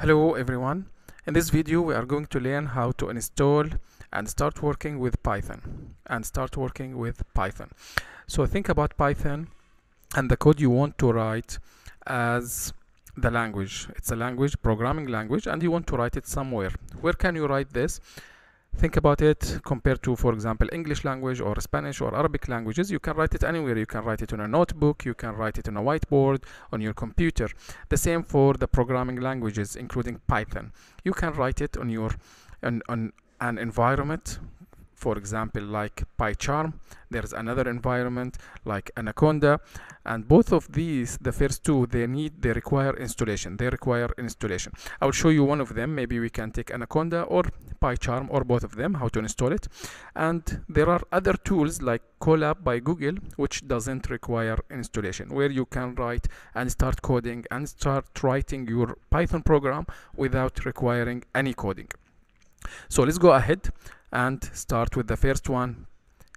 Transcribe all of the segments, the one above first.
Hello everyone. In this video we are going to learn how to install and start working with Python and start working with Python. So think about Python and the code you want to write as the language. It's a language, programming language and you want to write it somewhere. Where can you write this? Think about it compared to for example english language or spanish or arabic languages you can write it anywhere. You can write it on a notebook you can write it on a whiteboard on your computer. The same for the programming languages including python. You can write it on your on, on an environment for example like PyCharm there's another environment like Anaconda and both of these the first two they need they require installation they require installation. I'll show you one of them maybe we can take Anaconda or PyCharm or both of them how to install it. And there are other tools like Colab by Google which doesn't require installation where you can write and start coding and start writing your Python program without requiring any coding. So let's go ahead and start with the first one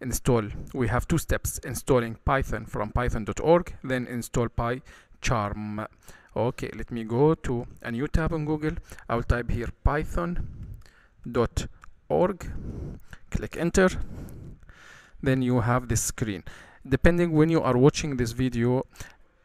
install. We have two steps installing python from python.org then install pycharm. Okay let me go to a new tab on google. I will type here python.org click enter. Then you have this screen. Depending when you are watching this video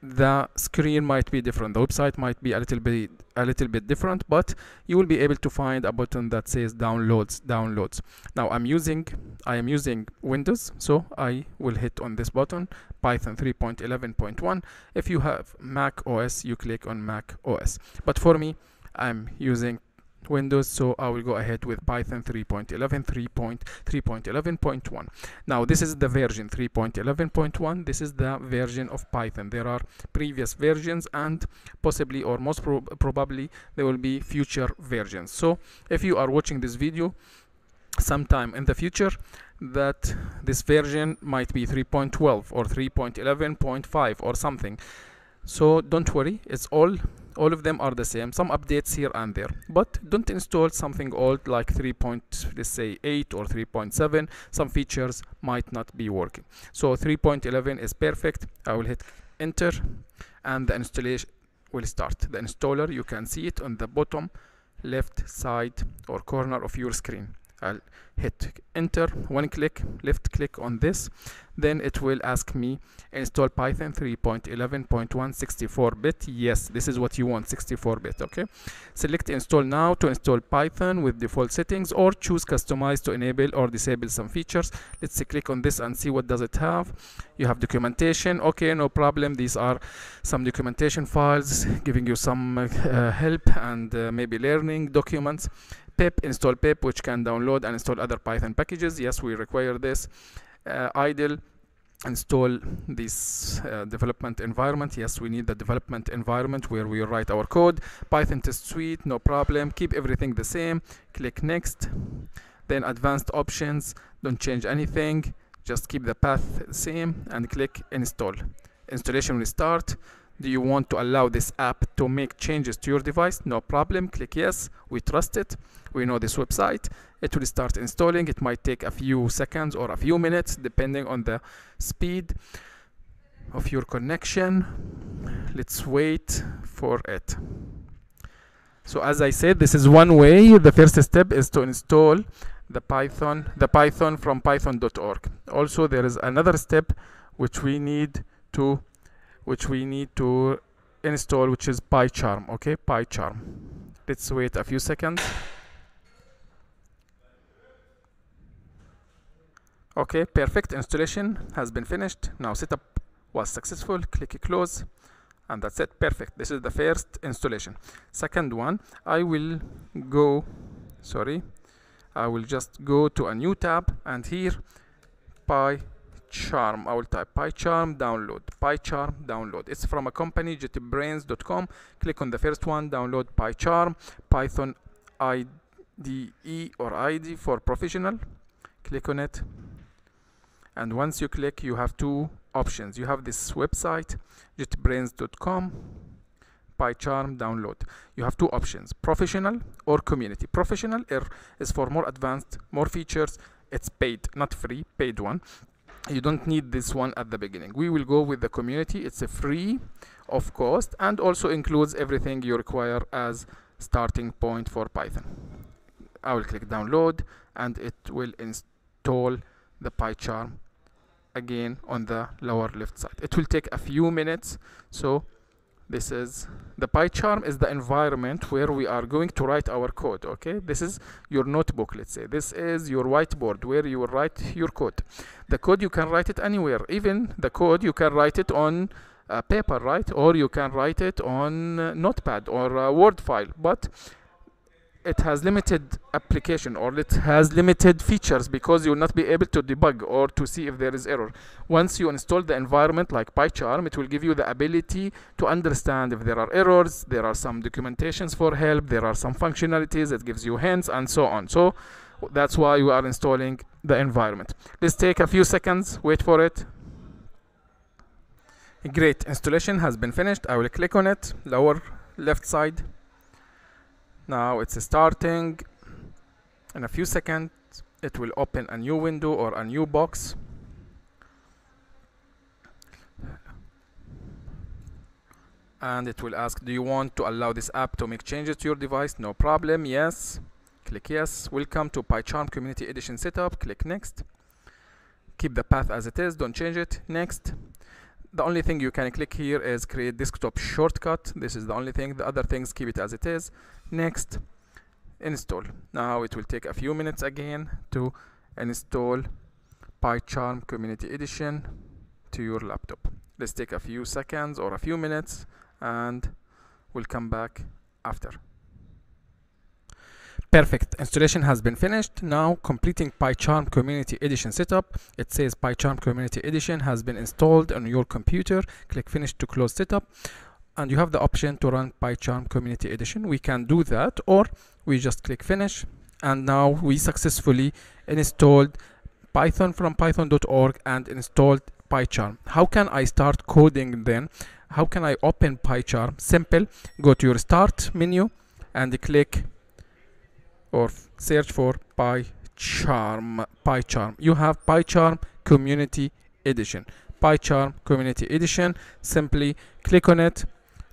the screen might be different the website might be a little bit a little bit different but you will be able to find a button that says downloads downloads. Now i'm using i am using windows so i will hit on this button python 3.11.1 if you have mac os you click on mac os but for me i'm using Windows so I will go ahead with Python 3.11 3.3.11.1 now this is the version 3.11.1 this is the version of Python. There are previous versions and possibly or most pro probably there will be future versions. So if you are watching this video sometime in the future that this version might be 3.12 or 3.11.5 or something so don't worry. It's all all of them are the same. Some updates here and there. But don't install something old like 3. let's say 8 or 3.7 some features might not be working. So 3.11 is perfect. I will hit enter and the installation will start. The installer you can see it on the bottom left side or corner of your screen I'll hit enter one click left click on this. Then it will ask me install python 3.11.1 64 bit. Yes this is what you want 64 bit okay? Select install now to install python with default settings or choose customize to enable or disable some features. Let's click on this and see what does it have. You have documentation. Okay no problem. These are some documentation files giving you some uh, help and uh, maybe learning documents pip install pip which can download and install other python packages. Yes we require this. Uh, idle install this uh, development environment. Yes we need the development environment where we write our code. Python test suite no problem. Keep everything the same. Click next. Then advanced options. Don't change anything. Just keep the path same and click install. Installation will start do you want to allow this app to make changes to your device? No problem. Click yes. We trust it. We know this website. It will start installing. It might take a few seconds or a few minutes depending on the speed of your connection. Let's wait for it. So as I said this is one way. The first step is to install the python the python from python.org also there is another step which we need to which we need to install which is PyCharm okay? PyCharm. Let's wait a few seconds. Okay perfect. Installation has been finished. Now setup was successful. Click close. And that's it. Perfect. This is the first installation. Second one I will go sorry I will just go to a new tab. And here Py PyCharm. I will type PyCharm download. PyCharm download. It's from a company, JetBrains.com. Click on the first one, download PyCharm, Python IDE or ID for professional. Click on it. And once you click, you have two options. You have this website, JetBrains.com, PyCharm download. You have two options, professional or community. Professional er is for more advanced, more features. It's paid, not free, paid one you don't need this one at the beginning. We will go with the community. It's a free of cost and also includes everything you require as starting point for Python. I will click download and it will install the PyCharm again on the lower left side. It will take a few minutes so this is the PyCharm is the environment where we are going to write our code okay? This is your notebook let's say. This is your whiteboard where you will write your code. The code you can write it anywhere. Even the code you can write it on a paper right? Or you can write it on notepad or a word file. But it has limited application or it has limited features because you will not be able to debug or to see if there is error. Once you install the environment like PyCharm it will give you the ability to understand if there are errors there are some documentations for help there are some functionalities that gives you hints and so on. So that's why you are installing the environment. Let's take a few seconds wait for it. Great. Installation has been finished. I will click on it lower left side now it's starting. In a few seconds it will open a new window or a new box. And it will ask do you want to allow this app to make changes to your device? No problem. Yes. Click yes. Welcome to PyCharm community edition setup. Click next. Keep the path as it is. Don't change it. Next the only thing you can click here is create desktop shortcut. This is the only thing. The other things keep it as it is. Next install. Now it will take a few minutes again to install PyCharm community edition to your laptop. Let's take a few seconds or a few minutes and we'll come back after Perfect. Installation has been finished. Now completing PyCharm Community Edition setup. It says PyCharm Community Edition has been installed on your computer. Click Finish to close setup. And you have the option to run PyCharm Community Edition. We can do that or we just click Finish. And now we successfully installed Python from python.org and installed PyCharm. How can I start coding then? How can I open PyCharm? Simple. Go to your Start menu and click or search for PyCharm. PyCharm. You have PyCharm Community Edition. PyCharm Community Edition. Simply click on it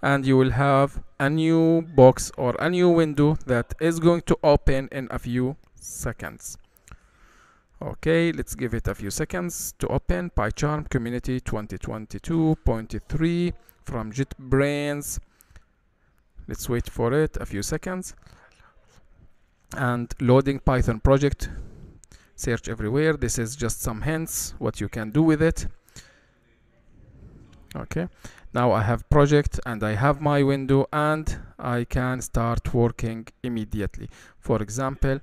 and you will have a new box or a new window that is going to open in a few seconds. Okay, let's give it a few seconds to open PyCharm Community 2022.3 from JetBrains. Let's wait for it a few seconds and loading python project. Search everywhere. This is just some hints what you can do with it. Okay. Now I have project and I have my window and I can start working immediately. For example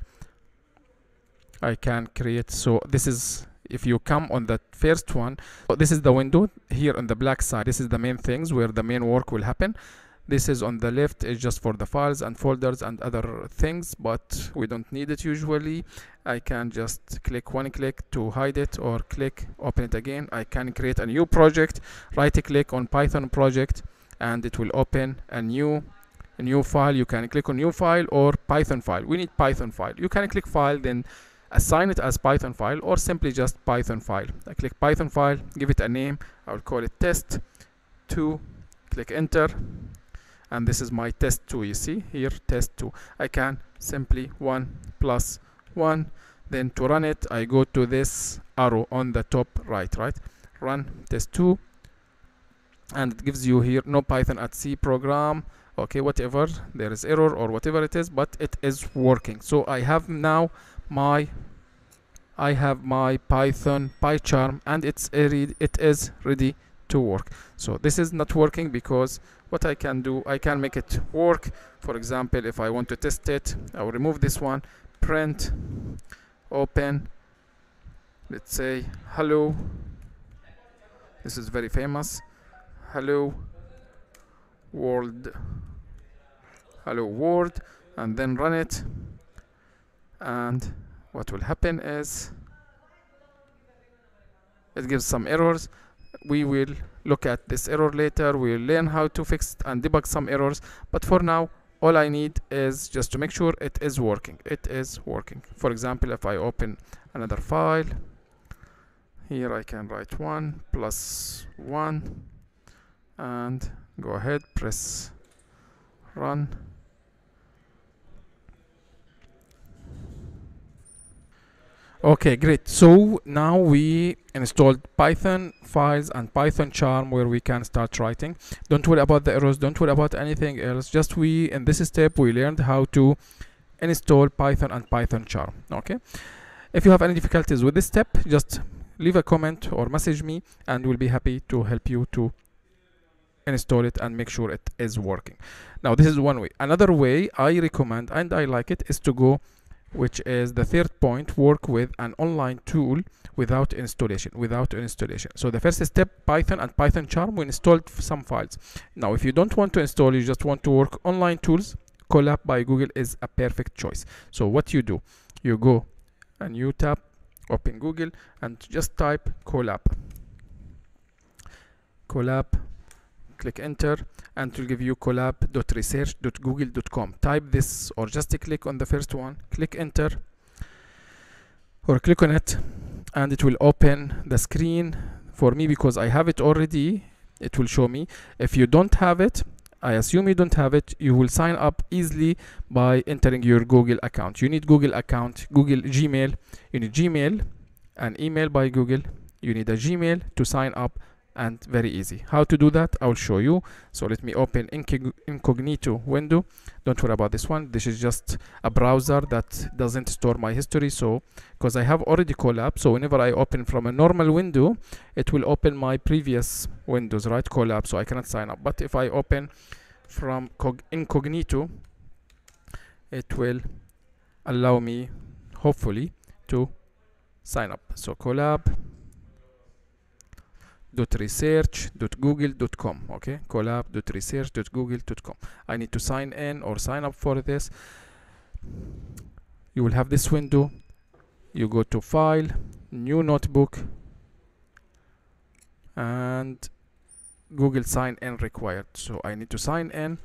I can create so this is if you come on the first one so this is the window here on the black side. This is the main things where the main work will happen this is on the left is just for the files and folders and other things but we don't need it usually. I can just click one click to hide it or click open it again. I can create a new project right click on Python project and it will open a new a new file. You can click on new file or Python file. We need Python file. You can click file then assign it as Python file or simply just Python file. I click Python file give it a name. I will call it test 2 click enter and this is my test 2 you see? Here test 2 I can simply 1 plus 1 then to run it I go to this arrow on the top right right? Run test 2 and it gives you here no python at c program. Okay whatever there is error or whatever it is but it is working. So I have now my I have my python pycharm and it's it is ready to work. So this is not working because what I can do I can make it work. For example if I want to test it I will remove this one print open let's say hello. This is very famous. Hello world. Hello world and then run it. And what will happen is it gives some errors we will look at this error later. We'll learn how to fix and debug some errors. But for now all I need is just to make sure it is working. It is working. For example if I open another file here I can write 1 plus 1 and go ahead press run okay great. So now we installed python files and python charm where we can start writing. Don't worry about the errors don't worry about anything else. Just we in this step we learned how to install python and python charm okay? If you have any difficulties with this step just leave a comment or message me and we'll be happy to help you to install it and make sure it is working. Now this is one way. Another way i recommend and i like it is to go which is the third point work with an online tool without installation without installation. So the first step python and python charm we installed some files. Now if you don't want to install you just want to work online tools colab by google is a perfect choice. So what you do you go and you tap open google and just type colab colab click enter and it will give you colab.research.google.com type this or just click on the first one. Click enter or click on it and it will open the screen for me because I have it already. It will show me. If you don't have it I assume you don't have it you will sign up easily by entering your Google account. You need Google account Google Gmail. You need Gmail an email by Google. You need a Gmail to sign up and very easy. How to do that? I'll show you. So let me open incognito window. Don't worry about this one. This is just a browser that doesn't store my history. So because i have already colab so whenever i open from a normal window it will open my previous windows right? Colab so i cannot sign up. But if i open from incognito it will allow me hopefully to sign up. So colab colab.research.google.com okay? colab.research.google.com I need to sign in or sign up for this. You will have this window. You go to file new notebook and Google sign in required. So I need to sign in.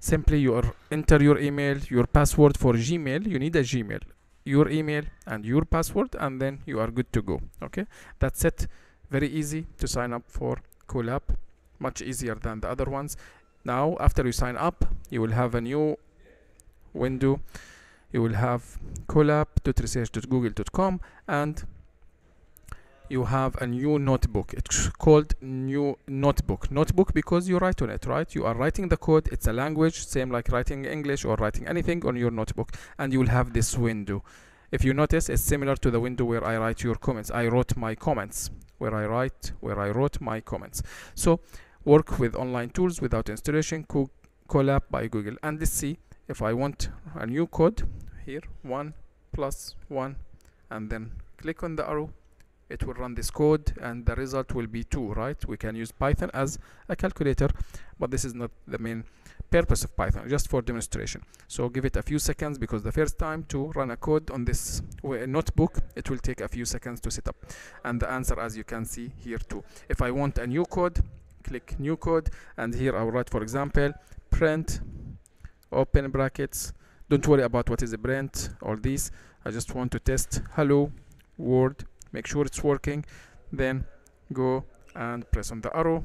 Simply you enter your email your password for Gmail. You need a Gmail. Your email and your password and then you are good to go okay? That's it very easy to sign up for Colab much easier than the other ones. Now after you sign up you will have a new window. You will have colab.research.google.com and you have a new notebook. It's called new notebook. Notebook because you write on it right? You are writing the code. It's a language same like writing english or writing anything on your notebook and you will have this window. If you notice it's similar to the window where i write your comments. I wrote my comments where I write where I wrote my comments. So work with online tools without installation Co Colab by Google. And let's see if I want a new code here 1 plus 1 and then click on the arrow. It will run this code and the result will be 2 right? We can use Python as a calculator but this is not the main purpose of Python just for demonstration. So give it a few seconds because the first time to run a code on this uh, notebook it will take a few seconds to set up. And the answer as you can see here too. If I want a new code click new code and here I'll write for example print open brackets. Don't worry about what is a print all this. I just want to test hello world make sure it's working. Then go and press on the arrow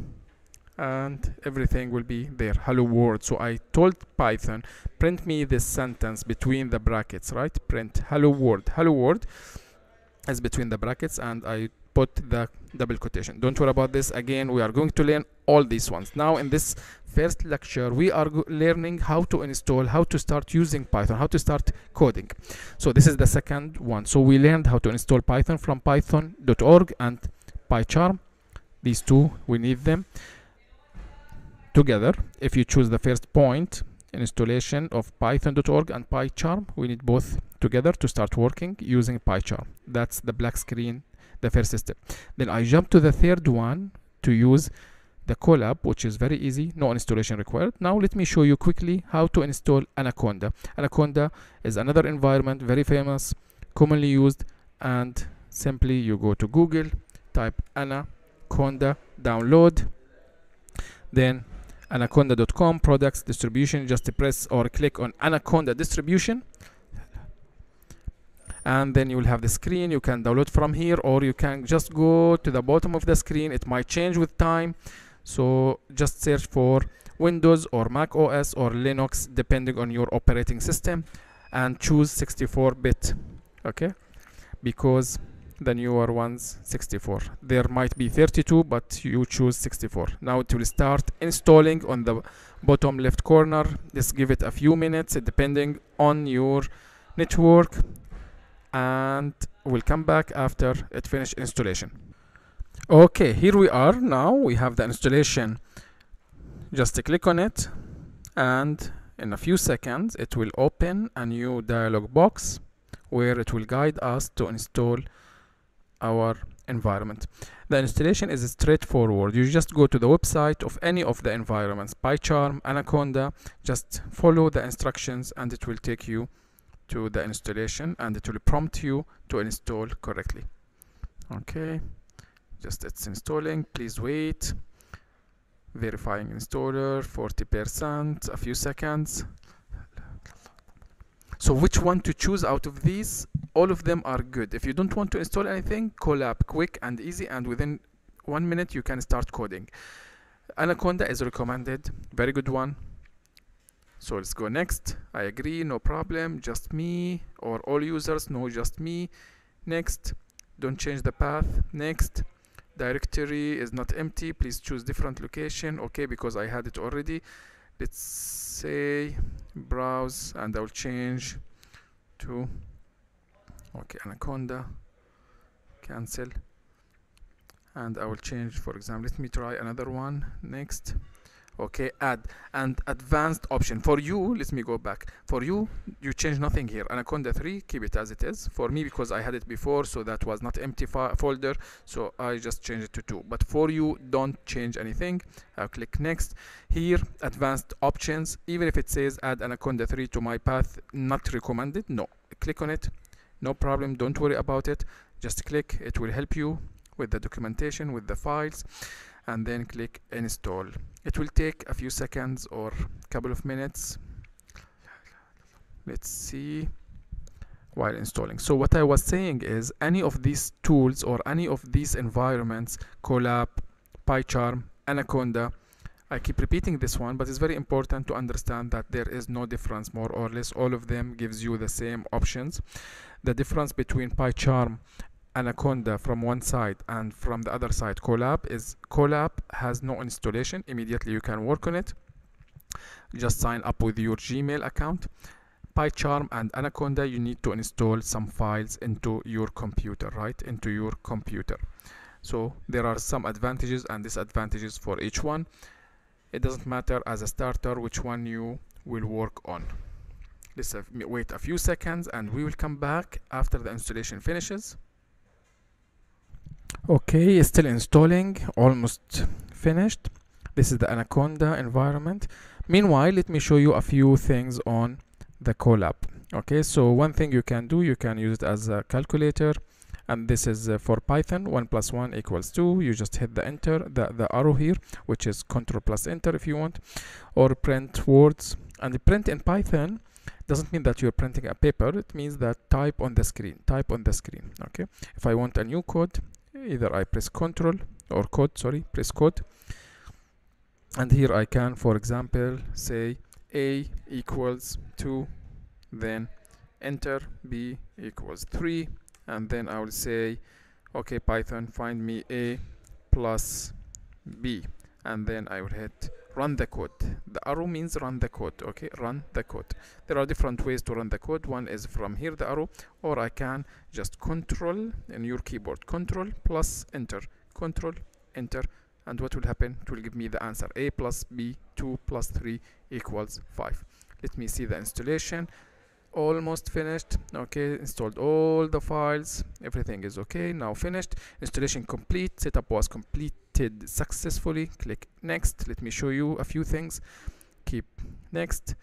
and everything will be there. Hello world. So i told python print me this sentence between the brackets right? Print hello world. Hello world. Is between the brackets and i put the double quotation. Don't worry about this. Again we are going to learn all these ones. Now in this first lecture we are learning how to install how to start using python how to start coding. So this is the second one. So we learned how to install python from python.org and pycharm. These two we need them together. If you choose the first point installation of python.org and pycharm we need both together to start working using pycharm. That's the black screen the first step. Then i jump to the third one to use the colab which is very easy no installation required. Now let me show you quickly how to install anaconda. Anaconda is another environment very famous commonly used and simply you go to google type anaconda download. Then anaconda.com products distribution. Just press or click on anaconda distribution. And then you will have the screen. You can download from here or you can just go to the bottom of the screen. It might change with time. So just search for windows or mac os or linux depending on your operating system and choose 64 bit okay? Because the newer ones 64 there might be 32 but you choose 64 now it will start installing on the bottom left corner. Just give it a few minutes depending on your network and we'll come back after it finish installation. Okay here we are. Now we have the installation. Just click on it and in a few seconds it will open a new dialog box where it will guide us to install our environment. The installation is straightforward. You just go to the website of any of the environments, PyCharm, Anaconda, just follow the instructions and it will take you to the installation and it will prompt you to install correctly. Okay, just it's installing, please wait. Verifying installer, 40%, a few seconds. So which one to choose out of these? All of them are good. If you don't want to install anything, Colab, quick and easy, and within one minute you can start coding. Anaconda is recommended, very good one. So let's go next. I agree, no problem. Just me or all users, no, just me. Next, don't change the path. Next, directory is not empty. Please choose different location. Okay, because I had it already. Let's say browse and I'll change to okay anaconda cancel. And I will change for example let me try another one next okay add and advanced option. For you let me go back. For you you change nothing here. Anaconda 3 keep it as it is. For me because i had it before so that was not empty folder so i just changed it to 2 but for you don't change anything. I'll click next. Here advanced options. Even if it says add anaconda 3 to my path not recommended no. Click on it. No problem. Don't worry about it. Just click. It will help you with the documentation with the files. And then click install it will take a few seconds or couple of minutes. Let's see. While installing. So what I was saying is any of these tools or any of these environments Colab PyCharm Anaconda I keep repeating this one but it's very important to understand that there is no difference more or less. All of them gives you the same options. The difference between PyCharm Anaconda from one side and from the other side Colab is Colab has no installation. Immediately you can work on it. Just sign up with your Gmail account. PyCharm and Anaconda you need to install some files into your computer right? Into your computer. So there are some advantages and disadvantages for each one. It doesn't matter as a starter which one you will work on. Let's wait a few seconds and we will come back after the installation finishes okay still installing almost finished. This is the anaconda environment. Meanwhile let me show you a few things on the colab okay so one thing you can do you can use it as a calculator and this is uh, for python 1 plus 1 equals 2 you just hit the enter the, the arrow here which is control plus enter if you want or print words. And the print in python doesn't mean that you're printing a paper. It means that type on the screen type on the screen okay? If i want a new code either I press control or code sorry press code. And here I can for example say a equals 2 then enter. B equals 3 and then I will say okay Python find me a plus b. And then I will hit run the code. The arrow means run the code okay? Run the code. There are different ways to run the code. One is from here the arrow or I can just control in your keyboard. Control plus enter. Control enter. And what will happen? It will give me the answer. A plus b 2 plus 3 equals 5 let me see the installation almost finished. Okay installed all the files. Everything is okay now finished. Installation complete setup was completed successfully. Click next. Let me show you a few things. Keep next.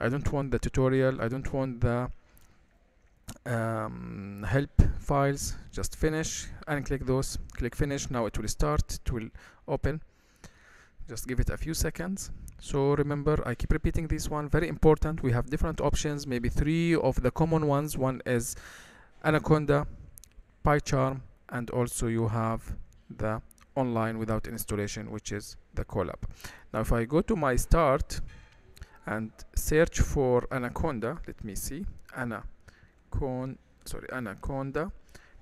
I don't want the tutorial. I don't want the um, help files. Just finish and click those. Click finish. Now it will start. It will open. Just give it a few seconds so remember I keep repeating this one very important. We have different options maybe three of the common ones. One is Anaconda PyCharm and also you have the online without installation which is the Colab now if I go to my start and search for Anaconda let me see. Anaconda sorry anaconda.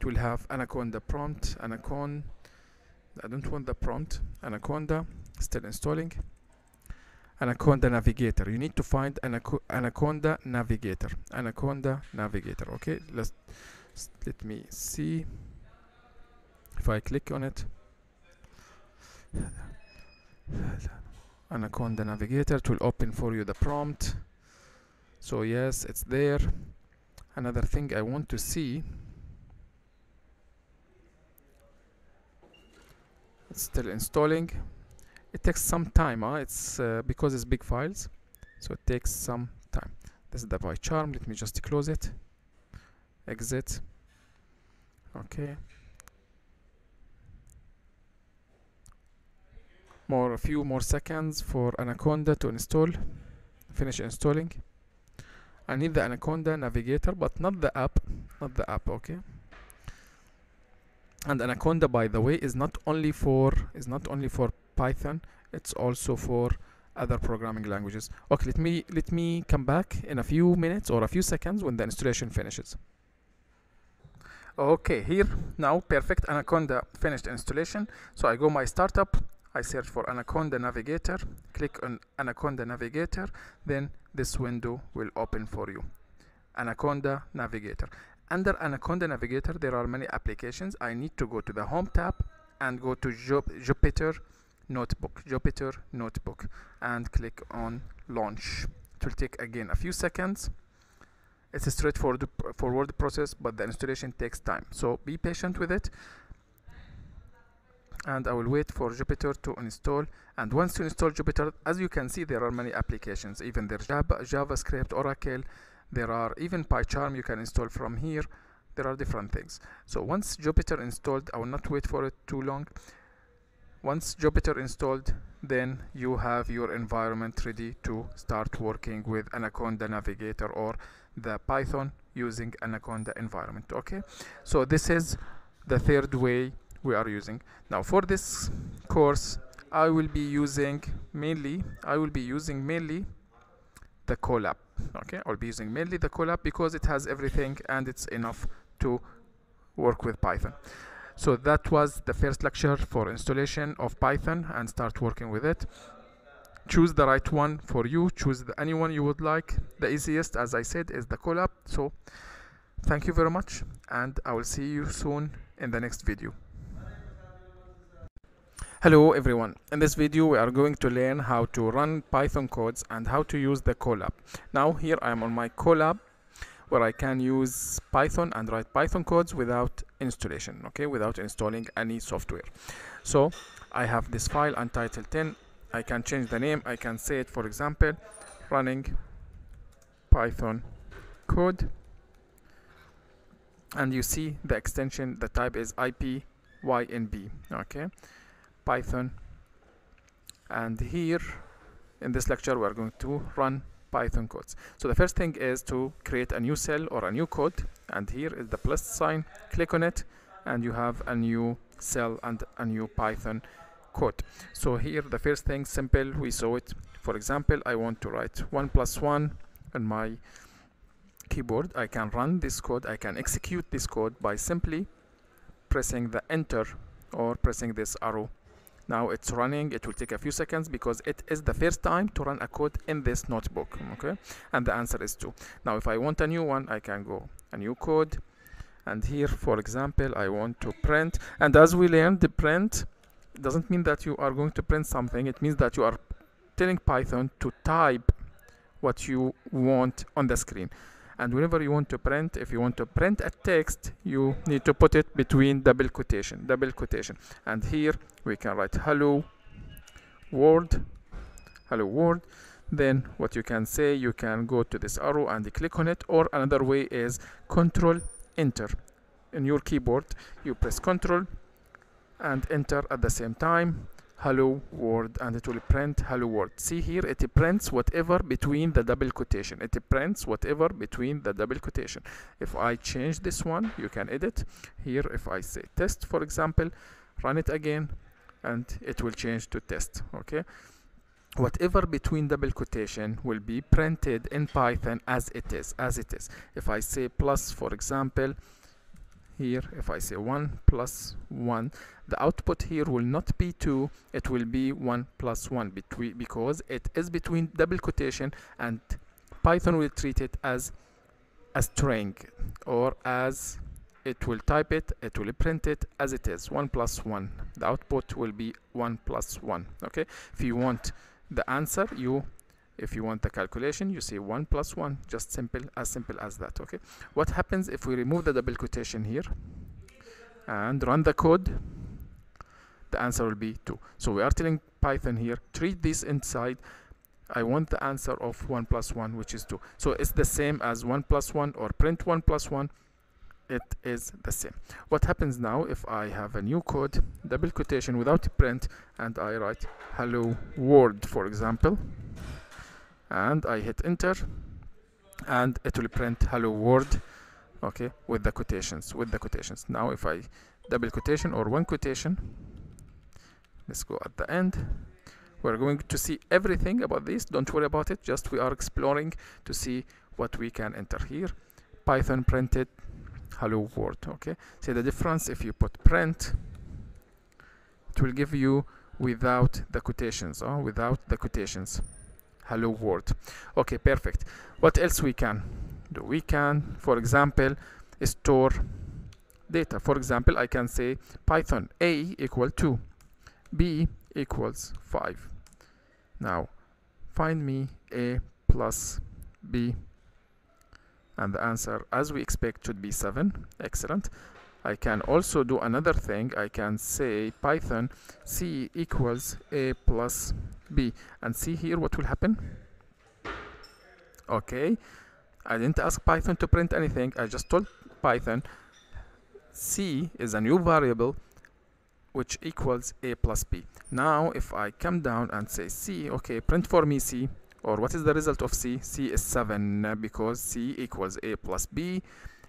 It will have anaconda prompt anacon. I don't want the prompt. Anaconda still installing anaconda navigator. You need to find Anaco anaconda navigator. Anaconda navigator. Okay let's let me see if I click on it. Anaconda navigator. It will open for you the prompt. So yes it's there. Another thing I want to see. It's still installing it takes some time huh? it's uh, because it's big files so it takes some time. This is the PyCharm let me just close it. Exit. Okay. More a few more seconds for Anaconda to install finish installing. I need the Anaconda navigator but not the app not the app okay? And Anaconda by the way is not only for is not only for Python. It's also for other programming languages. Okay let me let me come back in a few minutes or a few seconds when the installation finishes. Okay here. Now perfect Anaconda finished installation. So I go my startup. I search for Anaconda Navigator. Click on Anaconda Navigator. Then this window will open for you. Anaconda Navigator. Under Anaconda Navigator there are many applications. I need to go to the home tab and go to Jupyter Notebook Jupyter Notebook and click on launch. It will take again a few seconds. It's a straightforward forward process but the installation takes time. So be patient with it. And I will wait for Jupyter to install. And once you install Jupyter as you can see there are many applications. Even there Java, JavaScript Oracle. There are even PyCharm you can install from here. There are different things. So once Jupyter installed I will not wait for it too long once Jupyter installed then you have your environment ready to start working with Anaconda Navigator or the Python using Anaconda environment okay? So this is the third way we are using. Now for this course I will be using mainly I will be using mainly the Colab okay? I'll be using mainly the Colab because it has everything and it's enough to work with Python so that was the first lecture for installation of Python and start working with it. Choose the right one for you. Choose the, anyone you would like. The easiest as I said is the Colab so thank you very much and I will see you soon in the next video. Hello everyone, in this video we are going to learn how to run Python codes and how to use the Colab. Now here I am on my Colab where I can use Python and write Python codes without installation, okay, without installing any software. So I have this file untitled 10, I can change the name, I can say it for example, running Python code. And you see the extension, the type is IPYNB, okay? Python. And here in this lecture we are going to run python codes. So the first thing is to create a new cell or a new code and here is the plus sign. Click on it and you have a new cell and a new python code. So here the first thing simple we saw it. For example i want to write 1 plus 1 on my keyboard. I can run this code. I can execute this code by simply pressing the enter or pressing this arrow now it's running. It will take a few seconds because it is the first time to run a code in this notebook okay? And the answer is 2 now if I want a new one I can go a new code. And here for example I want to print. And as we learned the print doesn't mean that you are going to print something. It means that you are telling Python to type what you want on the screen and whenever you want to print if you want to print a text you need to put it between double quotation double quotation. And here we can write hello world hello world. Then what you can say you can go to this arrow and click on it. Or another way is control enter. In your keyboard you press control and enter at the same time hello world and it will print hello world see here it prints whatever between the double quotation. It prints whatever between the double quotation. If I change this one you can edit. Here if I say test for example run it again and it will change to test okay? Whatever between double quotation will be printed in Python as it is as it is. If I say plus for example here if I say 1 plus 1 the output here will not be 2 it will be 1 plus 1 between because it is between double quotation and Python will treat it as a string or as it will type it it will print it as it is 1 plus 1 the output will be 1 plus 1 okay? If you want the answer you if you want the calculation you say 1 plus 1 just simple as simple as that okay? What happens if we remove the double quotation here and run the code? The answer will be 2 so we are telling python here treat this inside. I want the answer of 1 plus 1 which is 2 so it's the same as 1 plus 1 or print 1 plus 1 it is the same. What happens now if I have a new code double quotation without print and I write hello world for example and I hit enter and it will print hello world okay with the quotations with the quotations. Now if I double quotation or one quotation let's go at the end. We're going to see everything about this. Don't worry about it. Just we are exploring to see what we can enter here. Python printed hello world okay? See the difference? If you put print it will give you without the quotations oh without the quotations hello world. Okay perfect. What else we can do? We can for example store data. For example i can say python a equal to b equals 5 now find me a plus b. And the answer as we expect should be 7 excellent. I can also do another thing. I can say python c equals a plus b. And see here what will happen. Okay I didn't ask python to print anything. I just told python c is a new variable which equals a plus b. Now if I come down and say c okay print for me c. Or what is the result of C? C is 7 because C equals A plus B,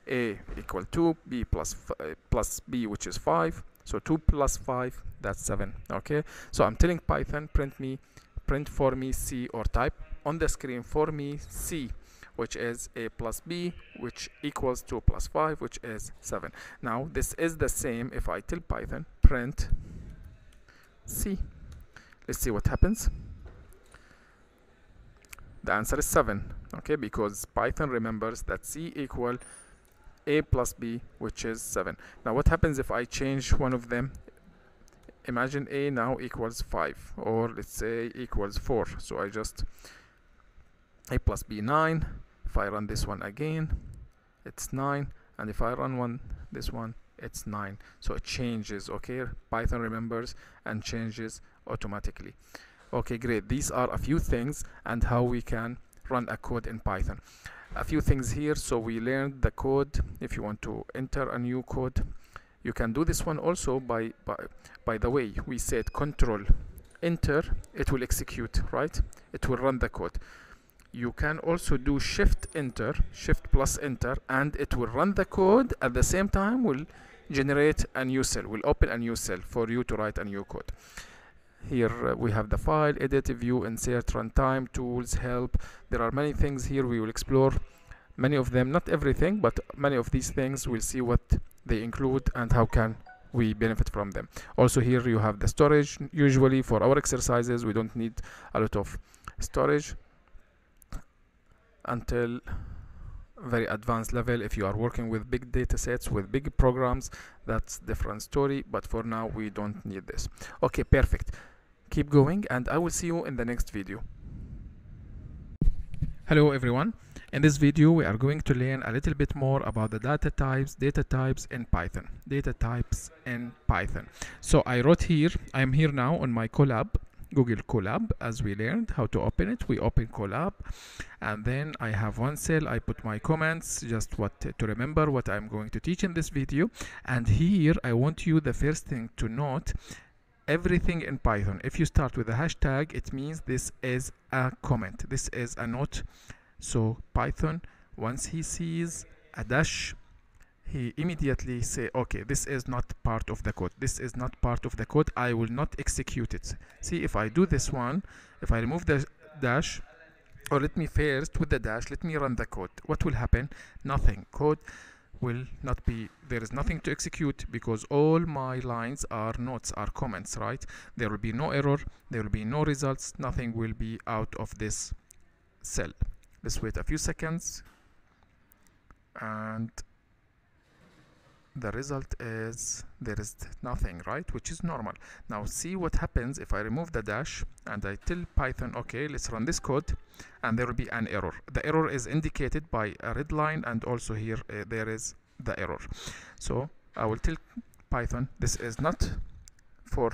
A equal 2, B plus, uh, plus B which is 5. So 2 plus 5, that's 7. Okay, so I'm telling Python print me, print for me C or type on the screen for me C which is a plus b which equals 2 plus 5 which is 7 now this is the same if I tell python print c. Let's see what happens. The answer is 7 okay? Because python remembers that c equal a plus b which is 7 now what happens if I change one of them? Imagine a now equals 5 or let's say equals 4 so I just a plus b 9 if I run this one again it's 9 and if I run one this one it's 9 so it changes okay? Python remembers and changes automatically. Okay great. These are a few things and how we can run a code in python a few things here. So we learned the code. If you want to enter a new code you can do this one also by by, by the way we said control enter it will execute right? It will run the code. You can also do shift enter shift plus enter and it will run the code. At the same time will generate a new cell will open a new cell for you to write a new code here uh, we have the file edit view insert runtime tools help. There are many things here we will explore. Many of them not everything but many of these things we'll see what they include and how can we benefit from them. Also here you have the storage. Usually for our exercises we don't need a lot of storage until very advanced level. If you are working with big data sets with big programs that's different story but for now we don't need this. Okay perfect keep going and I will see you in the next video. Hello everyone. In this video we are going to learn a little bit more about the data types, data types in Python. Data types in Python. So I wrote here, I am here now on my Colab, Google Colab as we learned how to open it. We open Colab and then I have one cell, I put my comments, just what to remember what I'm going to teach in this video. And here I want you the first thing to note everything in Python. If you start with a hashtag, it means this is a comment. This is a note. So Python, once he sees a dash, he immediately say okay this is not part of the code this is not part of the code i will not execute it see if i do this one if i remove the dash or let me first with the dash let me run the code what will happen nothing code will not be there is nothing to execute because all my lines are notes are comments right? There will be no error there will be no results nothing will be out of this cell. Let's wait a few seconds. And the result is there is nothing right? Which is normal. Now see what happens if I remove the dash and I tell Python okay let's run this code and there will be an error. The error is indicated by a red line and also here uh, there is the error. So I will tell Python this is not for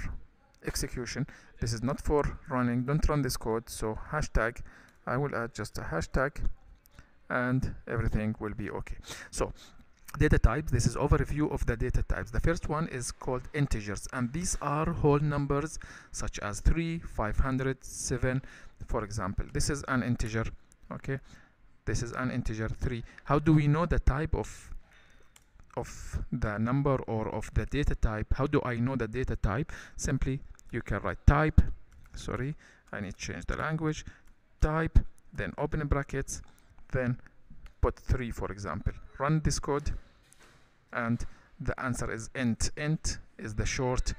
execution. This is not for running. Don't run this code. So hashtag I will add just a hashtag and everything will be okay. So data types. This is overview of the data types. The first one is called integers and these are whole numbers such as 3 500 7 for example. This is an integer okay? This is an integer 3 how do we know the type of of the number or of the data type? How do I know the data type? Simply you can write type sorry I need to change the language type then open brackets then put 3 for example. Run this code and the answer is int. Int is the short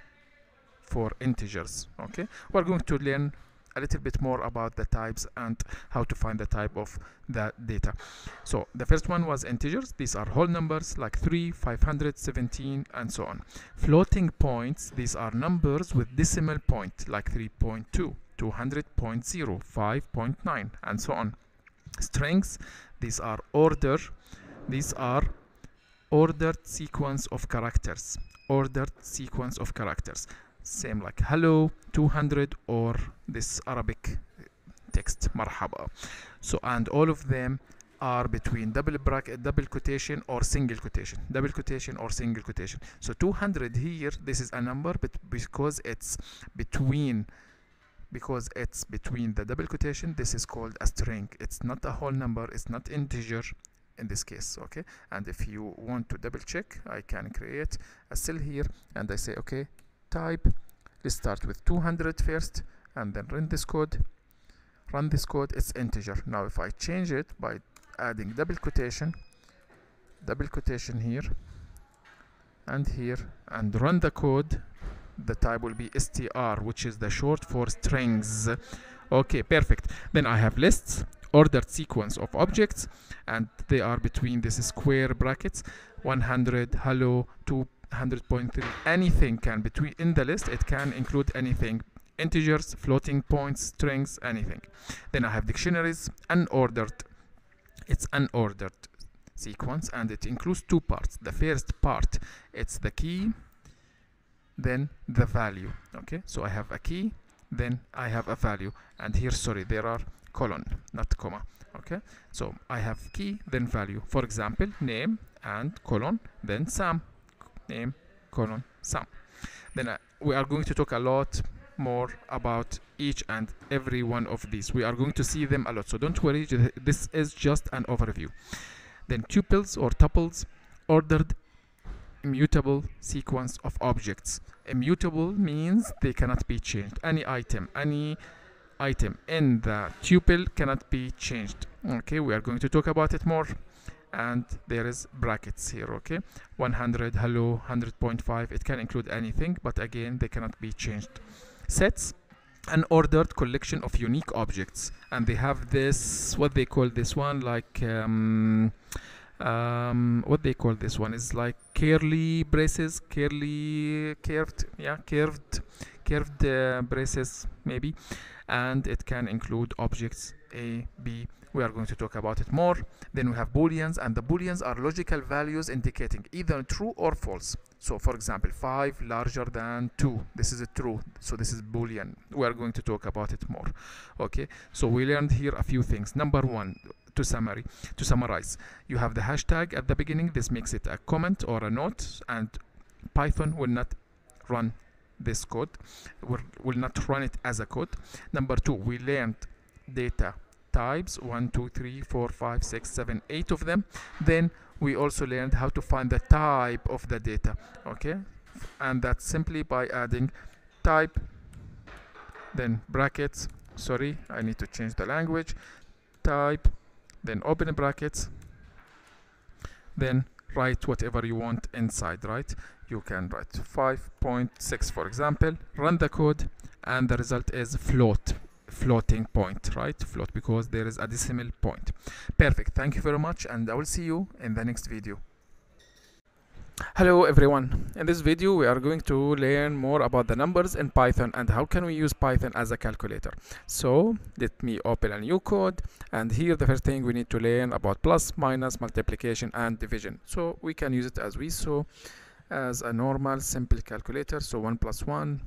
for integers okay? We're going to learn a little bit more about the types and how to find the type of the data. So the first one was integers. These are whole numbers like 3 517 and so on. Floating points these are numbers with decimal point like 3.2 200.0 5.9 and so on strings these are order. These are ordered sequence of characters. Ordered sequence of characters. Same like hello 200 or this arabic text marhaba. So and all of them are between double bracket uh, double quotation or single quotation. Double quotation or single quotation. So 200 here this is a number but because it's between because it's between the double quotation this is called a string. It's not a whole number it's not integer in this case okay? And if you want to double check I can create a cell here and I say okay type let's start with 200 first and then run this code. Run this code it's integer. Now if I change it by adding double quotation double quotation here and here and run the code the type will be str which is the short for strings. Okay perfect. Then I have lists ordered sequence of objects and they are between this square brackets. 100 hello 200.3 anything can between in the list. It can include anything. Integers floating points strings anything. Then i have dictionaries unordered. It's unordered sequence and it includes two parts. The first part it's the key then the value okay? So i have a key then i have a value. And here sorry there are colon not comma okay? So i have key then value. For example name and colon then sum. Name colon sum. Then uh, we are going to talk a lot more about each and every one of these. We are going to see them a lot. So don't worry this is just an overview. Then tuples or tuples ordered immutable sequence of objects. Immutable means they cannot be changed. Any item any item in the tuple cannot be changed. Okay we are going to talk about it more. And there is brackets here okay? 100 hello 100.5 it can include anything but again they cannot be changed. Sets an ordered collection of unique objects. And they have this what they call this one like um, um, what they call this one is like curly braces curly curved yeah curved curved uh, braces maybe. And it can include objects a b. We are going to talk about it more. Then we have booleans and the booleans are logical values indicating either true or false. So for example 5 larger than 2 this is a true. So this is boolean. We are going to talk about it more. Okay? So we learned here a few things. Number one to summary to summarize. You have the hashtag at the beginning. This makes it a comment or a note and python will not run this code will, will not run it as a code. Number two we learned data types one two three four five six seven eight of them. Then we also learned how to find the type of the data okay? And that's simply by adding type then brackets. Sorry I need to change the language. Type then open brackets. Then write whatever you want inside right? You can write 5.6 for example run the code and the result is float floating point right? Float because there is a decimal point. Perfect. Thank you very much and i will see you in the next video Hello everyone. In this video we are going to learn more about the numbers in Python and how can we use Python as a calculator. So let me open a new code and here the first thing we need to learn about plus, minus, multiplication and division. So we can use it as we saw as a normal simple calculator. So 1 plus 1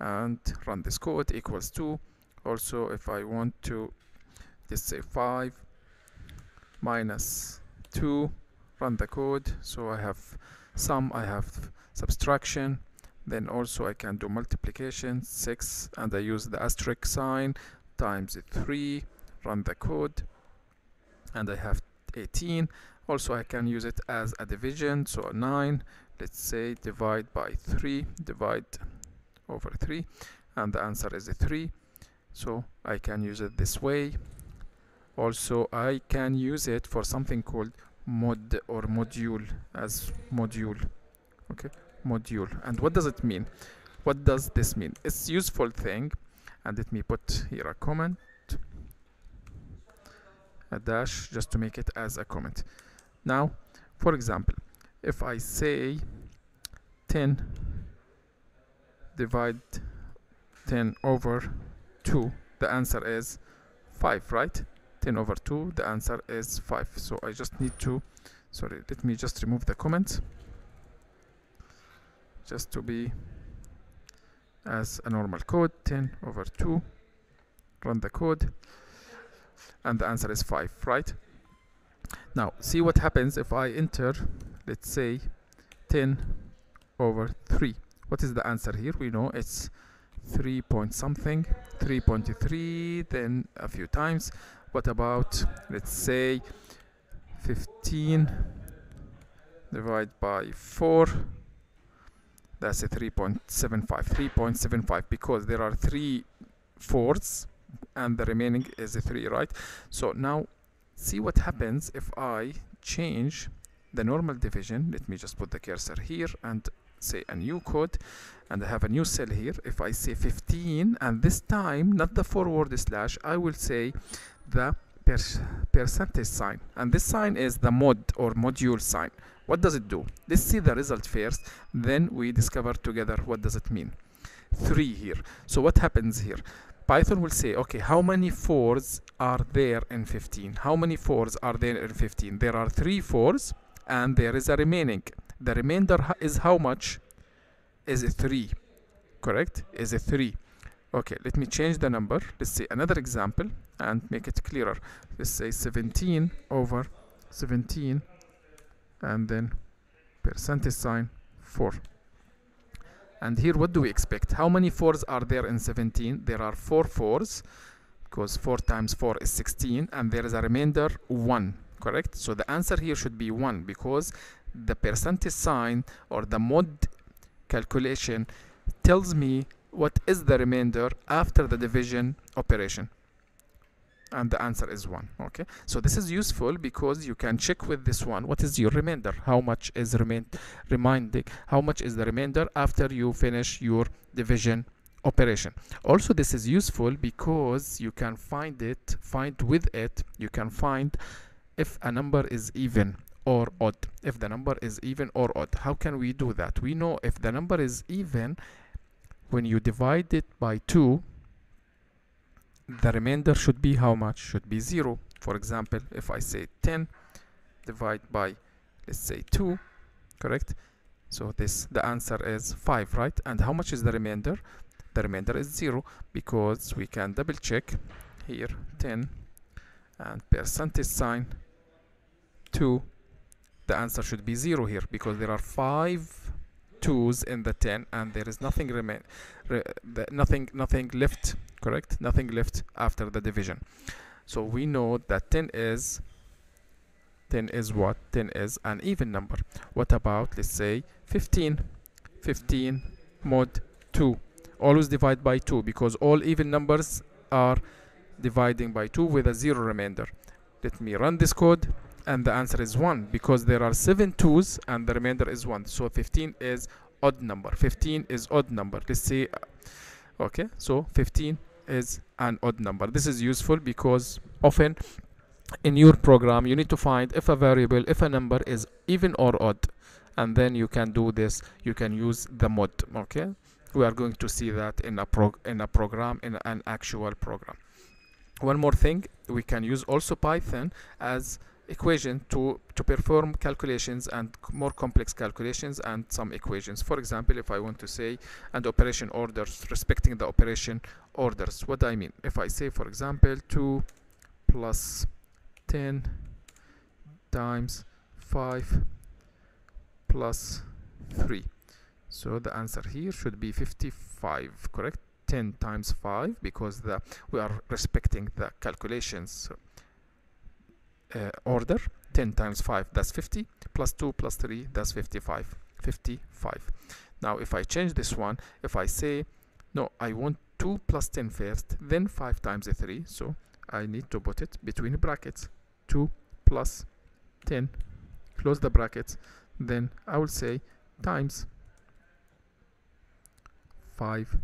and run this code equals 2. Also if I want to just say 5 minus 2 run the code so I have sum I have subtraction then also I can do multiplication 6 and I use the asterisk sign times 3 run the code and I have 18 also I can use it as a division so 9 let's say divide by 3 divide over 3 and the answer is a 3 so I can use it this way. Also I can use it for something called mod or module as module okay? Module. And what does it mean? What does this mean? It's useful thing. And let me put here a comment. A dash just to make it as a comment. Now for example if I say 10 divide 10 over 2 the answer is 5 right 10 over 2 the answer is 5 so I just need to sorry let me just remove the comment just to be as a normal code 10 over 2 run the code and the answer is 5 right? Now see what happens if I enter let's say 10 over 3 what is the answer here? We know it's 3 point something 3.3 then a few times what about let's say 15 divided by 4 that's a 3.75 3.75 because there are three fourths and the remaining is a 3 right? So now see what happens if I change the normal division. Let me just put the cursor here and say a new code and I have a new cell here. If I say 15 and this time not the forward slash I will say the per percentage sign. And this sign is the mod or module sign. What does it do? Let's see the result first then we discover together what does it mean. 3 here. So what happens here? Python will say okay how many fours are there in 15 how many fours are there in 15 there are three fours and there is a remaining. The remainder is how much? Is it 3 correct? Is it 3 okay let me change the number. Let's say another example and make it clearer. Let's say 17 over 17 and then percentage sign 4 and here what do we expect? How many fours are there in 17 there are four fours because 4 times 4 is 16 and there is a remainder 1 correct? So the answer here should be 1 because the percentage sign or the mod calculation tells me what is the remainder after the division operation? And the answer is 1 okay? So this is useful because you can check with this one. What is your remainder? How much is remain reminding how much is the remainder after you finish your division operation? Also this is useful because you can find it find with it you can find if a number is even or odd. If the number is even or odd how can we do that? We know if the number is even when you divide it by 2 the remainder should be how much? Should be 0 for example if I say 10 divide by let's say 2 correct? So this the answer is 5 right? And how much is the remainder? The remainder is 0 because we can double check here 10 and percentage sign 2 the answer should be 0 here because there are 5 twos in the 10 and there is nothing remain re, nothing nothing left correct? Nothing left after the division. So we know that 10 is 10 is what? 10 is an even number. What about let's say 15 15 mod 2 always divide by 2 because all even numbers are dividing by 2 with a zero remainder. Let me run this code and the answer is 1 because there are 7 twos and the remainder is 1 so 15 is odd number. 15 is odd number. Let's say uh, okay so 15 is an odd number. This is useful because often in your program you need to find if a variable if a number is even or odd and then you can do this. You can use the mod okay? We are going to see that in a prog in a program in an actual program. One more thing we can use also python as equation to to perform calculations and more complex calculations and some equations. For example if i want to say and operation orders respecting the operation orders what i mean? If i say for example 2 plus 10 times 5 plus 3 so the answer here should be 55 correct? 10 times 5 because the we are respecting the calculations uh, order 10 times 5 that's 50 plus 2 plus 3 that's 55 55 now if I change this one if I say no I want 2 plus 10 first then 5 times 3 so I need to put it between brackets. 2 plus 10 close the brackets then I will say times 5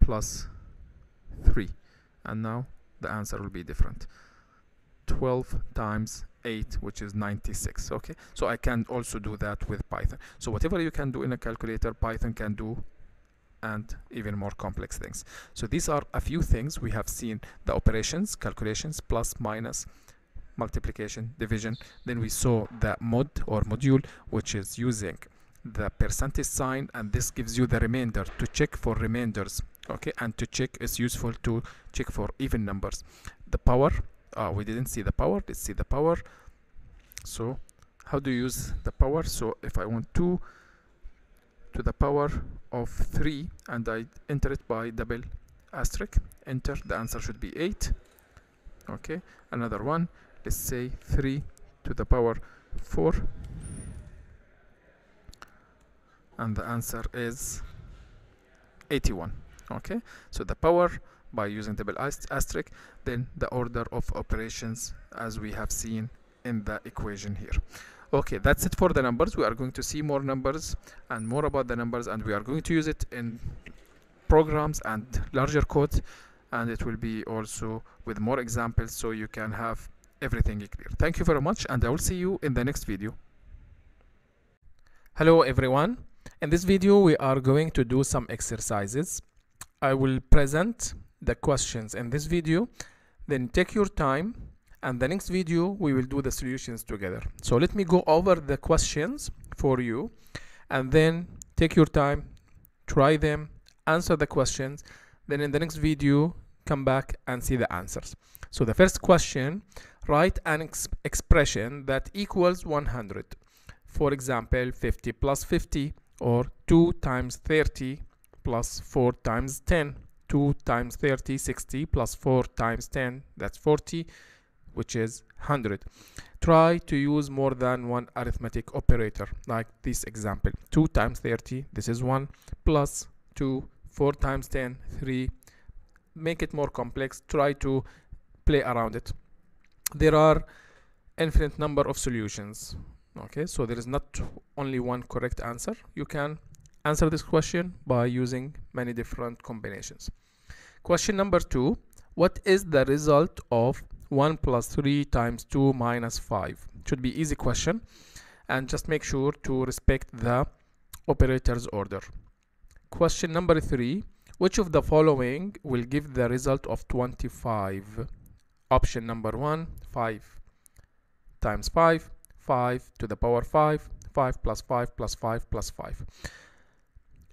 plus 3 and now the answer will be different 12 times 8 which is 96 okay? So I can also do that with Python. So whatever you can do in a calculator Python can do and even more complex things. So these are a few things we have seen the operations calculations plus minus multiplication division. Then we saw the mod or module which is using the percentage sign and this gives you the remainder to check for remainders okay? And to check is useful to check for even numbers. The power uh, we didn't see the power let's see the power. So how do you use the power? So if I want 2 to the power of 3 and I enter it by double asterisk enter the answer should be 8 okay another one let's say 3 to the power 4 and the answer is 81 okay so the power by using double asterisk then the order of operations as we have seen in the equation here. Okay that's it for the numbers. We are going to see more numbers and more about the numbers and we are going to use it in programs and larger code and it will be also with more examples so you can have everything clear. Thank you very much and i will see you in the next video. Hello everyone. In this video we are going to do some exercises. I will present the questions in this video. Then take your time and the next video we will do the solutions together. So let me go over the questions for you and then take your time try them answer the questions. Then in the next video come back and see the answers. So the first question write an ex expression that equals 100 for example 50 plus 50 or 2 times 30 plus 4 times 10 2 times 30 60 plus 4 times 10 that's 40 which is 100 try to use more than one arithmetic operator like this example. 2 times 30 this is 1 plus 2 4 times 10 3 make it more complex try to play around it. There are infinite number of solutions. Okay so there is not only one correct answer. You can answer this question by using many different combinations question number two. What is the result of 1 plus 3 times 2 minus 5 should be easy question. And just make sure to respect the operator's order. Question number three. Which of the following will give the result of 25 option number one 5 times 5 5 to the power 5 5 plus 5 plus 5 plus 5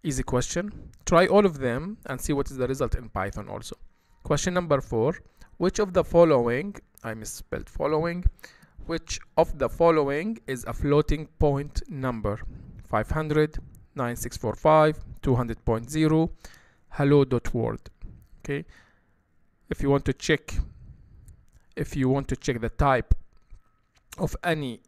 easy question. Try all of them and see what is the result in python also. Question number four. Which of the following i misspelled following which of the following is a floating point number? 500 9645 200.0 hello.world okay? If you want to check if you want to check the type of any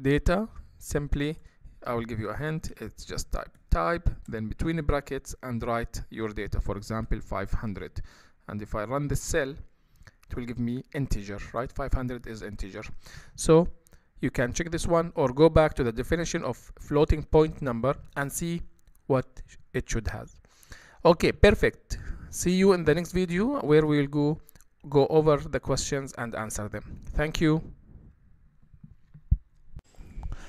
data simply I will give you a hint. It's just type type then between the brackets and write your data for example 500 and if I run this cell it will give me integer right? 500 is integer. So you can check this one or go back to the definition of floating point number and see what it should have. Okay perfect. See you in the next video where we will go go over the questions and answer them. Thank you.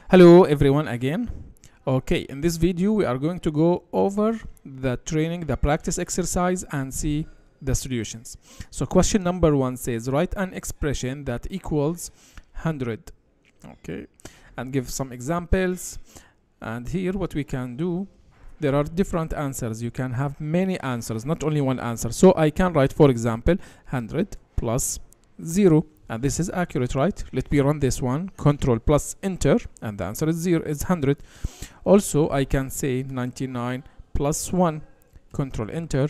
Hello everyone again okay in this video we are going to go over the training the practice exercise and see the solutions. So question number one says write an expression that equals 100 okay and give some examples. And here what we can do there are different answers. You can have many answers not only one answer. So I can write for example 100 plus 0 and this is accurate right? Let me run this one. Control plus enter. And the answer is 0 is 100 also I can say 99 plus 1 control enter.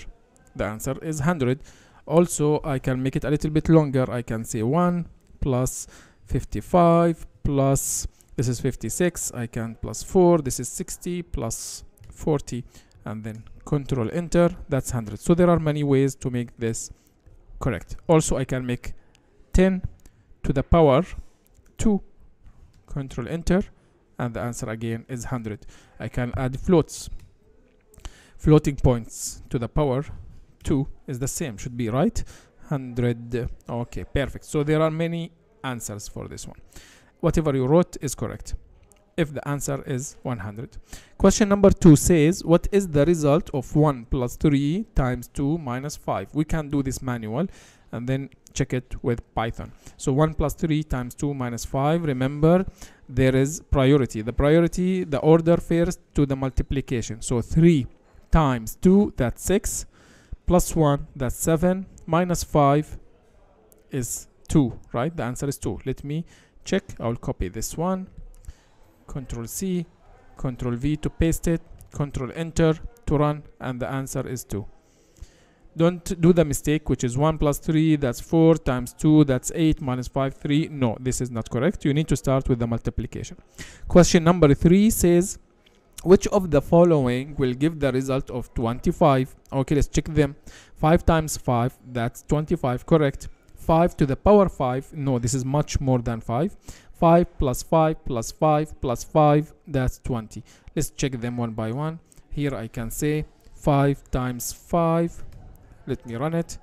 The answer is 100 also I can make it a little bit longer. I can say 1 plus 55 plus this is 56 I can plus 4 this is 60 plus 40 and then control enter. That's 100 so there are many ways to make this correct. Also I can make 10 to the power 2 control enter and the answer again is 100 I can add floats floating points to the power 2 is the same should be right? 100 okay perfect. So there are many answers for this one. Whatever you wrote is correct if the answer is 100. Question number 2 says, what is the result of 1 plus 3 times 2 minus 5? We can do this manual and then check it with Python. So 1 plus 3 times 2 minus 5, remember there is priority. The priority, the order first to the multiplication. So 3 times 2, that's 6, plus 1, that's 7, minus 5 is 2, right? The answer is 2. Let me check. I'll copy this one control C control V to paste it control enter to run and the answer is 2 don't do the mistake which is 1 plus 3 that's 4 times 2 that's 8 minus 5 3 no this is not correct. You need to start with the multiplication. Question number 3 says which of the following will give the result of 25 okay let's check them. 5 times 5 that's 25 correct. 5 to the power 5 no this is much more than 5 5 plus 5 plus 5 plus 5 that's 20 let's check them one by one. Here I can say 5 times 5 let me run it.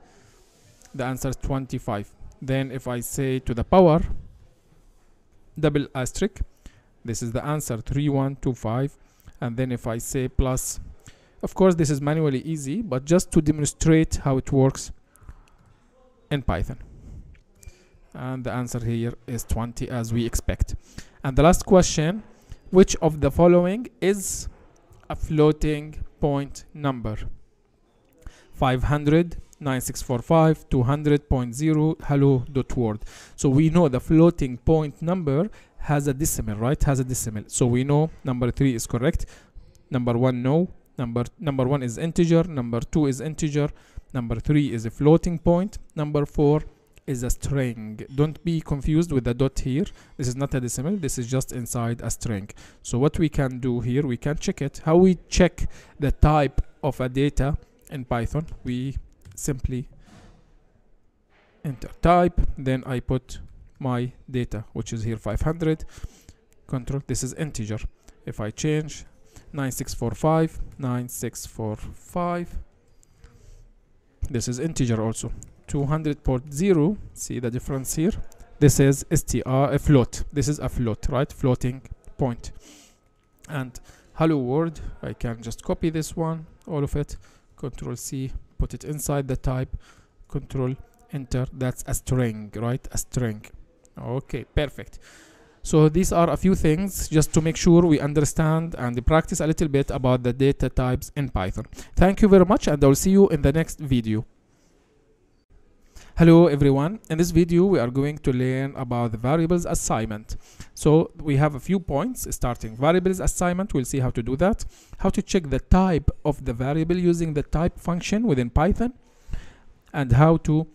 The answer is 25 then if I say to the power double asterisk this is the answer 3125 and then if I say plus of course this is manually easy but just to demonstrate how it works in Python. And the answer here is 20 as we expect. And the last question which of the following is a floating point number 500 9645 200.0 hello dot word so we know the floating point number has a decimal right? Has a decimal. So we know number three is correct. Number one no. Number number one is integer. Number two is integer. Number three is a floating point. Number four is a string. Don't be confused with the dot here. This is not a decimal. This is just inside a string. So what we can do here we can check it. How we check the type of a data in python we simply enter type then i put my data which is here 500 control this is integer. If i change 9645 9645 this is integer also. 200.0 see the difference here? This is str a float. This is a float right? Floating point. And hello world i can just copy this one all of it control c put it inside the type control enter that's a string right? A string. Okay perfect. So these are a few things just to make sure we understand and practice a little bit about the data types in python. Thank you very much and i'll see you in the next video Hello everyone, in this video we are going to learn about the variables assignment. So we have a few points starting variables assignment, we'll see how to do that, how to check the type of the variable using the type function within Python, and how to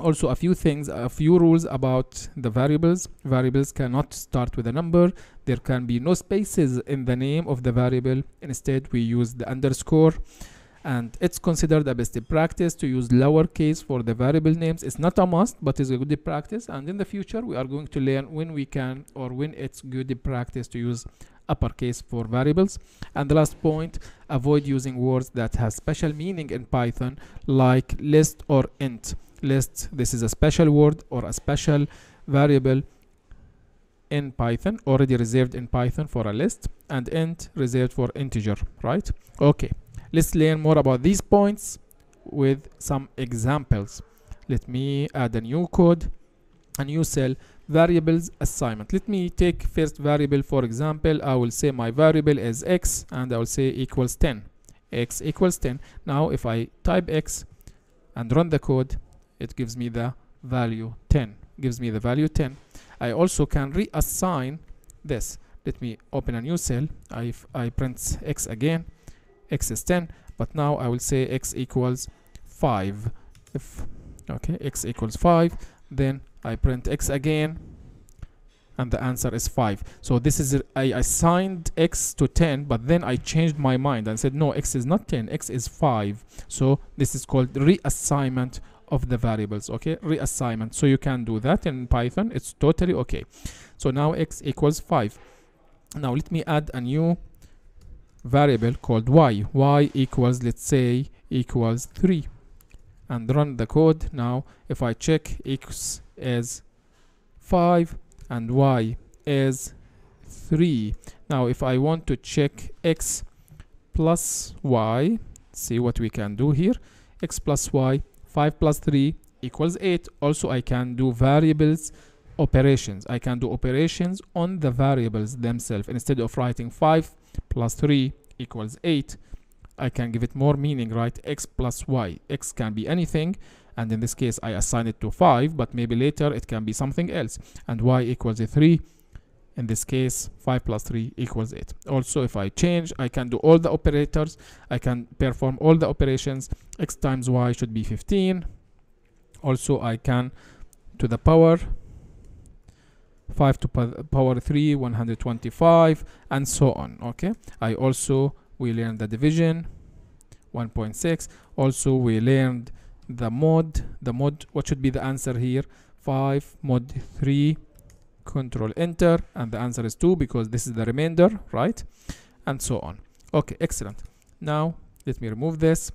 also a few things a few rules about the variables. Variables cannot start with a number. There can be no spaces in the name of the variable. Instead we use the underscore and it's considered a best practice to use lowercase for the variable names. It's not a must but it's a good practice. And in the future we are going to learn when we can or when it's good practice to use uppercase for variables. And the last point avoid using words that have special meaning in python like list or int. List this is a special word or a special variable in python already reserved in python for a list and int reserved for integer right? Okay let's learn more about these points with some examples. Let me add a new code a new cell variables assignment. Let me take first variable for example i will say my variable is x and i will say equals 10 x equals 10 now if i type x and run the code it gives me the value 10 gives me the value 10 I also can reassign this. Let me open a new cell. I, I print x again x is 10 but now I will say x equals 5 if okay x equals 5 then I print x again and the answer is 5 so this is I assigned x to 10 but then I changed my mind and said no x is not 10 x is 5 so this is called reassignment of the variables okay? Reassignment. So you can do that in python. It's totally okay. So now x equals 5 now let me add a new variable called y. y equals let's say equals 3 and run the code. Now if i check x is 5 and y is 3 now if i want to check x plus y see what we can do here. x plus y 5 plus 3 equals 8 also I can do variables operations. I can do operations on the variables themselves. Instead of writing 5 plus 3 equals 8 I can give it more meaning right? X plus y. X can be anything and in this case I assign it to 5 but maybe later it can be something else. And y equals a 3 in this case 5 plus 3 equals 8 also if I change I can do all the operators. I can perform all the operations. X times y should be 15 also I can to the power 5 to power 3 125 and so on okay? I also we learned the division 1.6 also we learned the mod the mod what should be the answer here? 5 mod 3 control enter and the answer is 2 because this is the remainder right? And so on. Okay excellent. Now let me remove this.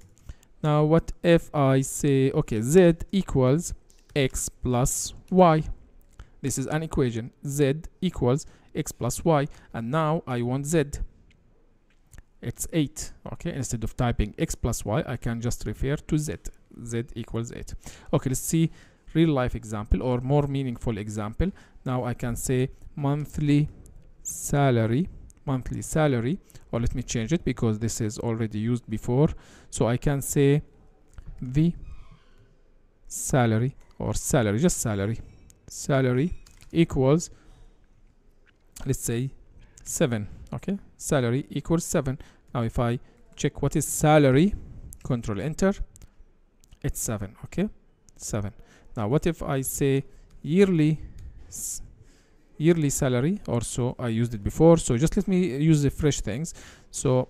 Now what if I say okay z equals x plus y this is an equation. Z equals x plus y. And now I want z. It's 8 okay? Instead of typing x plus y I can just refer to z. Z equals 8 okay let's see real life example or more meaningful example. Now I can say monthly salary monthly salary. Or let me change it because this is already used before. So I can say the salary or salary just salary salary equals let's say 7 okay? Salary equals 7 now if I check what is salary control enter it's 7 okay? 7 now what if I say yearly yearly salary? Or so I used it before. So just let me use the fresh things. So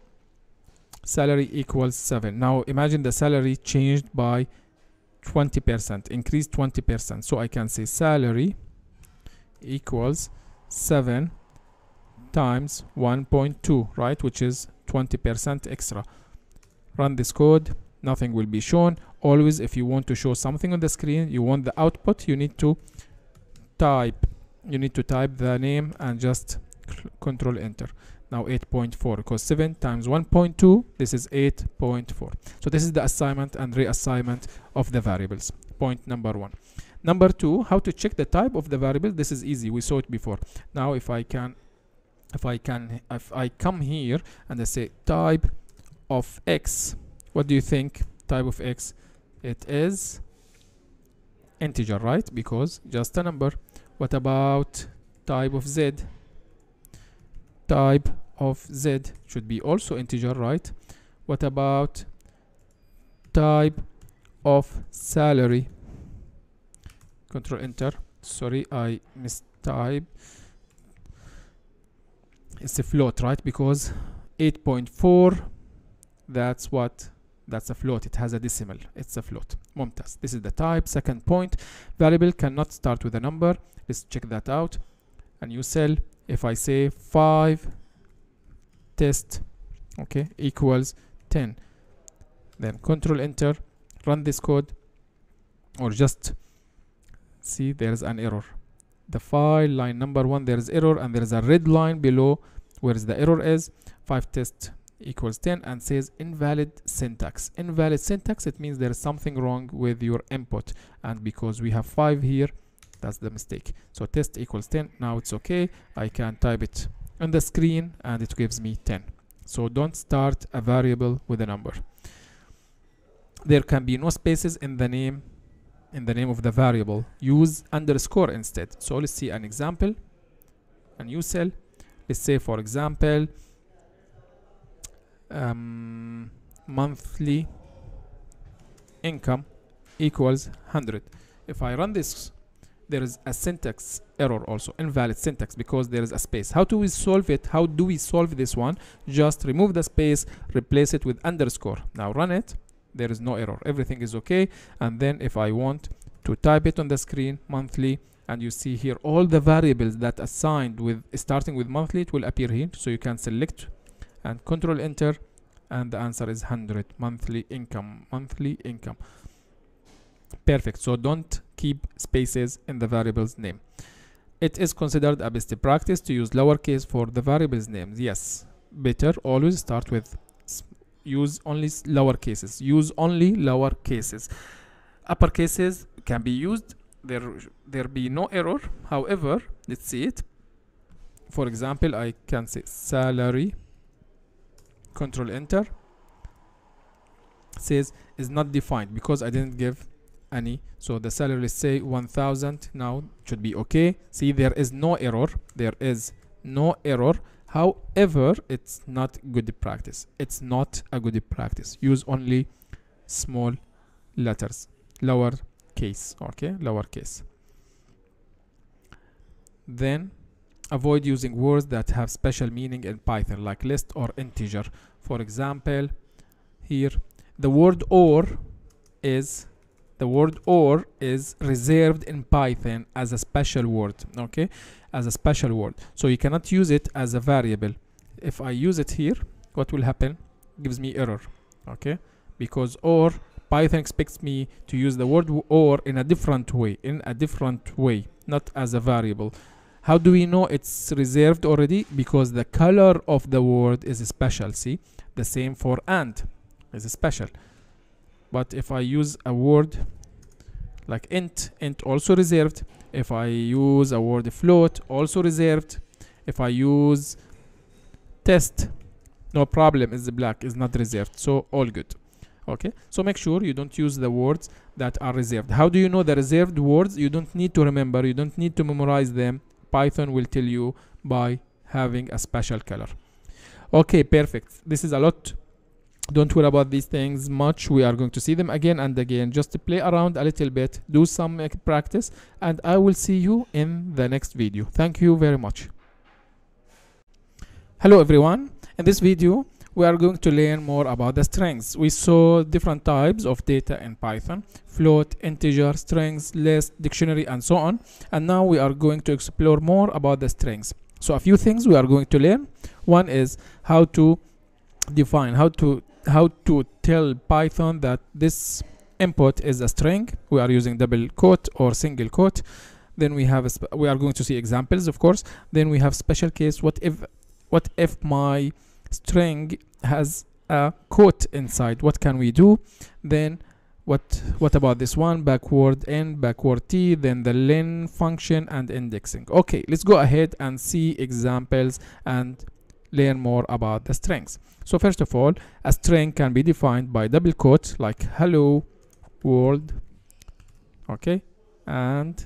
salary equals 7 now imagine the salary changed by 20% increase 20% so I can say salary equals 7 times 1.2 right which is 20% extra. Run this code nothing will be shown. Always if you want to show something on the screen you want the output you need to type you need to type the name and just control enter now 8.4 because 7 times 1.2 this is 8.4 so this is the assignment and reassignment of the variables. Point number one. Number two how to check the type of the variable? This is easy. We saw it before. Now if i can if i can if i come here and i say type of x what do you think type of x? It is integer right? Because just a number. What about type of z? Type of z should be also integer right? What about type of salary? Control enter. Sorry I mistype. It's a float right? Because 8.4 that's what that's a float. It has a decimal. It's a float. Mumtaz. This is the type. Second point. Variable cannot start with a number. Let's check that out. A new cell if I say 5 test okay equals 10 then control enter run this code or just see there's an error. The file line number one there is error and there is a red line below where is the error is. 5 test equals 10 and says invalid syntax. Invalid syntax it means there is something wrong with your input. And because we have 5 here that's the mistake. So test equals 10 now it's okay I can type it on the screen and it gives me 10 so don't start a variable with a number. There can be no spaces in the name in the name of the variable. Use underscore instead. So let's see an example. A new cell. Let's say for example um, monthly income equals 100 if I run this there is a syntax error also invalid syntax because there is a space. How do we solve it? How do we solve this one? Just remove the space replace it with underscore. Now run it. There is no error. Everything is okay. And then if I want to type it on the screen monthly and you see here all the variables that assigned with starting with monthly it will appear here. So you can select and control enter and the answer is 100 monthly income monthly income perfect. So don't keep spaces in the variable's name. It is considered a best practice to use lowercase for the variable's names yes. Better always start with use only lower cases use only lower cases upper cases can be used. There there be no error. However let's see it. For example i can say salary control enter says is not defined because i didn't give any. So the salary say 1000 now should be okay. See there is no error. There is no error. However it's not good practice. It's not a good practice. Use only small letters. Lower case okay? Lower case. Then avoid using words that have special meaning in python like list or integer. For example here the word or is the word or is reserved in python as a special word okay? As a special word. So you cannot use it as a variable. If i use it here what will happen? Gives me error okay? Because or python expects me to use the word or in a different way in a different way not as a variable. How do we know it's reserved already? Because the color of the word is special see? The same for and is special but if I use a word like int int also reserved. If I use a word float also reserved. If I use test no problem is the black is not reserved. So all good. Okay? So make sure you don't use the words that are reserved. How do you know the reserved words? You don't need to remember you don't need to memorize them. Python will tell you by having a special color. Okay perfect. This is a lot don't worry about these things much. We are going to see them again and again. Just play around a little bit do some uh, practice and i will see you in the next video. Thank you very much. Hello everyone. In this video we are going to learn more about the strings we saw different types of data in python float integer strings list dictionary and so on. And now we are going to explore more about the strings so a few things we are going to learn. One is how to define how to how to tell Python that this input is a string. We are using double quote or single quote. Then we have we are going to see examples, of course. Then we have special case. What if what if my string has a quote inside? What can we do? Then what what about this one backward n backward t then the len function and indexing okay let's go ahead and see examples and learn more about the strings so first of all, a string can be defined by double quotes like hello world. Okay, and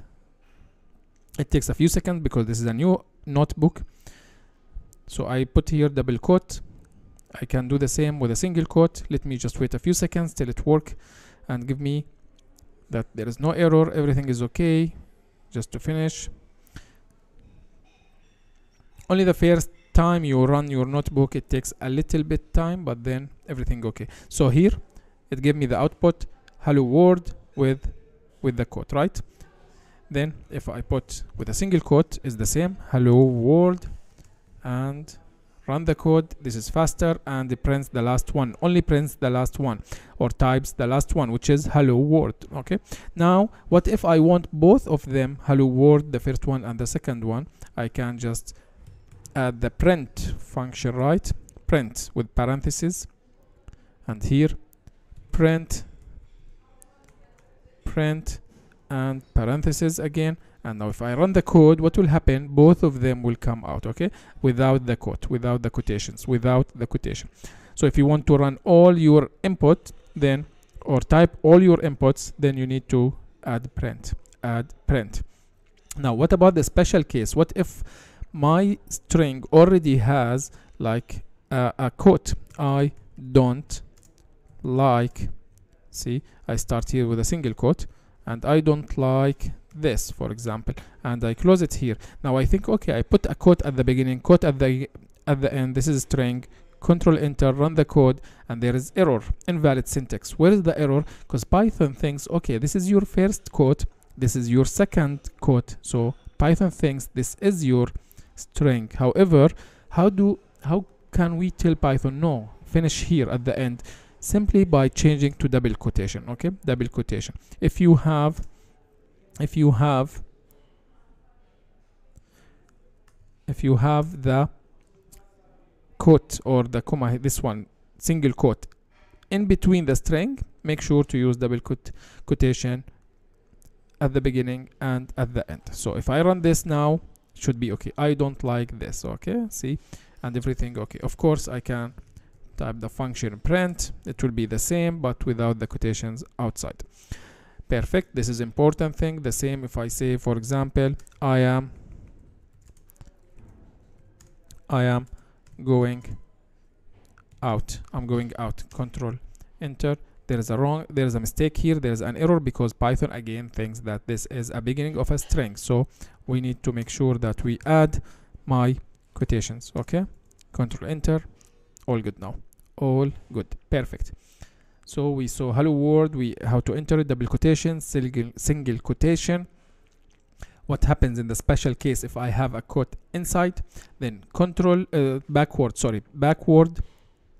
it takes a few seconds because this is a new notebook. So I put here double quote. I can do the same with a single quote. Let me just wait a few seconds till it work and give me that there is no error everything is okay just to finish only the first time you run your notebook it takes a little bit time but then everything okay. So here it gave me the output hello world with with the quote right? Then if I put with a single quote is the same hello world and run the code this is faster and it prints the last one only prints the last one or types the last one which is hello world okay? Now what if I want both of them hello world the first one and the second one? I can just add the print function right? Print with parentheses. And here print print and parentheses again. And now if I run the code what will happen? Both of them will come out okay? Without the quote without the quotations without the quotation. So if you want to run all your input then or type all your inputs then you need to add print add print. Now what about the special case? What if my string already has like uh, a quote. I don't like see I start here with a single quote and I don't like this for example and I close it here. Now I think okay I put a quote at the beginning quote at the at the end. This is string. Control enter run the code and there is error invalid syntax. Where is the error? Because Python thinks okay this is your first quote this is your second quote. So Python thinks this is your string however how do how can we tell Python no finish here at the end simply by changing to double quotation okay? Double quotation. If you have if you have if you have the quote or the comma this one single quote in between the string make sure to use double quote quotation at the beginning and at the end. So if I run this now should be okay. I don't like this okay? See? And everything okay. Of course I can type the function print. It will be the same but without the quotations outside. Perfect. This is important thing. The same if I say for example I am I am going out. I'm going out. Control enter. There is a wrong there is a mistake here. There is an error because Python again thinks that this is a beginning of a string. So we need to make sure that we add my quotations okay? Control enter all good now. All good perfect. So we saw hello world we how to enter double quotation single single quotation. What happens in the special case if I have a quote inside? Then control uh, backward sorry backward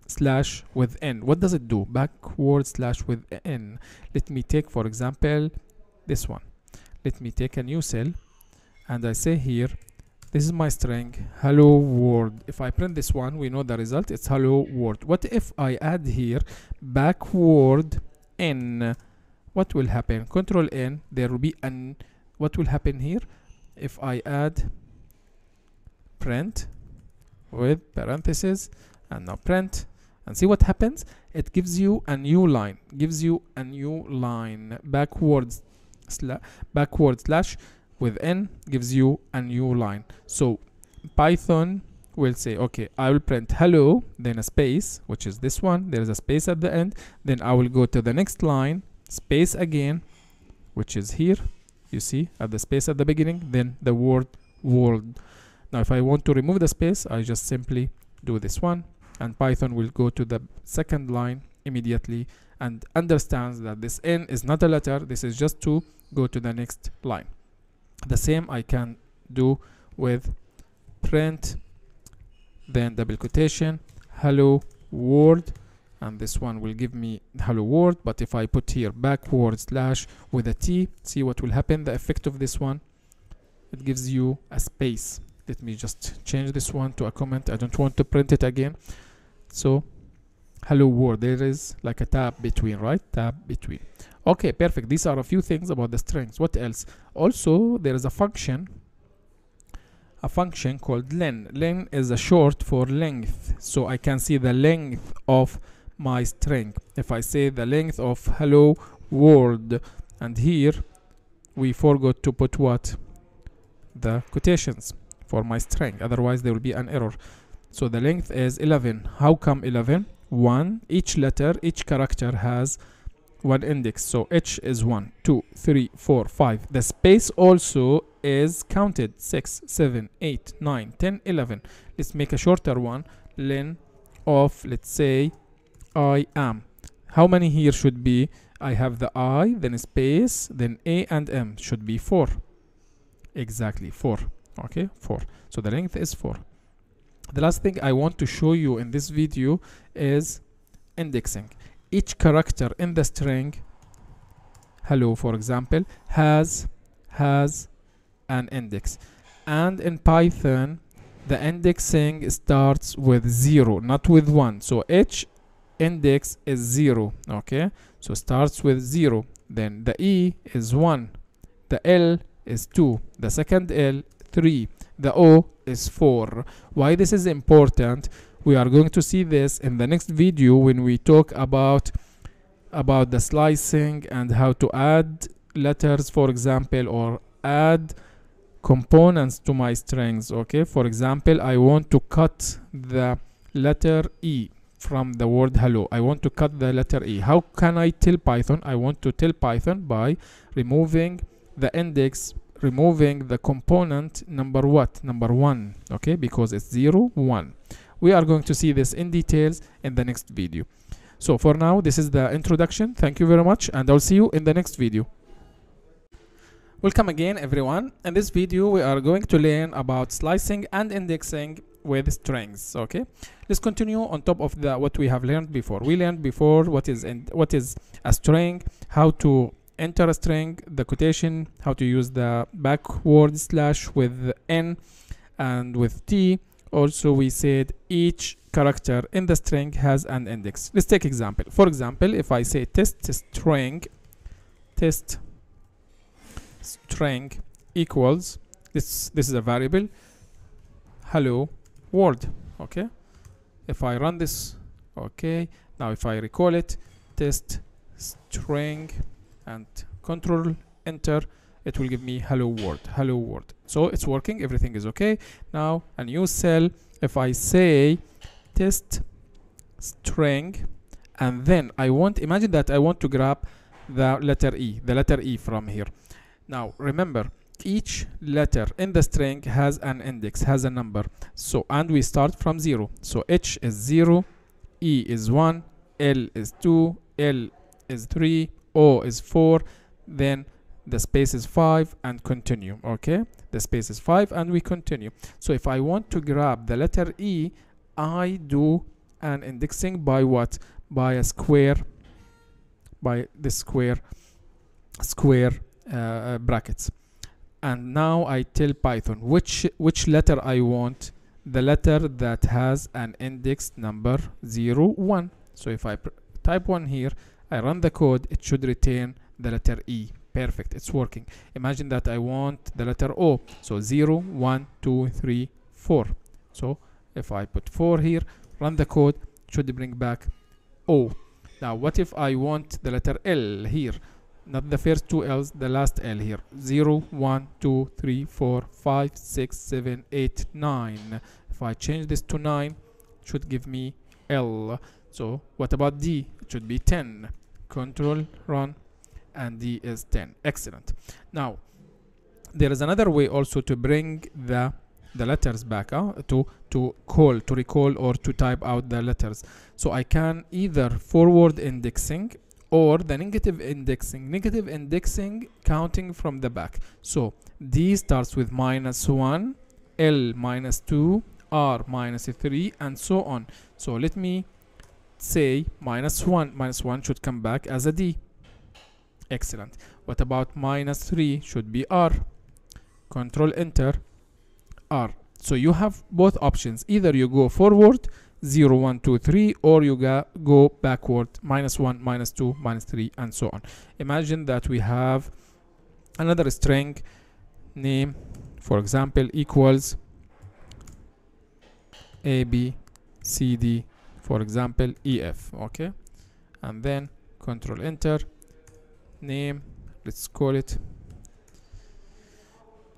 slash with n. What does it do? Backward slash with n. Let me take for example this one. Let me take a new cell and I say here this is my string hello world. If I print this one we know the result. It's hello world. What if I add here backward n what will happen? Control n there will be an what will happen here? If I add print with parentheses and now print and see what happens? It gives you a new line gives you a new line. Backwards slash with n gives you a new line. So python will say okay i will print hello then a space which is this one. There is a space at the end. Then i will go to the next line space again which is here. You see at the space at the beginning then the word world. Now if i want to remove the space i just simply do this one and python will go to the second line immediately and understands that this n is not a letter. This is just to go to the next line the same I can do with print then double quotation hello world and this one will give me hello world but if I put here backward slash with a T see what will happen the effect of this one it gives you a space. Let me just change this one to a comment. I don't want to print it again. So hello world there is like a tab between right? Tab between. Okay perfect. These are a few things about the strings. What else? Also there is a function a function called len. Len is a short for length so i can see the length of my string. If i say the length of hello world and here we forgot to put what? The quotations for my string otherwise there will be an error. So the length is 11 how come 11 1 each letter each character has one index. So h is 1 2 3 4 5 the space also is counted. 6 7 8 9 10 11 let's make a shorter one. Len of let's say i am. How many here should be? I have the i then space then a and m. Should be 4 exactly 4 okay 4 so the length is 4 the last thing i want to show you in this video is indexing. Each character in the string hello for example has has an index. And in python the indexing starts with 0 not with 1 so each index is 0 okay? So starts with 0 then the e is 1 the l is 2 the second l 3 the o is 4 why this is important we are going to see this in the next video when we talk about about the slicing and how to add letters for example or add components to my strings okay? For example i want to cut the letter e from the word hello. I want to cut the letter e. How can i tell python? I want to tell python by removing the index removing the component number what? Number one okay? Because it's zero one. We are going to see this in details in the next video. So for now this is the introduction. Thank you very much and i'll see you in the next video. Welcome again everyone. In this video we are going to learn about slicing and indexing with strings okay? Let's continue on top of the what we have learned before. We learned before what is in what is a string how to enter a string the quotation how to use the backward slash with n and with t. Also we said each character in the string has an index. Let's take example. For example if i say test string test string equals this this is a variable hello world. Okay? If i run this okay. Now if i recall it test string and control enter. It will give me hello world hello world. So it's working everything is okay. Now a new cell. If i say test string and then i want imagine that i want to grab the letter e the letter e from here. Now remember each letter in the string has an index has a number. So and we start from 0 so h is 0 e is 1 l is 2 l is 3 o is 4 then the space is 5 and continue okay? The space is 5 and we continue. So if i want to grab the letter e i do an indexing by what? By a square by the square square uh, brackets. And now I tell Python which which letter I want the letter that has an index number 0 1 so if I type 1 here I run the code it should retain the letter E perfect it's working imagine that I want the letter O so 0 1 2 3 4 so if I put 4 here run the code should bring back O now what if I want the letter L here not the first two L's, the last L here. 0, 1, 2, 3, 4, 5, 6, 7, 8, 9. If I change this to 9, it should give me L. So what about D? Should be 10. Control, run, and D is 10. Excellent. Now, there is another way also to bring the the letters back uh, to to call to recall or to type out the letters so i can either forward indexing or the negative indexing negative indexing counting from the back so d starts with minus 1 l minus 2 r minus 3 and so on so let me say minus 1 minus 1 should come back as a d. Excellent. What about minus 3 should be r. Control enter r. So you have both options. Either you go forward 0 1 2 3 or you go backward minus 1 minus 2 minus 3 and so on. Imagine that we have another string name for example equals a b c d for example ef okay? And then control enter name let's call it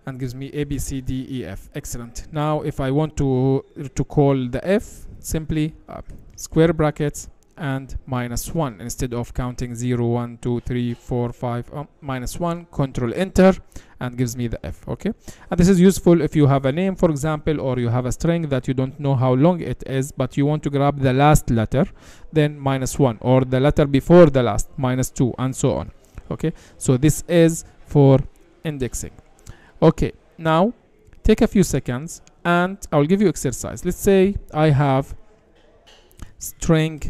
and gives me a b c d e f. Excellent. Now if i want to to call the f simply uh, square brackets and minus 1 instead of counting 0 1 2 3 4 5 um, minus 1 control enter and gives me the f okay? And this is useful if you have a name for example or you have a string that you don't know how long it is but you want to grab the last letter then minus 1 or the letter before the last minus 2 and so on okay? So this is for indexing. Okay now take a few seconds and I'll give you exercise. Let's say I have string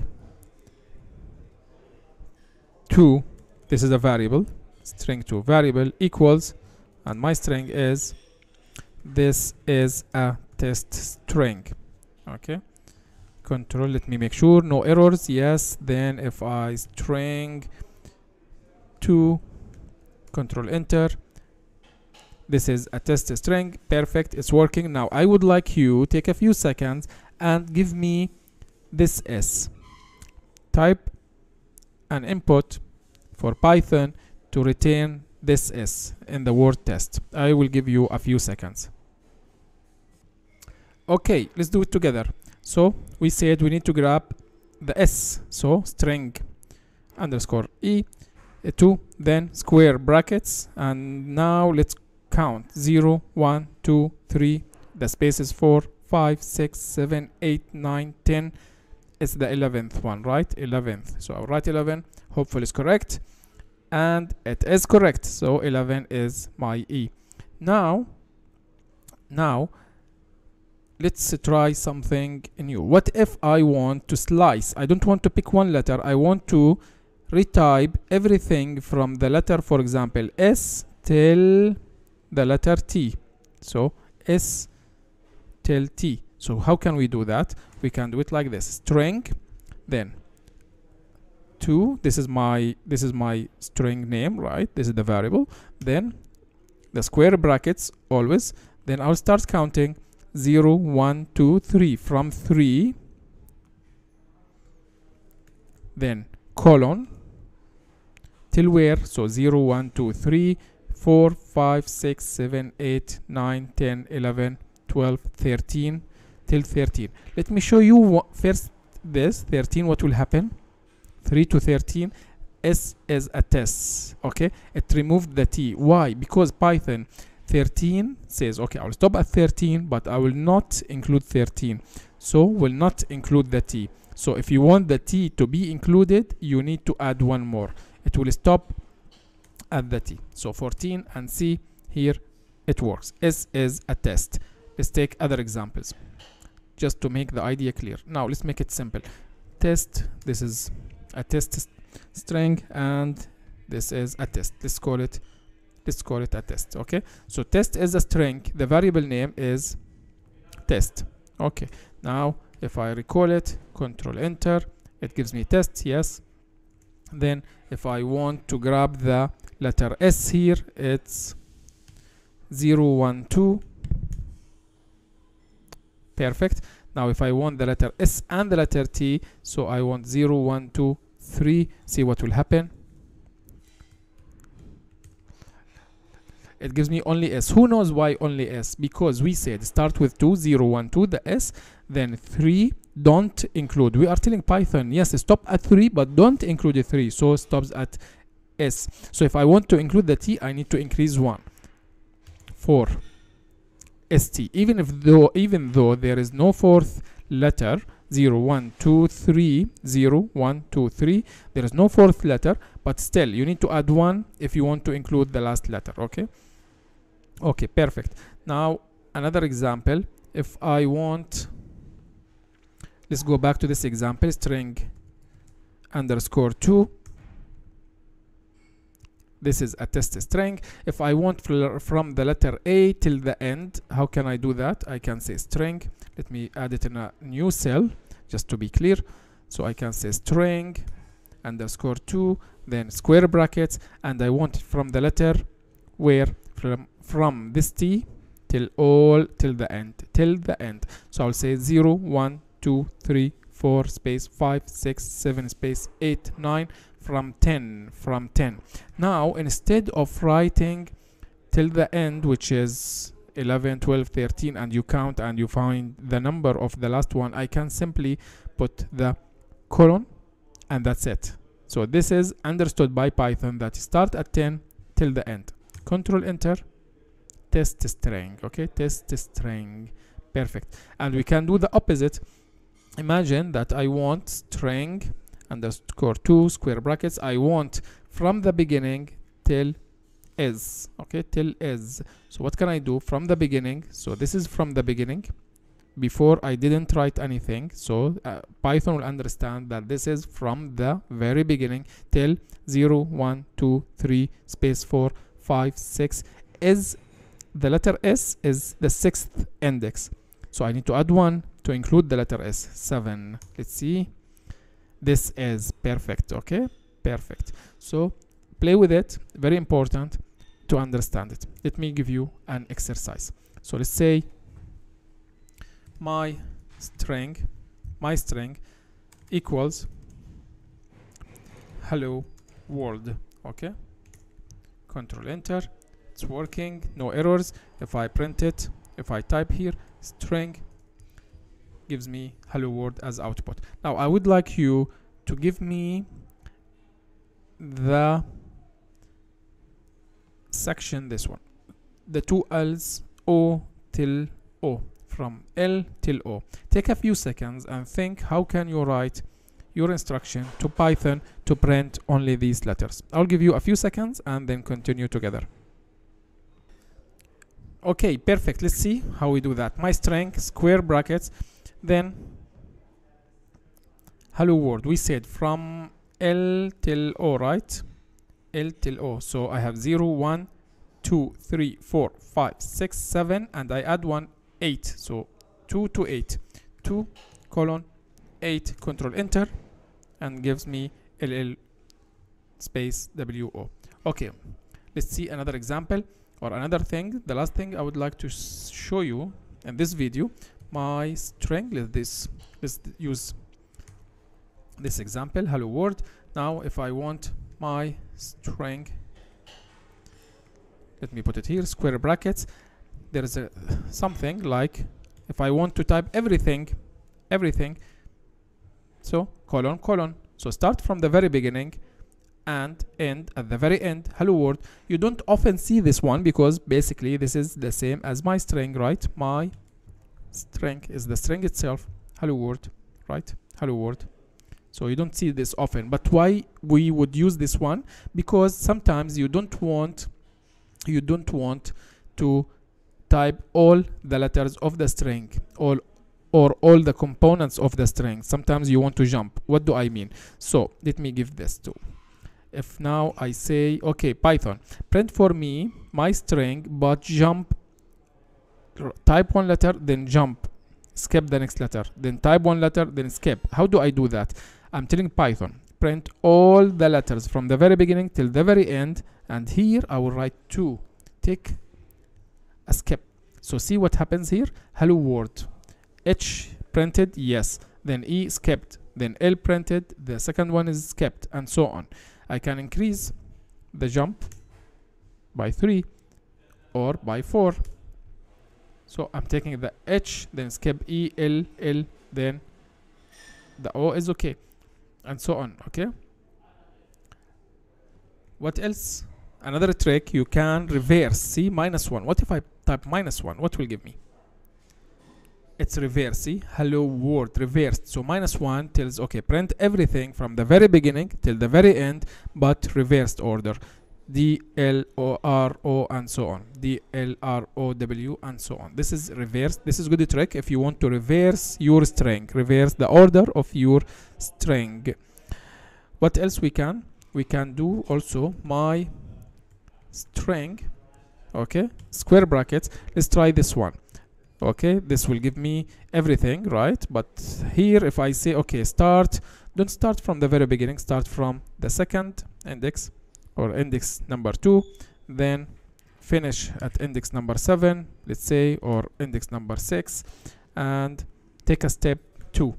2 this is a variable string 2 variable equals and my string is this is a test string okay? Control let me make sure no errors yes then if I string 2 control enter this is a test string perfect it's working. Now I would like you take a few seconds and give me this s. Type an input for Python to retain this is in the word test. I will give you a few seconds. Okay, let's do it together. So we said we need to grab the s, so string underscore e, uh, 2, then square brackets, and now let's count 0, 1, 2, 3, the space is 4, 5, 6, 7, 8, 9, 10, it's the 11th one, right? 11th. So I'll write 11, hopefully it's correct. And it is correct. So 11 is my E. Now, now, let's try something new. What if I want to slice? I don't want to pick one letter. I want to retype everything from the letter, for example, S till the letter T. So S till T. So how can we do that? We can do it like this. String, then two. This is my this is my string name, right? This is the variable. Then the square brackets always. Then I'll start counting 0, 1, 2, 3 from 3. Then colon till where? So 0, 1, 2, 3, 4, 5, 6, 7, 8, 9, 10, 11, 12, 13 till 13 let me show you first this 13 what will happen 3 to 13 s is a test okay? It removed the t. Why? Because python 13 says okay i'll stop at 13 but i will not include 13 so will not include the t. So if you want the t to be included you need to add one more. It will stop at the t. So 14 and see here it works. S is a test. Let's take other examples just to make the idea clear. Now let's make it simple. Test this is a test string and this is a test. Let's call it let's call it a test okay? So test is a string. The variable name is test. Okay. Now if I recall it control enter it gives me test yes. Then if I want to grab the letter S here it's 0 1 2 perfect now if I want the letter S and the letter T so I want 0 1 2 3 see what will happen? It gives me only S. Who knows why only S? Because we said start with 2 0 1 2 the S then 3 don't include. We are telling Python. Yes stop at 3 but don't include the 3 so stops at S. So if I want to include the T I need to increase 1 4 st even if though even though there is no fourth letter 0 1 2 3 0 1 2 3 there is no fourth letter but still you need to add one if you want to include the last letter okay? Okay perfect. Now another example. If i want let's go back to this example string underscore 2 this is a test string. If I want from the letter A till the end how can I do that? I can say string. Let me add it in a new cell just to be clear. So I can say string underscore 2 then square brackets and I want from the letter where? From from this T till all till the end till the end. So I'll say 0 1 2 3 4 space 5 6 7 space 8 9 from 10 from 10 now instead of writing till the end which is 11 12 13 and you count and you find the number of the last one I can simply put the colon and that's it. So this is understood by python that start at 10 till the end. Control enter test string okay? Test string perfect. And we can do the opposite. Imagine that i want string underscore 2 square brackets. I want from the beginning till is. Okay till is. So what can i do from the beginning? So this is from the beginning. Before i didn't write anything. So uh, python will understand that this is from the very beginning till 0 1 2 3 space 4 5 6 is the letter s is the sixth index. So i need to add one to include the letter s 7 let's see this is perfect okay? Perfect. So play with it very important to understand it. Let me give you an exercise. So let's say my string my string equals hello world okay? Control enter it's working no errors. If i print it if i type here string gives me hello world as output. Now i would like you to give me the section this one. The two l's o till o from l till o. Take a few seconds and think how can you write your instruction to python to print only these letters. I'll give you a few seconds and then continue together. Okay perfect. Let's see how we do that. My string square brackets then hello world we said from l till o right? L till o. So i have 0 1 2 3 4 5 6 7 and i add 1 8 so 2 to 8 2 colon 8 control enter and gives me ll space wo okay let's see another example or another thing. The last thing i would like to show you in this video my string let this let's use this example hello world. Now if i want my string let me put it here square brackets. There is a something like if I want to type everything everything so colon colon. So start from the very beginning and end at the very end. Hello world. You don't often see this one because basically this is the same as my string right? My string is the string itself. Hello world right? Hello world. So you don't see this often but why we would use this one? Because sometimes you don't want you don't want to type all the letters of the string all or all the components of the string. Sometimes you want to jump. What do i mean? So let me give this to. If now i say okay python. Print for me my string but jump type one letter then jump. Skip the next letter. Then type one letter then skip. How do i do that? I'm telling python. Print all the letters from the very beginning till the very end and here i will write two take a skip. So see what happens here? Hello world. H printed yes. Then e skipped. Then l printed. The second one is skipped and so on. I can increase the jump by 3 or by 4 so i'm taking the h then skip e l l then the o is okay and so on okay? What else? Another trick you can reverse see minus 1 what if i type minus 1 what will give me? It's reverse see? Hello world reversed. So minus 1 tells okay print everything from the very beginning till the very end but reversed order D L O R O and so on. D L R O W and so on. This is reverse this is good trick if you want to reverse your string reverse the order of your string. What else we can? We can do also my string okay square brackets. Let's try this one. Okay this will give me everything right? But here if I say okay start don't start from the very beginning start from the second index or index number two then finish at index number seven let's say or index number six and take a step two.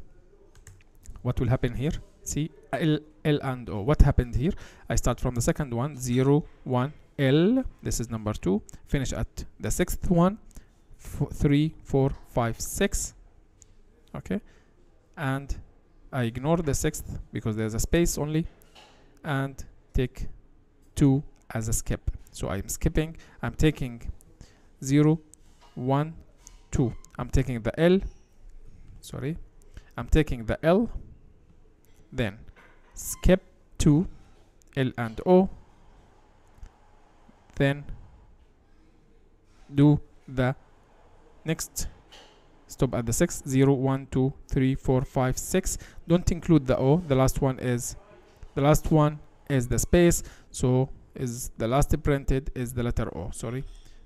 What will happen here? See L, L and O. What happened here? I start from the second one zero one L. This is number two. Finish at the sixth one three four five six. Okay? And I ignore the sixth because there's a space only. And take 2 as a skip. So I'm skipping I'm taking 0 1 2 I'm taking the L sorry. I'm taking the L then skip 2 L and O then do the next stop at the 6 0 1 2 3 4 5 6 don't include the O. The last one is the last one is the space so is the last printed is the letter O sorry.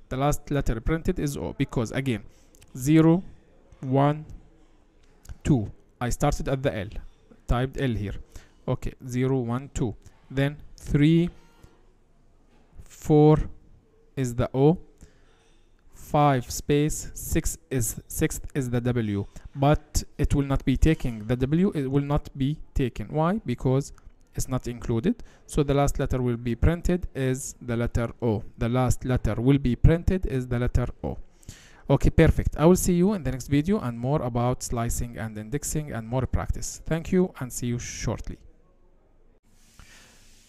The last letter printed is O because again 0 1 2 I started at the L typed L here. Okay 0 1 2 then 3 4 is the O. 5 space 6 is 6th is the W. But it will not be taking. The W it will not be taken. Why? Because it's not included. So the last letter will be printed is the letter O. The last letter will be printed is the letter O. Okay perfect. I will see you in the next video and more about slicing and indexing and more practice. Thank you and see you shortly.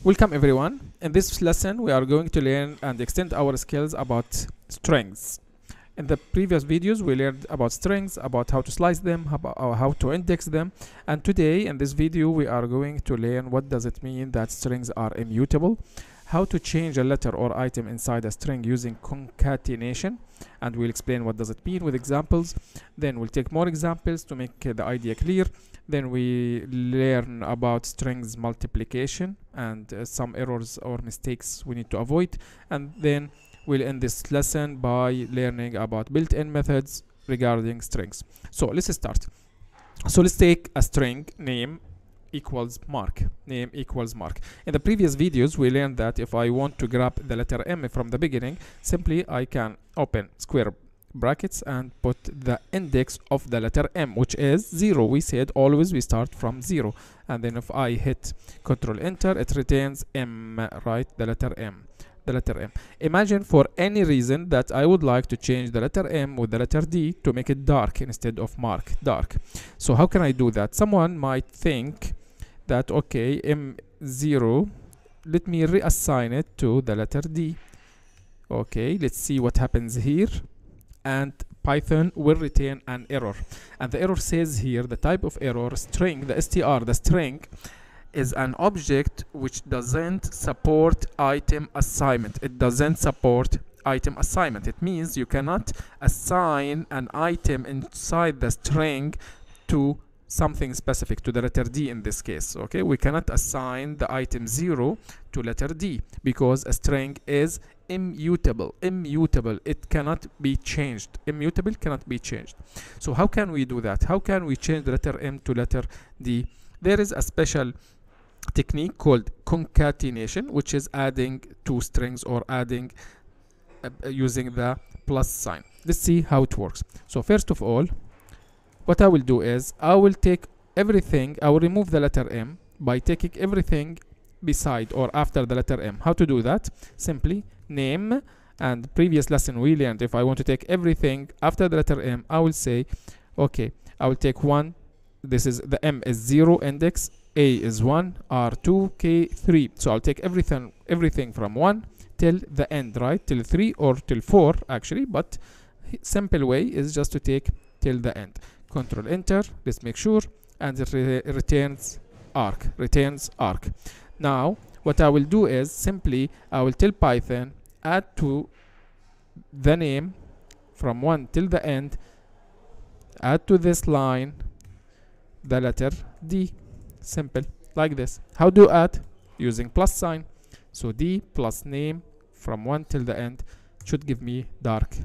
Welcome everyone. In this lesson we are going to learn and extend our skills about strings in the previous videos we learned about strings about how to slice them about how to index them. And today in this video we are going to learn what does it mean that strings are immutable how to change a letter or item inside a string using concatenation. And we'll explain what does it mean with examples. Then we'll take more examples to make uh, the idea clear. Then we learn about strings multiplication and uh, some errors or mistakes we need to avoid. And then we'll end this lesson by learning about built-in methods regarding strings. So let's start. So let's take a string name equals mark. Name equals mark. In the previous videos we learned that if I want to grab the letter M from the beginning simply I can open square brackets and put the index of the letter M which is 0 we said always we start from 0 and then if I hit control enter it returns M right? The letter M the letter M. Imagine for any reason that I would like to change the letter M with the letter D to make it dark instead of mark, dark. So how can I do that? Someone might think that, okay, M0, let me reassign it to the letter D. Okay, let's see what happens here. And Python will return an error. And the error says here, the type of error, string, the str, the string, is an object which doesn't support item assignment. It doesn't support item assignment. It means you cannot assign an item inside the string to something specific to the letter D in this case okay? We cannot assign the item 0 to letter D because a string is immutable immutable. It cannot be changed. Immutable cannot be changed. So how can we do that? How can we change the letter M to letter D? There is a special technique called concatenation which is adding two strings or adding uh, uh, using the plus sign. Let's see how it works. So first of all what I will do is I will take everything I will remove the letter M by taking everything beside or after the letter M. How to do that? Simply name and previous lesson we learned if I want to take everything after the letter M I will say okay I will take one this is the M is zero index a is 1 r2 k 3 so i'll take everything everything from 1 till the end right? Till 3 or till 4 actually but simple way is just to take till the end. Control enter let's make sure and it re returns arc returns arc. Now what i will do is simply i will tell python add to the name from 1 till the end add to this line the letter d simple. Like this. How do you add using plus sign. So d plus name from 1 till the end should give me dark.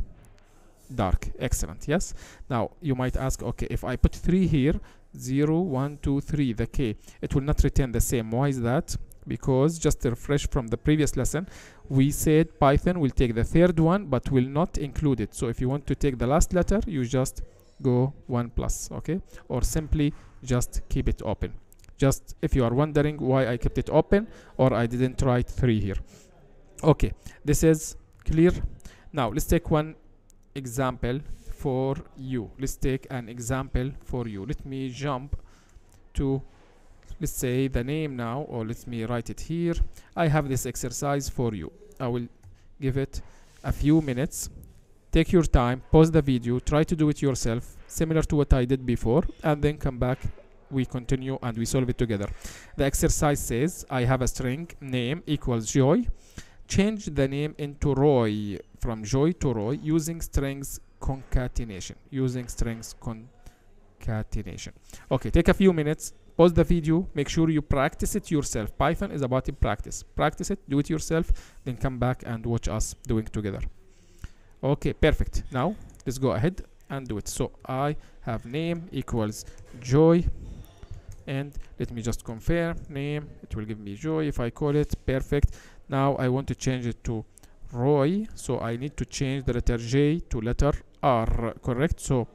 Dark. Excellent. Yes? Now you might ask okay if i put 3 here 0 1 2 3 the k it will not return the same. Why is that? Because just to refresh from the previous lesson we said python will take the third one but will not include it. So if you want to take the last letter you just go 1 plus okay? Or simply just keep it open just if you are wondering why I kept it open or I didn't write 3 here. Okay this is clear. Now let's take one example for you. Let's take an example for you. Let me jump to let's say the name now or let me write it here. I have this exercise for you. I will give it a few minutes. Take your time pause the video try to do it yourself similar to what I did before and then come back we continue and we solve it together. The exercise says I have a string name equals joy. Change the name into Roy from Joy to Roy using strings concatenation using strings concatenation. Okay take a few minutes pause the video make sure you practice it yourself. Python is about in practice. Practice it do it yourself then come back and watch us doing together. Okay perfect. Now let's go ahead and do it. So i have name equals joy and let me just confirm name. It will give me joy if i call it. Perfect. Now i want to change it to roy. So i need to change the letter j to letter r. Correct? So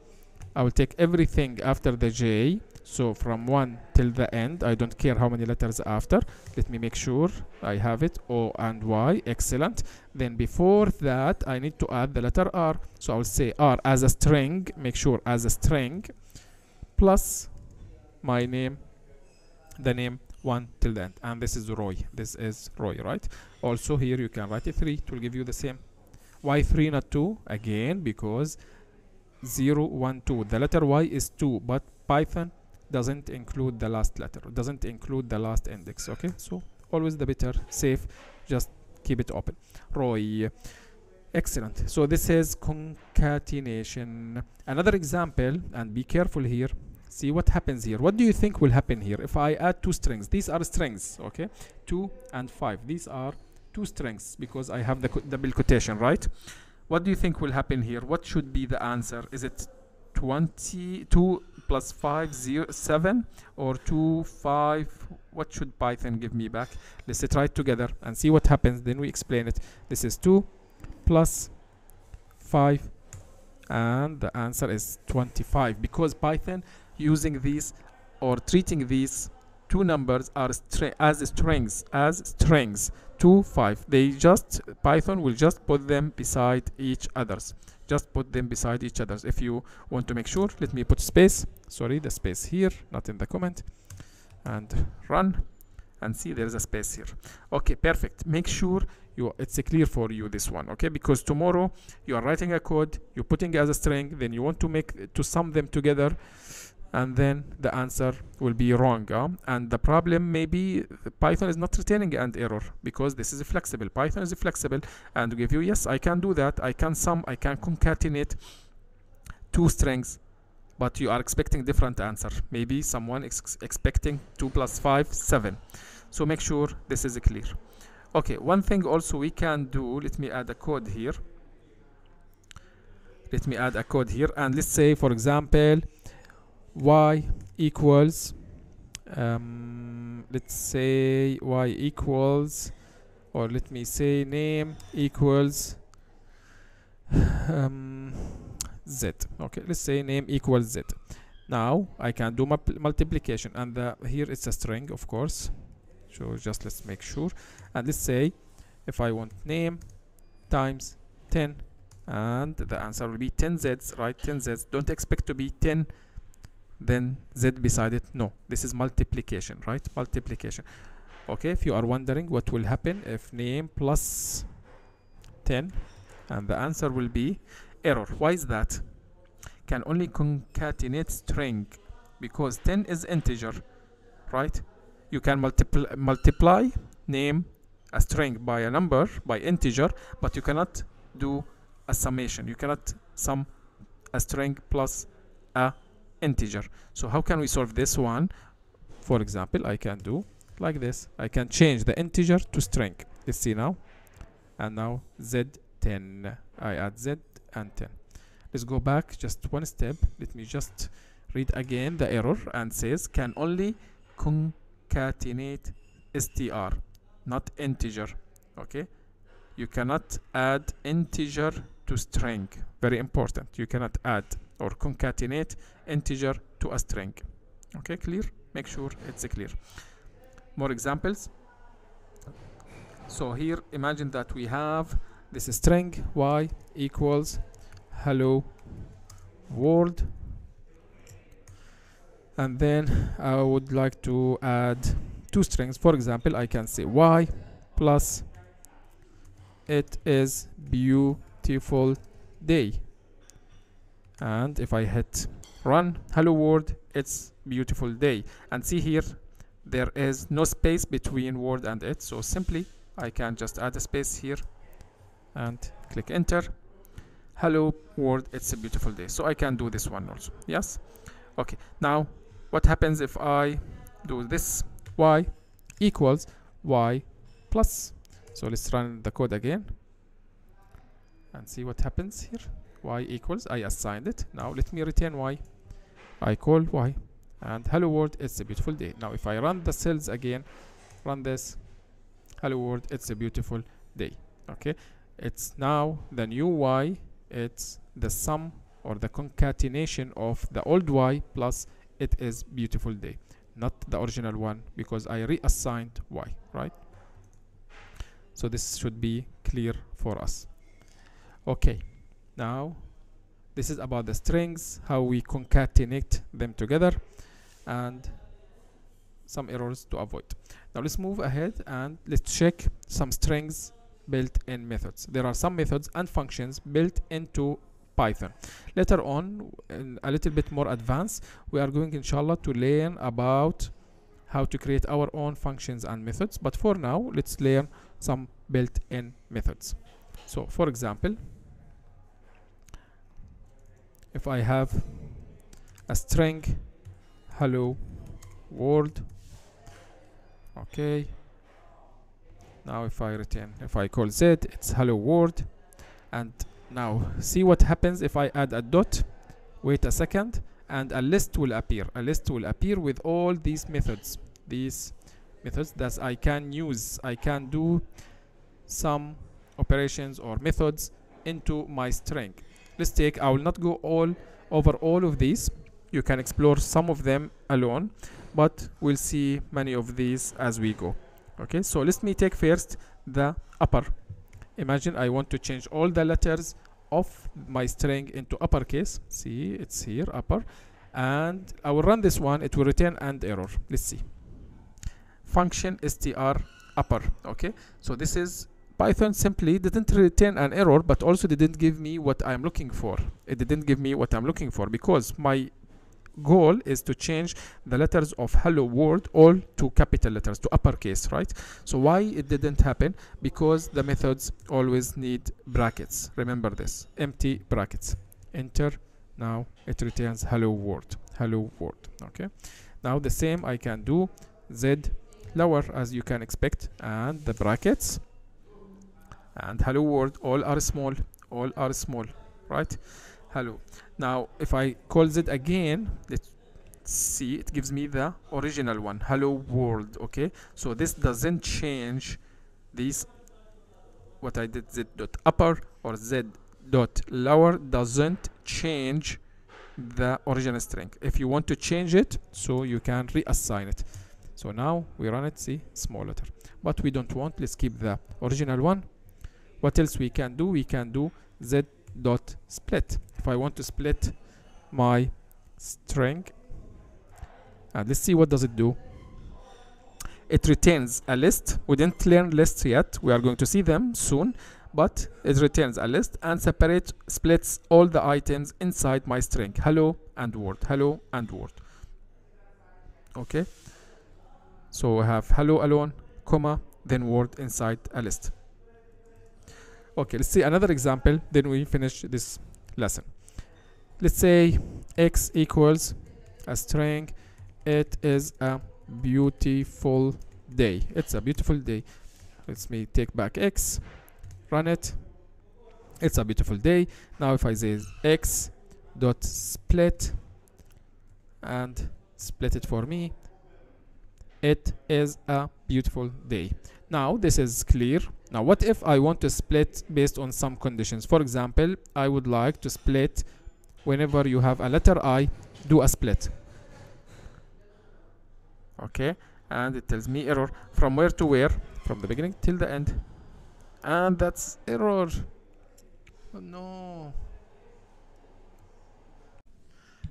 i will take everything after the j. So from 1 till the end. I don't care how many letters after. Let me make sure I have it. O and Y. Excellent. Then before that I need to add the letter R. So I will say R as a string. Make sure as a string plus my name the name 1 till the end. And this is Roy. This is Roy right? Also here you can write a 3 it will give you the same. Why 3 not 2 again because 0 1 2 the letter Y is 2 but Python doesn't include the last letter doesn't include the last index okay? So always the better safe. Just keep it open. Roy. Excellent. So this is concatenation. Another example and be careful here see what happens here. What do you think will happen here? If i add two strings these are strings okay? Two and five. These are two strings because i have the double quotation right? What do you think will happen here? What should be the answer? Is it 22 plus 5 0 7 or 2 5 what should python give me back? Let's try it together and see what happens. Then we explain it. This is 2 plus 5 and the answer is 25 because python using these or treating these two numbers are as strings as strings. 2 5 they just python will just put them beside each others. Just put them beside each other if you want to make sure let me put space. Sorry the space here not in the comment. And run and see there is a space here. Okay perfect. Make sure you it's clear for you this one okay? Because tomorrow you are writing a code you're putting as a string then you want to make to sum them together and then the answer will be wrong uh? and the problem maybe python is not returning an error because this is flexible. Python is flexible. And give you yes i can do that. I can sum i can concatenate two strings but you are expecting different answer. Maybe someone is expecting 2 plus 5 7 so make sure this is clear. Okay one thing also we can do let me add a code here. Let me add a code here. And let's say for example y equals um, let's say y equals or let me say name equals um, z. Okay let's say name equals z. Now I can do my multiplication and the, here it's a string of course. So just let's make sure. And let's say if I want name times 10 and the answer will be 10 z's right? 10 z's. Don't expect to be 10 then z beside it no. This is multiplication right? Multiplication. Okay if you are wondering what will happen if name plus 10 and the answer will be error. Why is that? Can only concatenate string because 10 is integer right? You can multiply multiply name a string by a number by integer but you cannot do a summation. You cannot sum a string plus a integer. So how can we solve this one? For example I can do like this. I can change the integer to string. Let's see now? And now z10 I add z and 10 let's go back just one step. Let me just read again the error and says can only concatenate str not integer. Okay? You cannot add integer to string. Very important. You cannot add or concatenate integer to a string. Okay clear? Make sure it's clear. More examples. So here imagine that we have this string y equals hello world. And then I would like to add two strings. For example I can say y plus it is beautiful day and if I hit run hello world it's beautiful day. And see here there is no space between word and it. So simply I can just add a space here and click enter. Hello world it's a beautiful day. So I can do this one also. Yes? Okay. Now what happens if I do this y equals y plus? So let's run the code again and see what happens here y equals I assigned it. Now let me return y. I call y. And hello world it's a beautiful day. Now if I run the cells again run this. Hello world it's a beautiful day. Okay? It's now the new y. It's the sum or the concatenation of the old y plus it is beautiful day. Not the original one because I reassigned y right? So this should be clear for us. Okay now. This is about the strings how we concatenate them together and some errors to avoid. Now let's move ahead and let's check some strings built in methods. There are some methods and functions built into Python. Later on a little bit more advanced we are going inshallah to learn about how to create our own functions and methods. But for now let's learn some built-in methods. So for example if I have a string hello world okay. Now if I return if I call z it's hello world. And now see what happens if I add a dot? Wait a second and a list will appear. A list will appear with all these methods. These methods that I can use. I can do some operations or methods into my string let's take I will not go all over all of these. You can explore some of them alone but we'll see many of these as we go. Okay so let me take first the upper. Imagine I want to change all the letters of my string into uppercase. See it's here upper. And I will run this one it will return an error. Let's see. Function str upper. Okay so this is Python simply didn't return an error but also didn't give me what I'm looking for. It didn't give me what I'm looking for because my goal is to change the letters of hello world all to capital letters to uppercase right? So why it didn't happen? Because the methods always need brackets. Remember this empty brackets. Enter. Now it returns hello world hello world okay? Now the same I can do z lower as you can expect and the brackets and hello world all are small all are small right? Hello. Now if I call it again let's see it gives me the original one. Hello world okay? So this doesn't change these what I did z dot upper or z dot lower doesn't change the original string. If you want to change it so you can reassign it. So now we run it see small letter. But we don't want let's keep the original one what else we can do? We can do z dot split. If I want to split my string and let's see what does it do. It retains a list. We didn't learn lists yet. We are going to see them soon but it returns a list and separate splits all the items inside my string. Hello and word. Hello and word. Okay? So we have hello alone comma then word inside a list okay let's see another example then we finish this lesson. Let's say x equals a string. It is a beautiful day. It's a beautiful day. Let me take back x run it. It's a beautiful day. Now if I say x dot split and split it for me it is a beautiful day. Now this is clear now what if I want to split based on some conditions? For example I would like to split whenever you have a letter I do a split. Okay and it tells me error from where to where from the beginning till the end. And that's error. Oh no.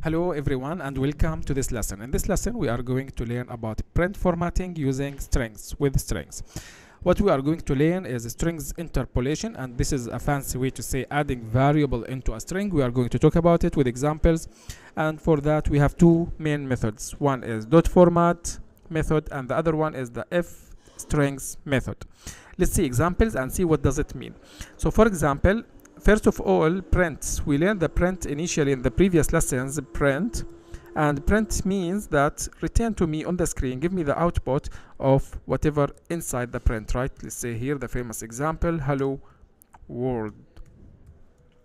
Hello everyone and welcome to this lesson. In this lesson we are going to learn about print formatting using strings with strings. What we are going to learn is strings interpolation and this is a fancy way to say adding variable into a string. We are going to talk about it with examples and for that we have two main methods. One is dot format method and the other one is the f strings method. Let's see examples and see what does it mean. So for example, first of all print. We learned the print initially in the previous lessons print and print means that return to me on the screen. Give me the output of whatever inside the print right? Let's say here the famous example hello world.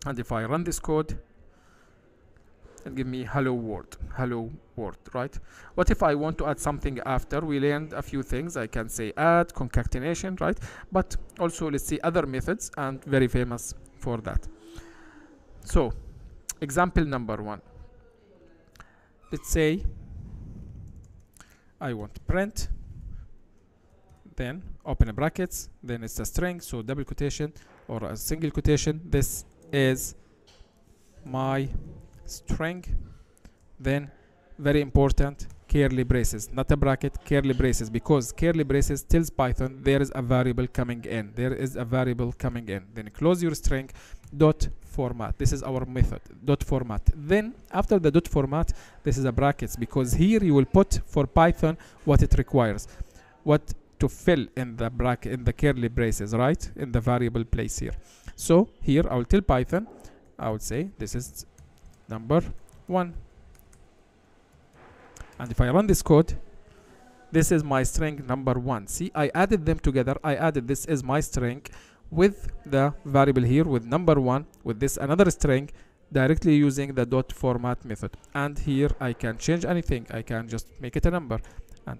And if I run this code and give me hello world. Hello world right? What if I want to add something after? We learned a few things. I can say add concatenation right? But also let's see other methods and very famous for that. So example number one let's say I want print then open a brackets then it's a string so double quotation or a single quotation. This is my string. Then very important curly braces not a bracket curly braces because curly braces tells python there is a variable coming in. There is a variable coming in. Then close your string dot format. This is our method dot format. Then after the dot format this is a brackets because here you will put for python what it requires. What to fill in the bracket in the curly braces right? In the variable place here. So here i will tell python i would say this is number one. And if i run this code this is my string number one. See i added them together. I added this is my string with the variable here with number one with this another string directly using the dot format method. And here I can change anything. I can just make it a number. And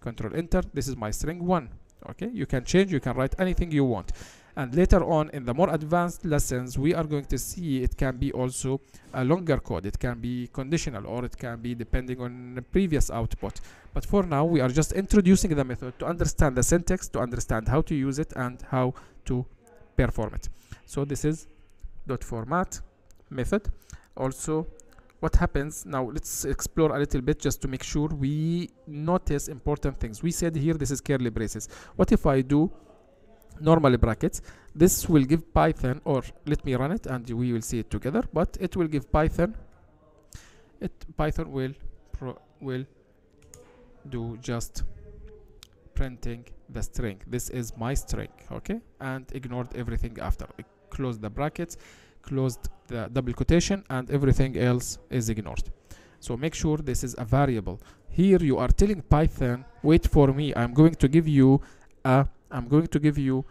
control enter. This is my string one. Okay? You can change. You can write anything you want and later on in the more advanced lessons we are going to see it can be also a longer code. It can be conditional or it can be depending on the previous output. But for now we are just introducing the method to understand the syntax to understand how to use it and how to perform it. So this is dot format method. Also what happens now let's explore a little bit just to make sure we notice important things. We said here this is curly braces. What if i do normally brackets. This will give python or let me run it and we will see it together but it will give python it python will will do just printing the string. This is my string okay? And ignored everything after. Close the brackets closed the double quotation and everything else is ignored. So make sure this is a variable. Here you are telling python wait for me. I'm going to give you a i'm going to give you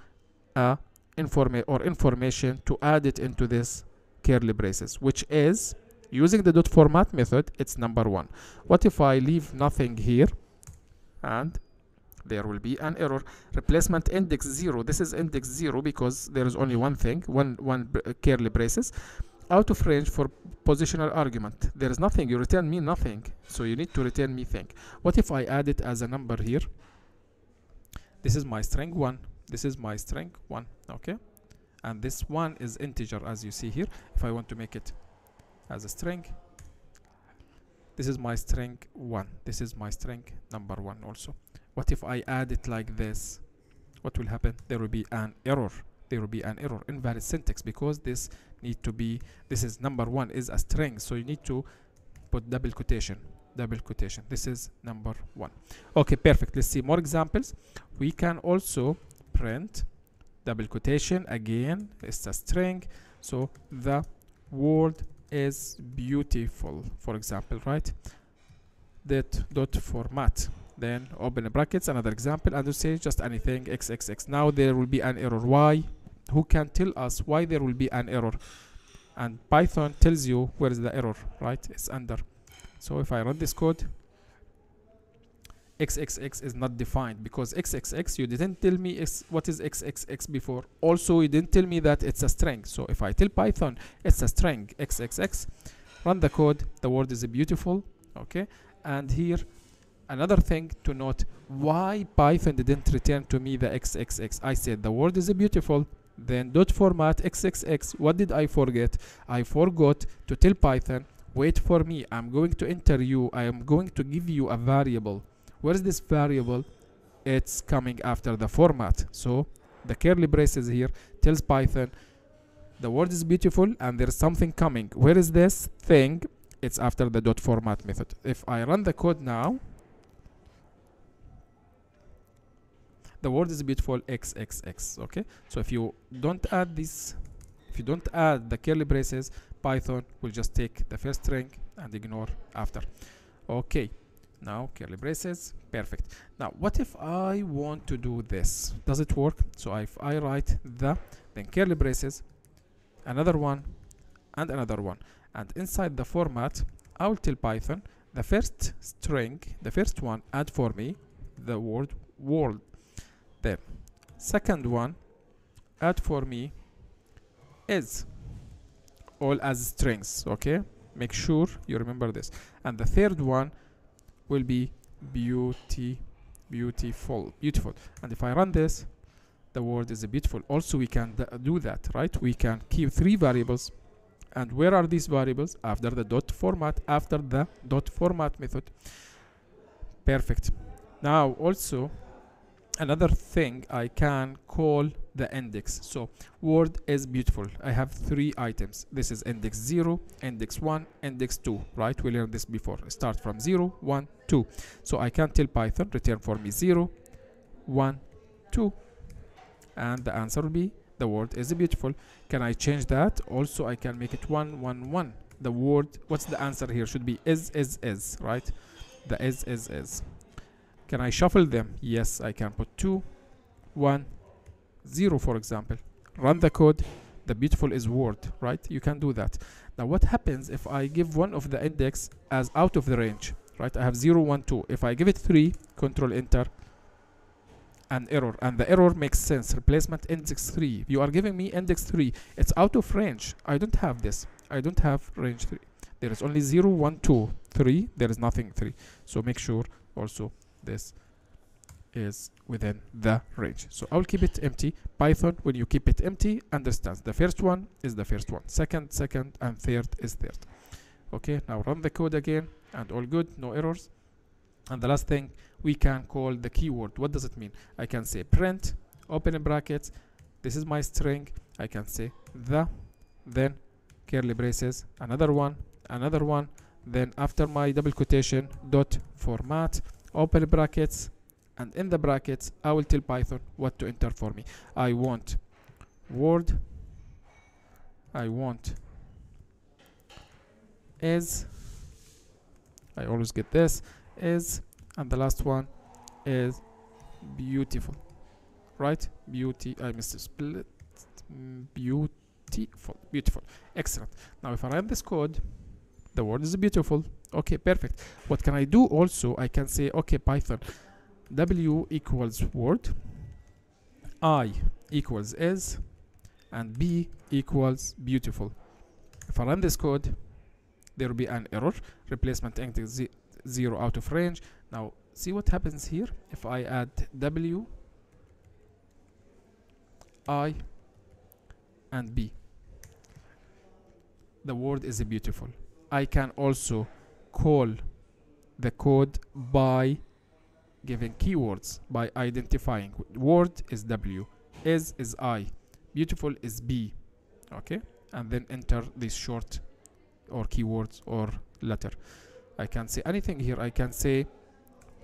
a informa or information to add it into this curly braces which is using the dot format method it's number one. What if i leave nothing here? And there will be an error. Replacement index 0 this is index 0 because there is only one thing one one uh, curly braces. Out of range for positional argument. There is nothing. You return me nothing. So you need to return me thing. What if i add it as a number here this is my string 1 this is my string 1 okay? And this one is integer as you see here if i want to make it as a string. This is my string 1 this is my string number 1 also. What if I add it like this? What will happen? There will be an error. There will be an error invalid syntax because this need to be this is number one is a string. So you need to put double quotation double quotation. This is number one. Okay perfect. Let's see more examples. We can also print double quotation. Again it's a string. So the world is beautiful for example right? That dot format. Then open brackets another example and say just anything xxx now there will be an error. Why? Who can tell us why there will be an error? And python tells you where is the error right? It's under so if i run this code xxx is not defined because xxx you didn't tell me x, what is xxx before. Also you didn't tell me that it's a string. So if i tell python it's a string xxx run the code. The word is beautiful okay? And here another thing to note why python didn't return to me the xxx i said the word is beautiful then dot format xxx what did i forget? I forgot to tell python wait for me. I'm going to enter you. I am going to give you a variable. Where is this variable? It's coming after the format. So the curly braces here. Tells python the word is beautiful and there's something coming. Where is this thing? It's after the dot format method. If i run the code now the word is beautiful xxx okay? So if you don't add this if you don't add the curly braces python will just take the first string and ignore after. Okay now curly braces perfect. Now what if i want to do this? Does it work? So if i write the then curly braces another one and another one. And inside the format i will tell python the first string the first one add for me the word world. Then second one add for me is all as strings okay? Make sure you remember this. And the third one will be beauty beautiful beautiful. And if i run this the word is beautiful. Also we can do that right? We can keep three variables. And where are these variables? After the dot format after the dot format method. Perfect. Now also another thing I can call the index. So word is beautiful. I have three items. This is index 0 index 1 index 2 right? We learned this before. Start from 0 1 2 so I can tell Python. Return for me 0 1 2 and the answer will be the word is beautiful. Can I change that? Also I can make it 1 1 1 the word what's the answer here? Should be is is is right? The is is is. Can I shuffle them? Yes, I can put 2, 1, 0 for example. Run the code. The beautiful is word, right? You can do that. Now what happens if I give one of the index as out of the range, right? I have 0, 1, 2. If I give it 3, control enter, an error. And the error makes sense. Replacement index 3. You are giving me index 3. It's out of range. I don't have this. I don't have range 3. There is only 0, 1, 2, 3. There is nothing 3. So make sure also this is within the range. So I'll keep it empty. Python when you keep it empty understands. The first one is the first one. Second second and third is third. Okay now run the code again and all good no errors. And the last thing we can call the keyword. What does it mean? I can say print open brackets this is my string. I can say the then curly braces another one another one then after my double quotation dot format open brackets and in the brackets I will tell Python what to enter for me. I want word. I want is. I always get this. Is. And the last one is beautiful. Right? Beauty I missed split. Beautiful beautiful. Excellent. Now if I run this code the word is beautiful. Okay perfect. What can I do? Also I can say okay Python w equals word i equals is and b equals beautiful. If I run this code there will be an error. Replacement index 0 out of range. Now see what happens here. If I add w i and b the word is beautiful. I can also call the code by giving keywords by identifying. Word is w is is i beautiful is b. Okay? And then enter this short or keywords or letter. I can say anything here. I can say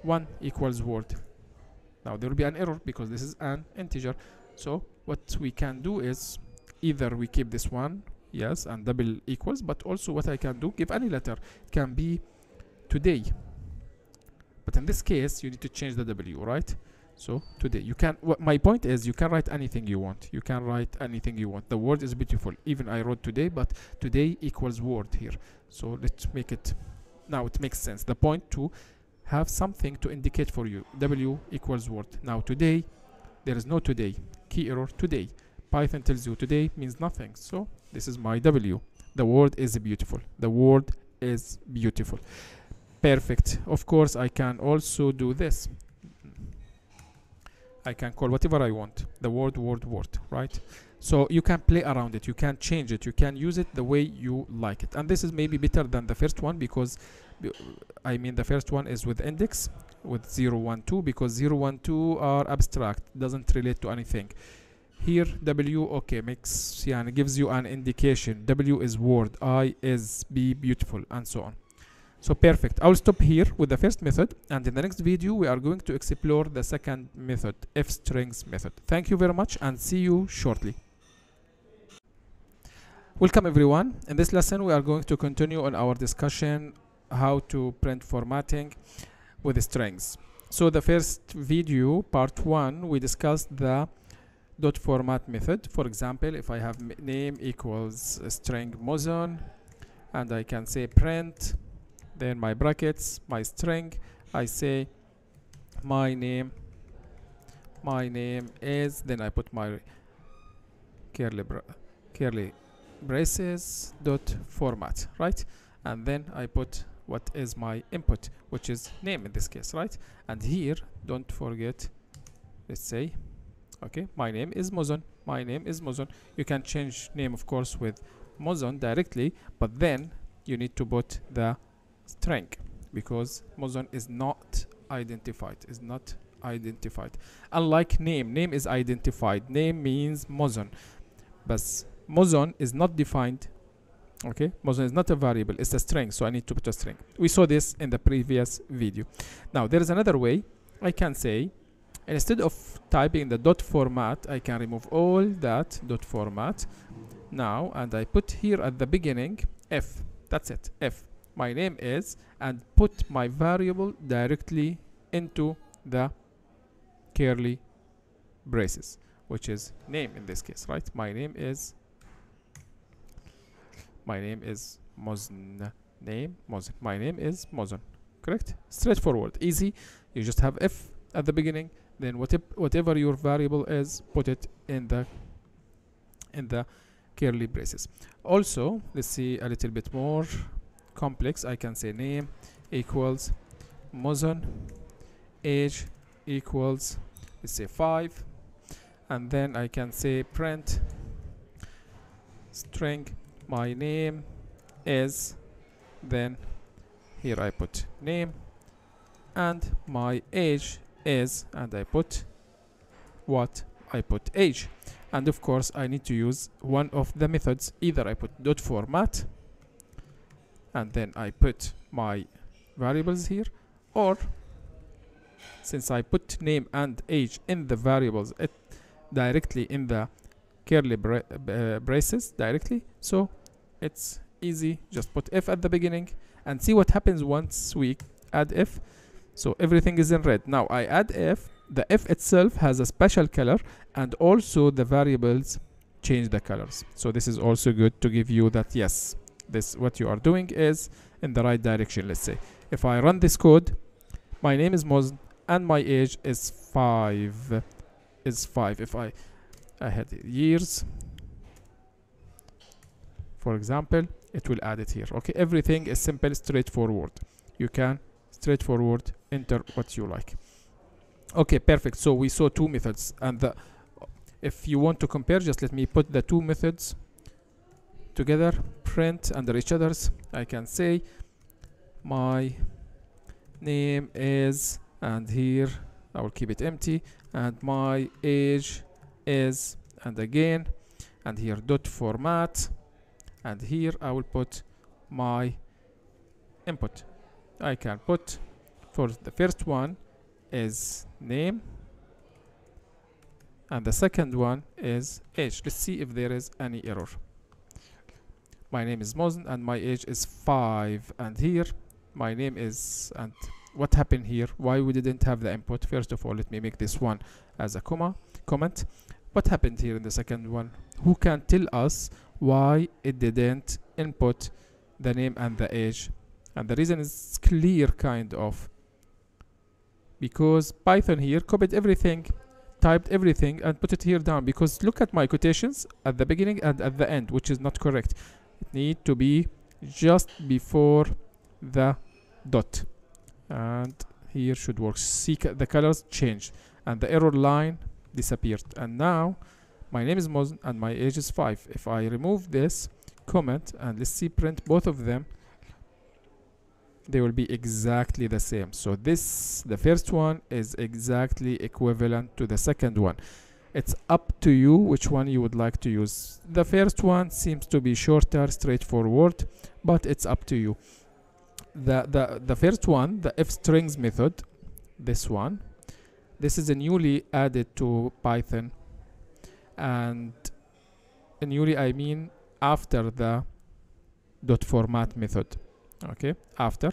1 equals word. Now there will be an error because this is an integer. So what we can do is either we keep this one yes and double equals but also what I can do give any letter it can be today but in this case you need to change the W right? So today you can what my point is you can write anything you want. You can write anything you want. The word is beautiful. Even I wrote today but today equals word here. So let's make it now it makes sense. The point to have something to indicate for you. W equals word. Now today there is no today. Key error today. Python tells you today means nothing. So this is my W. The word is beautiful. The word is beautiful perfect. Of course I can also do this. I can call whatever I want. The word word word right? So you can play around it. You can change it. You can use it the way you like it. And this is maybe better than the first one because i mean the first one is with index with 0 1 2 because 0 1 2 are abstract doesn't relate to anything. Here w okay makes yeah gives you an indication. W is word i is be beautiful and so on so perfect. I'll stop here with the first method and in the next video we are going to explore the second method f strings method. Thank you very much and see you shortly. Welcome everyone. In this lesson we are going to continue on our discussion how to print formatting with strings. So the first video part one we discussed the dot format method. For example if i have name equals string mozon and i can say print then my brackets my string i say my name my name is then i put my curly bra- curly braces dot format right? And then i put what is my input which is name in this case right? And here don't forget let's say okay my name is mozon my name is mozon. You can change name of course with mozon directly but then you need to put the string because mozon is not identified is not identified. Unlike name name is identified. Name means mozon. But mozon is not defined okay? Mozon is not a variable it's a string so i need to put a string. We saw this in the previous video. Now there is another way i can say instead of typing the dot format I can remove all that dot format. Now and I put here at the beginning f. That's it f my name is and put my variable directly into the curly braces which is name in this case right? My name is my name is Mozn name Mozn my name is Mozon correct? Straightforward easy. You just have f at the beginning then whatever whatever your variable is put it in the in the curly braces. Also let's see a little bit more complex i can say name equals mozon age equals let's say 5 and then i can say print string my name is then here i put name and my age is and I put what I put age. And of course I need to use one of the methods either I put dot format and then I put my variables here or since I put name and age in the variables it directly in the curly bra- uh, braces directly so it's easy. Just put f at the beginning and see what happens once we add f. So everything is in red. Now i add f. The f itself has a special color and also the variables change the colors. So this is also good to give you that yes this what you are doing is in the right direction let's say. If i run this code my name is Moz and my age is 5 is 5 if i i had years for example it will add it here. Okay everything is simple straightforward. You can straightforward enter what you like. Okay perfect. So we saw two methods and the if you want to compare just let me put the two methods together print under each others i can say my name is and here i will keep it empty and my age is and again and here dot format and here i will put my input. I can put for the first one is name and the second one is age. Let's see if there is any error my name is Mozen and my age is 5 and here my name is and what happened here? Why we didn't have the input? First of all let me make this one as a comma comment. What happened here in the second one? Who can tell us why it didn't input the name and the age? And the reason is clear kind of. Because python here copied everything typed everything and put it here down. Because look at my quotations at the beginning and at the end which is not correct need to be just before the dot. And here should work. See the colors changed and the error line disappeared. And now my name is Moz and my age is 5 if I remove this comment and let's see print both of them they will be exactly the same. So this the first one is exactly equivalent to the second one it's up to you which one you would like to use. The first one seems to be shorter straightforward but it's up to you. The the the first one the f strings method this one this is a newly added to python. And newly i mean after the dot format method okay after.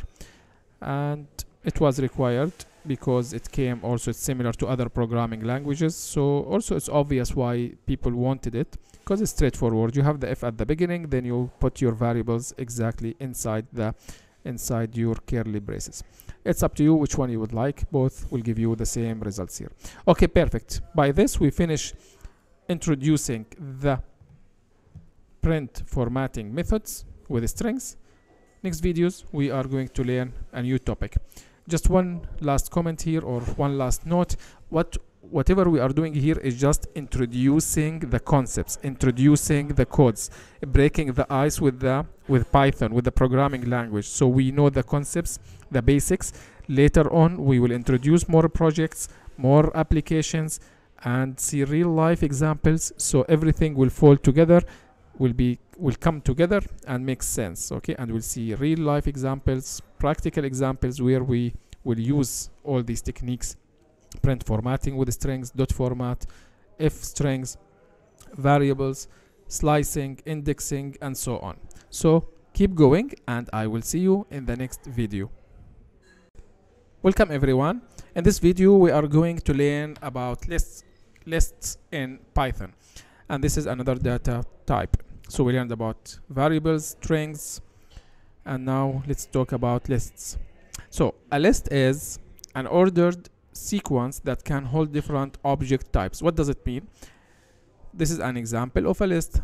And it was required because it came also it's similar to other programming languages. So also it's obvious why people wanted it because it's straightforward. You have the if at the beginning then you put your variables exactly inside the inside your curly braces. It's up to you which one you would like. Both will give you the same results here. Okay perfect. By this we finish introducing the print formatting methods with strings. Next videos we are going to learn a new topic just one last comment here or one last note. What whatever we are doing here is just introducing the concepts introducing the codes breaking the ice with the with python with the programming language. So we know the concepts the basics. Later on we will introduce more projects more applications and see real life examples. So everything will fall together will be will come together and make sense okay? And we'll see real life examples practical examples where we will use all these techniques print formatting with strings dot format f strings variables slicing indexing and so on. So keep going and i will see you in the next video. Welcome everyone. In this video we are going to learn about lists lists in python. And this is another data type so we learned about variables strings and now let's talk about lists. So a list is an ordered sequence that can hold different object types. What does it mean? This is an example of a list.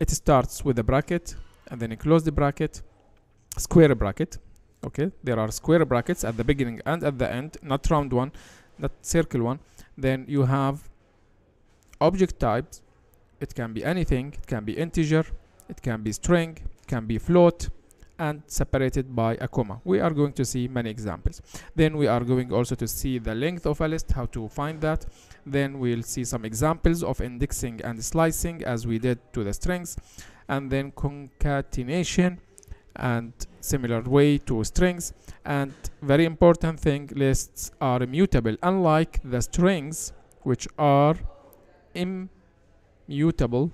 It starts with a bracket and then you close the bracket. Square bracket okay? There are square brackets at the beginning and at the end not round one not circle one. Then you have object types it can be anything. It can be integer. It can be string. It can be float and separated by a comma. We are going to see many examples. Then we are going also to see the length of a list how to find that. Then we'll see some examples of indexing and slicing as we did to the strings. And then concatenation and similar way to strings. And very important thing lists are immutable unlike the strings which are im mutable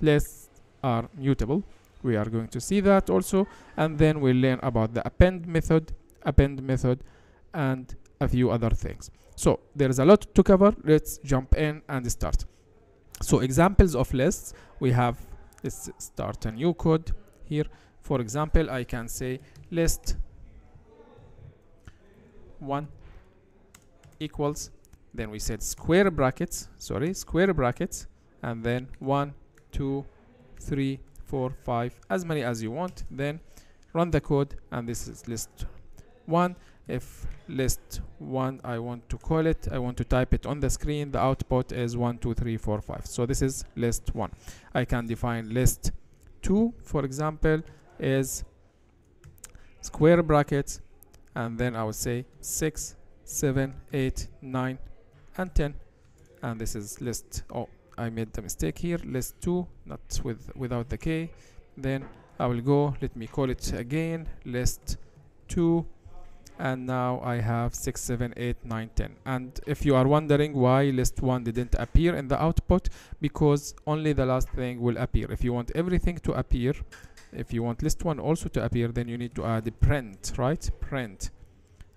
lists are mutable. We are going to see that also. And then we'll learn about the append method append method and a few other things. So there is a lot to cover. Let's jump in and start. So examples of lists. We have let's start a new code here. For example i can say list 1 equals then we said square brackets sorry square brackets and then one two three four five as many as you want. Then run the code and this is list one. If list one I want to call it I want to type it on the screen. The output is one two three four five. So this is list one. I can define list two for example is square brackets and then I would say six seven eight nine and 10 and this is list oh I made the mistake here. List 2 not with without the K. Then I will go let me call it again. List 2 and now I have 6 7 8 9 10 and if you are wondering why list 1 didn't appear in the output because only the last thing will appear. If you want everything to appear if you want list 1 also to appear then you need to add the print right? Print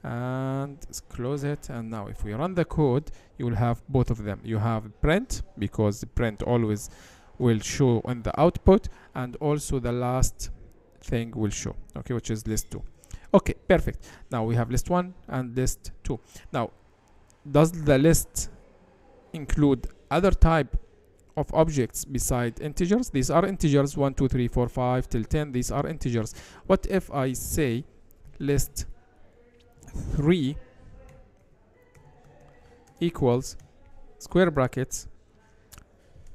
and close it. And now if we run the code you will have both of them. You have print because the print always will show on the output and also the last thing will show okay which is list 2 okay perfect. Now we have list 1 and list 2 now does the list include other type of objects beside integers? These are integers 1 2 3 4 5 till 10 these are integers. What if i say list 3 equals square brackets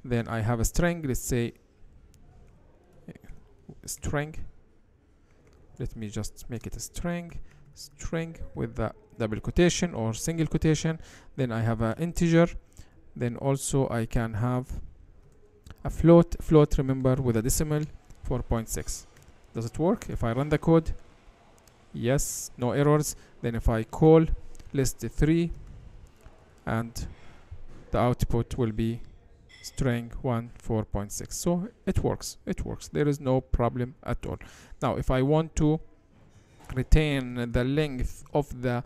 then I have a string let's say string. Let me just make it a string string with the double quotation or single quotation. Then I have an integer. Then also I can have a float float remember with a decimal 4.6 does it work if I run the code? Yes no errors then if I call list 3 and the output will be string 1 4.6 so it works it works. There is no problem at all. Now if I want to retain the length of the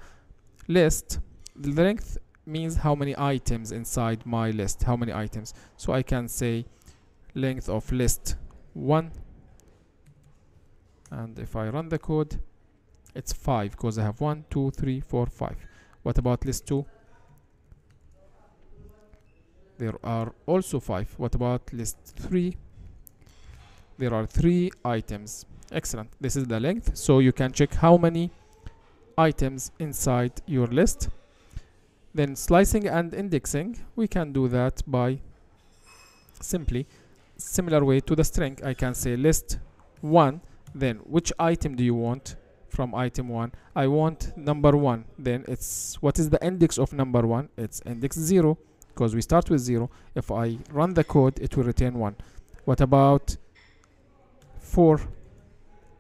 list the length means how many items inside my list how many items. So I can say length of list 1 and if I run the code it's 5 because I have 1 2 3 4 5 what about list 2 there are also 5 what about list 3 there are 3 items. Excellent. This is the length so you can check how many items inside your list. Then slicing and indexing we can do that by simply similar way to the string. I can say list 1 then which item do you want from item 1 I want number 1 then it's what is the index of number 1 it's index 0 because we start with 0 if I run the code it will return 1 what about 4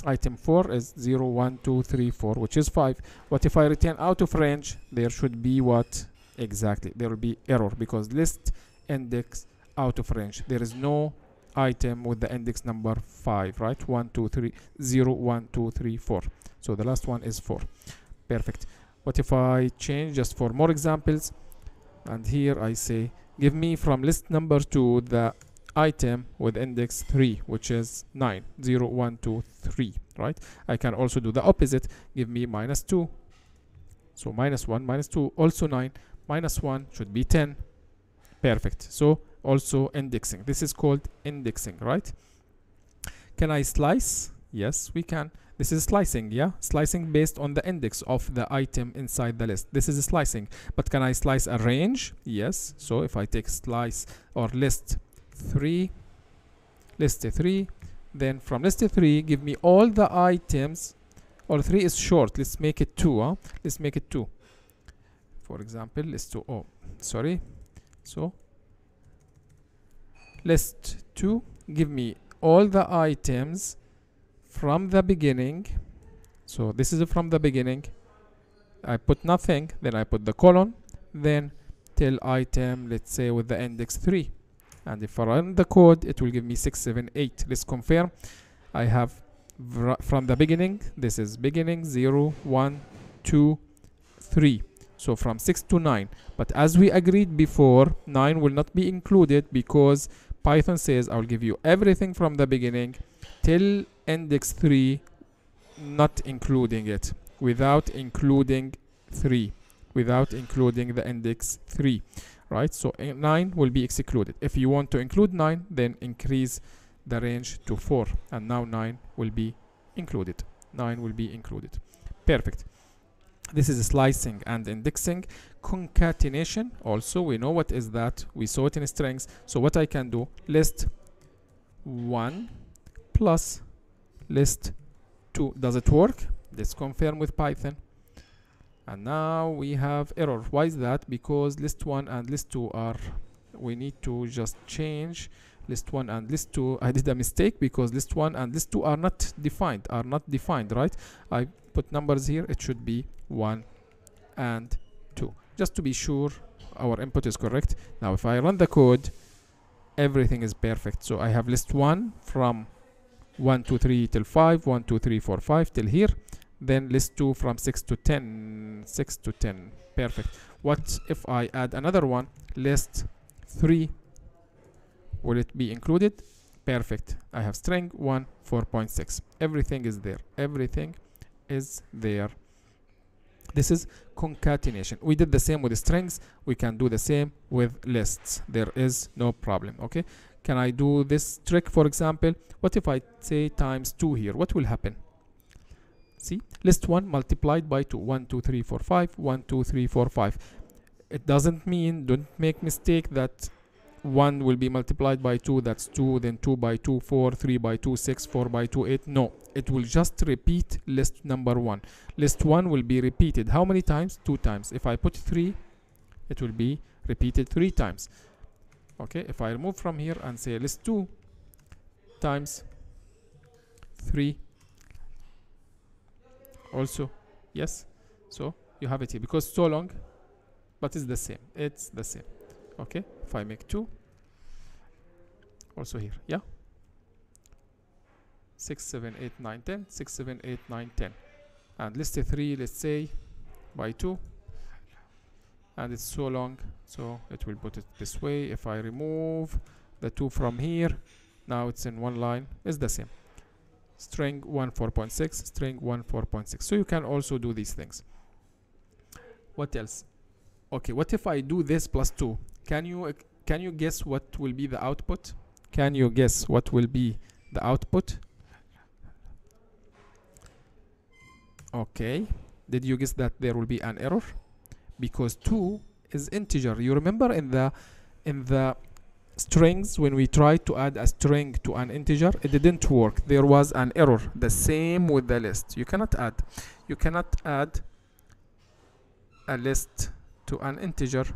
item 4 is 0 1 2 3 4 which is 5 what if I return out of range? There should be what exactly? There will be error because list index out of range. There is no item with the index number 5 right? 1 2 3 0 1 2 3 4 so the last one is 4 perfect. What if I change just for more examples? And here I say give me from list number 2 the item with index 3 which is 9 0 1 2 3 right? I can also do the opposite. Give me minus 2 so minus 1 minus 2 also 9 minus 1 should be 10 perfect. So also indexing. This is called indexing right? Can I slice? Yes we can this is slicing yeah? Slicing based on the index of the item inside the list. This is slicing. But can I slice a range? Yes. So if I take slice or list 3 list 3 then from list 3 give me all the items. Or 3 is short. Let's make it 2 huh? let's make it 2 for example list 2 oh sorry. So list 2 give me all the items from the beginning so this is from the beginning I put nothing then I put the colon then till item let's say with the index 3 and if I run the code it will give me 678 let's confirm. I have from the beginning this is beginning 0 1 2 3 so from 6 to 9 but as we agreed before 9 will not be included because Python says I'll give you everything from the beginning till index 3 not including it. Without including 3 without including the index 3 right? So eh, 9 will be excluded. If you want to include 9 then increase the range to 4 and now 9 will be included. 9 will be included. Perfect. This is slicing and indexing. Concatenation. Also we know what is that. We saw it in strings. So what I can do list 1 plus list 2 does it work? Let's confirm with Python. And now we have error. Why is that? Because list 1 and list 2 are we need to just change list 1 and list 2 I did a mistake because list 1 and list 2 are not defined are not defined right? I put numbers here. It should be 1 and 2 just to be sure our input is correct. Now if I run the code everything is perfect. So I have list 1 from 1 2 3 till 5 1 2 3 4 5 till here. Then list 2 from 6 to 10 6 to 10 perfect. What if I add another one? List 3 will it be included? Perfect. I have string 1 4.6 everything is there. Everything is there. This is concatenation. We did the same with strings. We can do the same with lists. There is no problem. Okay can I do this trick for example? What if I say times 2 here? What will happen? See list 1 multiplied by 2 1 2 3 4 5 1 2 3 4 5 it doesn't mean don't make mistake that 1 will be multiplied by 2 that's 2 then 2 by 2 4 3 by 2 6 4 by 2 8 no. It will just repeat list number 1 list 1 will be repeated. How many times? 2 times. If I put 3 it will be repeated 3 times okay if I remove from here and say list 2 times 3 also yes. So you have it here because so long but it's the same it's the same. Okay if I make 2 also here yeah? 6 7 8 9 10 6 7 8 9 10 and list 3 let's say by 2 and it's so long so it will put it this way. If I remove the 2 from here now it's in one line it's the same. String 1 4.6 string 1 4.6 so you can also do these things. What else? Okay what if I do this plus 2 can you uh, can you guess what will be the output? Can you guess what will be the output? Okay. Did you guess that there will be an error because 2 is integer. You remember in the in the strings when we tried to add a string to an integer it didn't work. There was an error. The same with the list. You cannot add you cannot add a list to an integer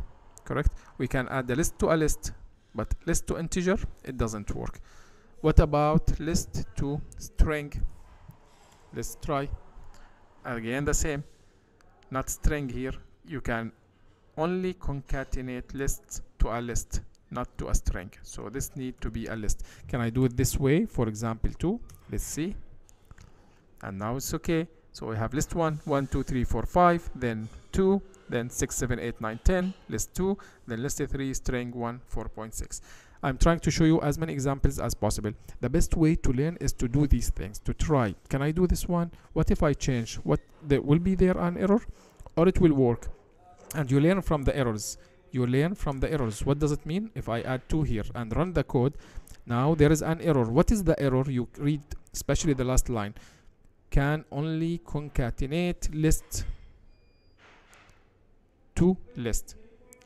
correct? We can add the list to a list but list to integer it doesn't work. What about list to string? Let's try again the same. Not string here you can only concatenate lists to a list not to a string. So this need to be a list. Can I do it this way? For example 2 let's see. And now it's okay. So we have list 1 1 2 3 4 5 then 2 then 6 7 8 9 10 list 2 then list 3 string 1 4.6 I'm trying to show you as many examples as possible. The best way to learn is to do these things to try. Can I do this one? What if I change? What there will be there an error? Or it will work and you learn from the errors. You learn from the errors. What does it mean? If I add 2 here and run the code now there is an error. What is the error? You read especially the last line. Can only concatenate list to list.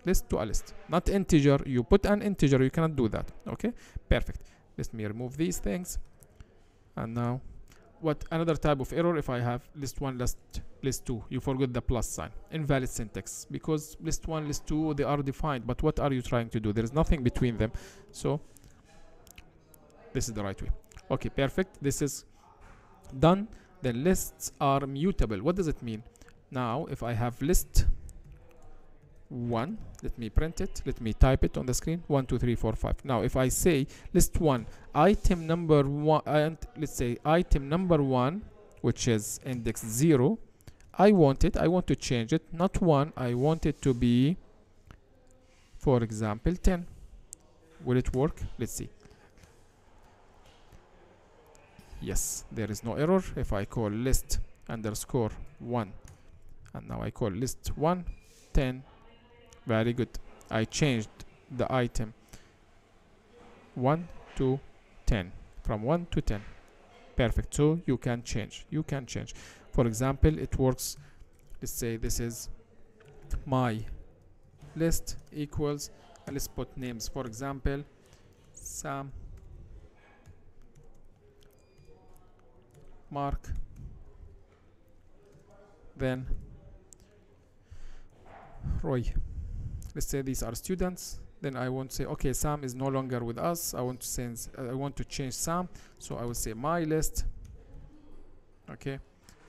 List to a list. Not integer. You put an integer. You cannot do that. Okay? Perfect. Let me remove these things. And now what another type of error if I have list 1 list list 2 you forget the plus sign invalid syntax. Because list 1 list 2 they are defined but what are you trying to do? There is nothing between them. So this is the right way. Okay perfect. This is done. The lists are mutable. What does it mean? Now if I have list 1 let me print it. Let me type it on the screen. 1 2 3 4 5 now if I say list 1 item number 1 uh, and let's say item number 1 which is index 0 I want it I want to change it. Not 1 I want it to be for example 10 will it work? Let's see. Yes there is no error. If I call list underscore 1 and now I call list 1 10 very good. I changed the item. 1 to 10 from 1 to 10 perfect. So you can change. You can change. For example it works let's say this is my list equals let's put names. For example Sam Mark then Roy let's say these are students then I want to say okay Sam is no longer with us. I want to send uh, I want to change Sam. So I will say my list. Okay.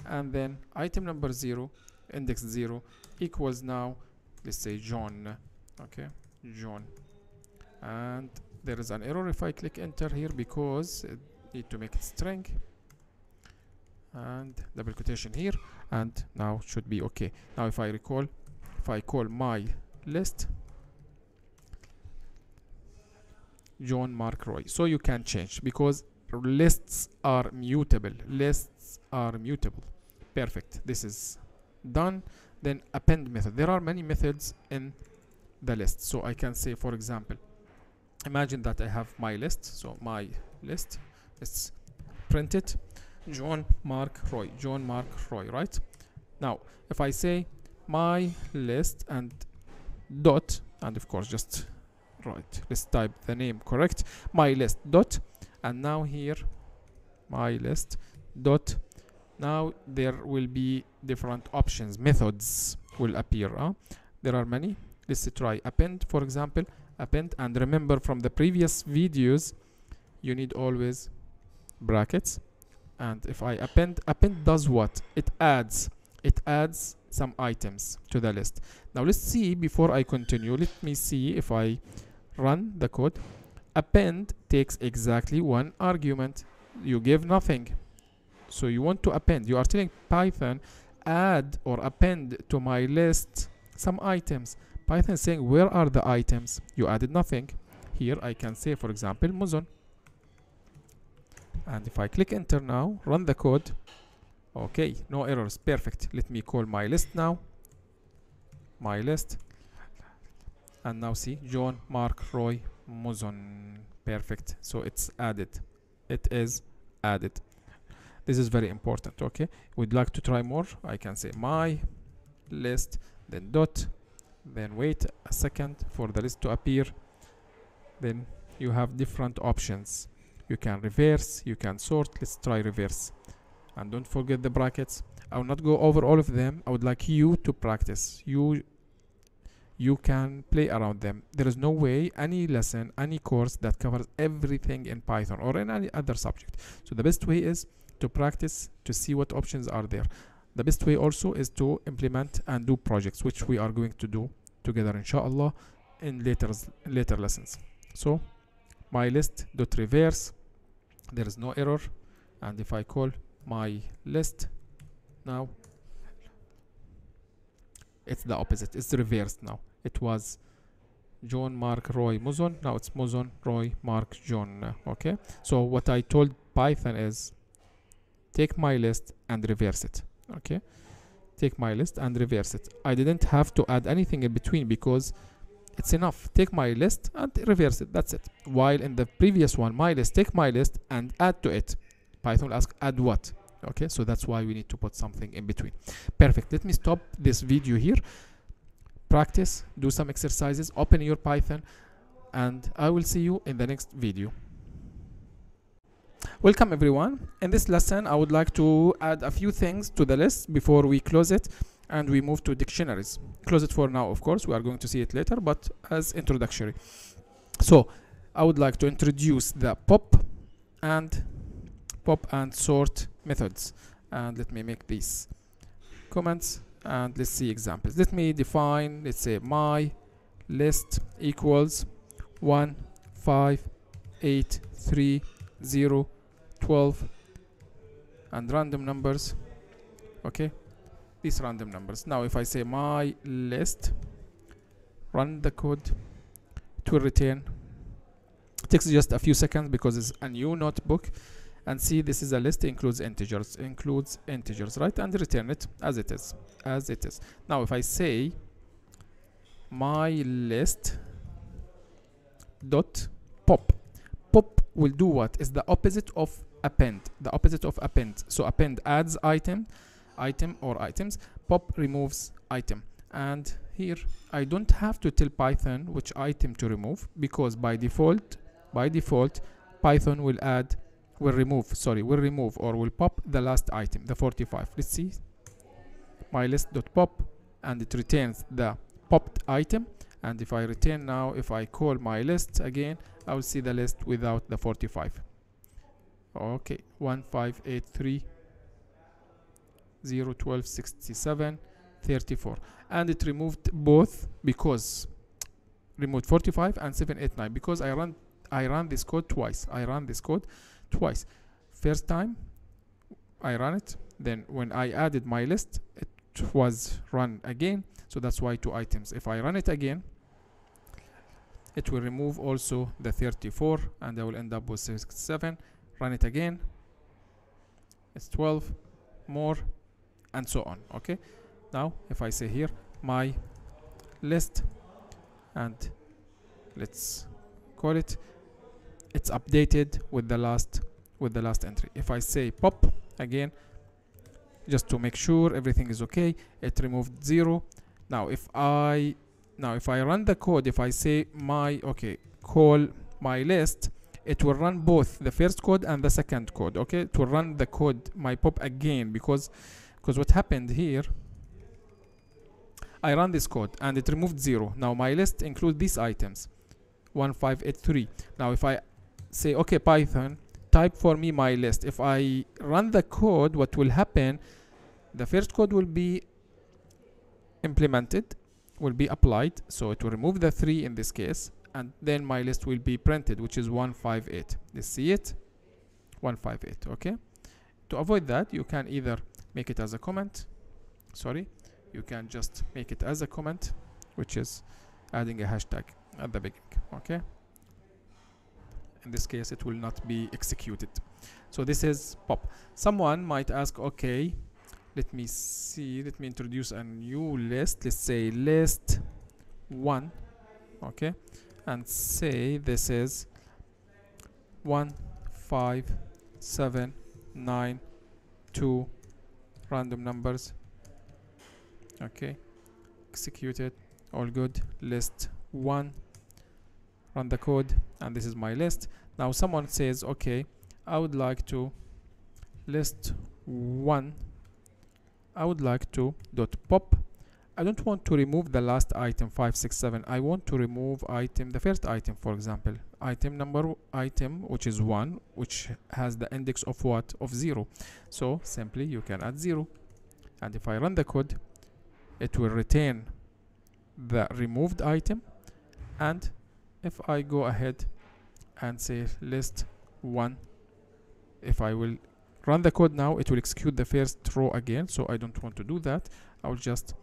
And then item number 0 index 0 equals now let's say John. Okay. John. And there is an error if I click enter here because it need to make it string. And double quotation here. And now should be okay. Now if I recall if I call my list. John Mark Roy so you can change because lists are mutable. Lists are mutable. Perfect. This is done. Then append method. There are many methods in the list. So I can say for example imagine that I have my list. So my list let's print it John Mark Roy John Mark Roy right? Now if I say my list and dot and of course just right let's type the name correct. My list dot and now here my list dot. Now there will be different options. Methods will appear huh? there are many. Let's try append for example. Append and remember from the previous videos you need always brackets. And if I append append does what? It adds it adds some items to the list now let's see before I continue let me see if I run the code. Append takes exactly one argument. You give nothing. So you want to append. You are telling python add or append to my list some items. Python saying where are the items? You added nothing. Here i can say for example muzon. And if i click enter now run the code. Okay no errors. Perfect. Let me call my list now my list. And now see john mark roy muzon. Perfect. So it's added. It is added. This is very important okay? We'd like to try more? I can say my list then dot then wait a second for the list to appear. Then you have different options. You can reverse you can sort. Let's try reverse. And don't forget the brackets i will not go over all of them. I would like you to practice. You you can play around them. There is no way any lesson any course that covers everything in python or in any other subject. So the best way is to practice to see what options are there. The best way also is to implement and do projects which we are going to do together inshallah in later later lessons. So my list dot reverse there is no error. And if i call my list now. It's the opposite. It's reversed now. It was john mark roy muzon. Now it's muzon roy mark john okay? So what i told python is take my list and reverse it okay? Take my list and reverse it. I didn't have to add anything in between because it's enough. Take my list and reverse it. That's it. While in the previous one my list take my list and add to it. Python will ask add what okay so that's why we need to put something in between. Perfect. Let me stop this video here. Practice do some exercises open your python and i will see you in the next video. Welcome everyone. In this lesson i would like to add a few things to the list before we close it and we move to dictionaries. Close it for now of course. We are going to see it later but as introductory. So i would like to introduce the pop and pop and sort methods. And let me make these comments and let's see examples. Let me define let's say my list equals 1 5 8 3 0 12 and random numbers. Okay? These random numbers. Now if I say my list run the code. Will return. It takes just a few seconds because it's a new notebook and see this is a list includes integers includes integers right? And return it as it is as it is. Now if I say my list dot pop pop will do what? Is the opposite of append the opposite of append. So append adds item item or items pop removes item. And here I don't have to tell Python which item to remove because by default by default Python will add will remove sorry will remove or will pop the last item the 45 let's see. My list dot pop and it returns the popped item. And if I return now if I call my list again I will see the list without the 45 okay 1583 0 12 67 34 and it removed both because removed 45 and 789 because I run I ran this code twice. I ran this code twice. First time I ran it. Then when I added my list it was run again. So that's why two items. If I run it again it will remove also the 34 and I will end up with 67 run it again. It's 12 more and so on okay? Now if I say here my list and let's call it it's updated with the last with the last entry. If I say pop again just to make sure everything is okay it removed zero. Now if I now if I run the code if I say my okay call my list it will run both the first code and the second code okay? Will run the code my pop again because because what happened here I run this code and it removed zero. Now my list includes these items. 1583 now if I say okay Python type for me my list. If I run the code what will happen? The first code will be implemented will be applied. So it will remove the 3 in this case and then my list will be printed which is 158 you see it? 158 okay? To avoid that you can either make it as a comment sorry you can just make it as a comment which is adding a hashtag at the beginning okay in this case it will not be executed. So this is pop. Someone might ask okay let me see let me introduce a new list. Let's say list one okay and say this is one five seven nine two random numbers okay executed all good. List one run the code and this is my list. Now someone says okay I would like to list one. I would like to dot pop. I don't want to remove the last item 567 I want to remove item the first item for example. Item number item which is 1 which has the index of what? Of 0 so simply you can add 0 and if I run the code it will retain the removed item and if I go ahead and say list 1 if I will run the code now it will execute the first row again so I don't want to do that. I will just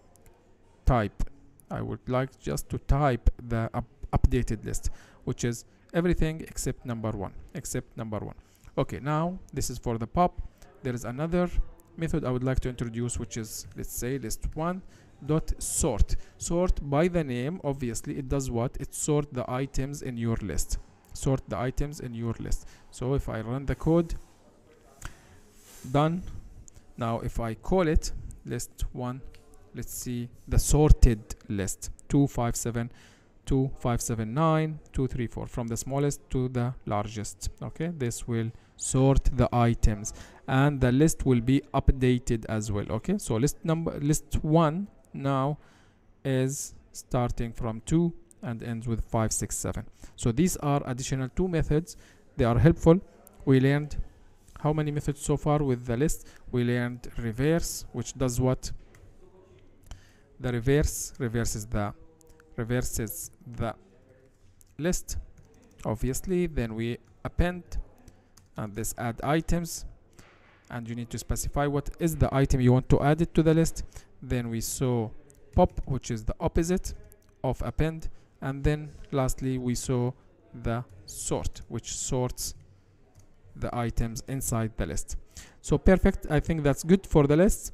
type. I would like just to type the up updated list which is everything except number one except number one. Okay now this is for the pop. There is another method I would like to introduce which is let's say list one dot sort. Sort by the name obviously it does what? It sort the items in your list. Sort the items in your list. So if I run the code done. Now if I call it list one let's see the sorted list. 257 2579 234 from the smallest to the largest. Okay? This will sort the items. And the list will be updated as well. Okay? So list number list one now is starting from 2 and ends with 567 so these are additional two methods. They are helpful. We learned how many methods so far with the list. We learned reverse which does what? The reverse reverses the reverses the list obviously. Then we append and this add items. And you need to specify what is the item you want to add it to the list then we saw pop which is the opposite of append. And then lastly we saw the sort which sorts the items inside the list. So perfect. I think that's good for the list.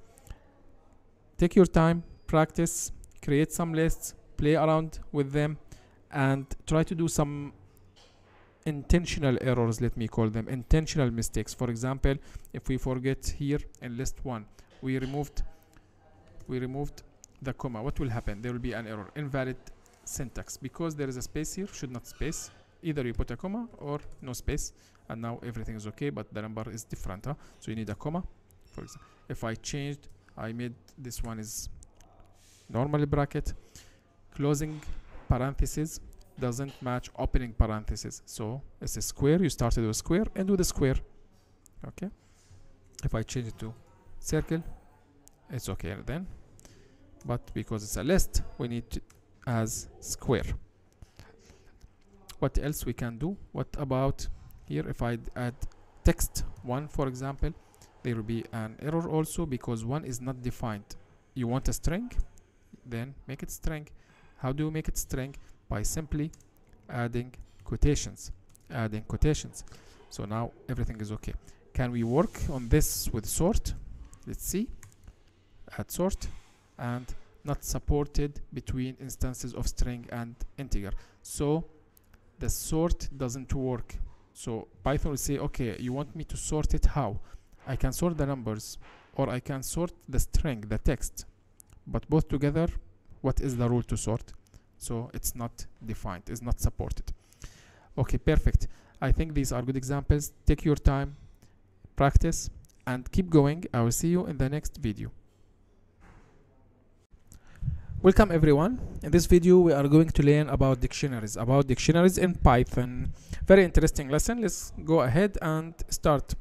Take your time practice create some lists play around with them and try to do some intentional errors let me call them intentional mistakes. For example if we forget here in list 1 we removed we removed the comma what will happen? There will be an error. Invalid syntax. Because there is a space here should not space. Either you put a comma or no space. And now everything is okay but the number is different huh? so you need a comma for example if I changed I made this one is normal bracket. Closing parenthesis doesn't match opening parenthesis so it's a square. You started with a square. And with a square. Okay? If I change it to circle it's okay then. But because it's a list we need to as square. What else we can do? What about here? If I add text one for example there will be an error also because one is not defined. You want a string? Then make it string. How do you make it string? By simply adding quotations adding quotations. So now everything is okay. Can we work on this with sort? Let's see add sort and not supported between instances of string and integer. So the sort doesn't work. So python will say okay you want me to sort it how? I can sort the numbers or i can sort the string the text. But both together what is the rule to sort? So it's not defined it's not supported. Okay perfect. I think these are good examples. Take your time practice and keep going. I will see you in the next video welcome everyone. In this video we are going to learn about dictionaries about dictionaries in python. Very interesting lesson. Let's go ahead and start.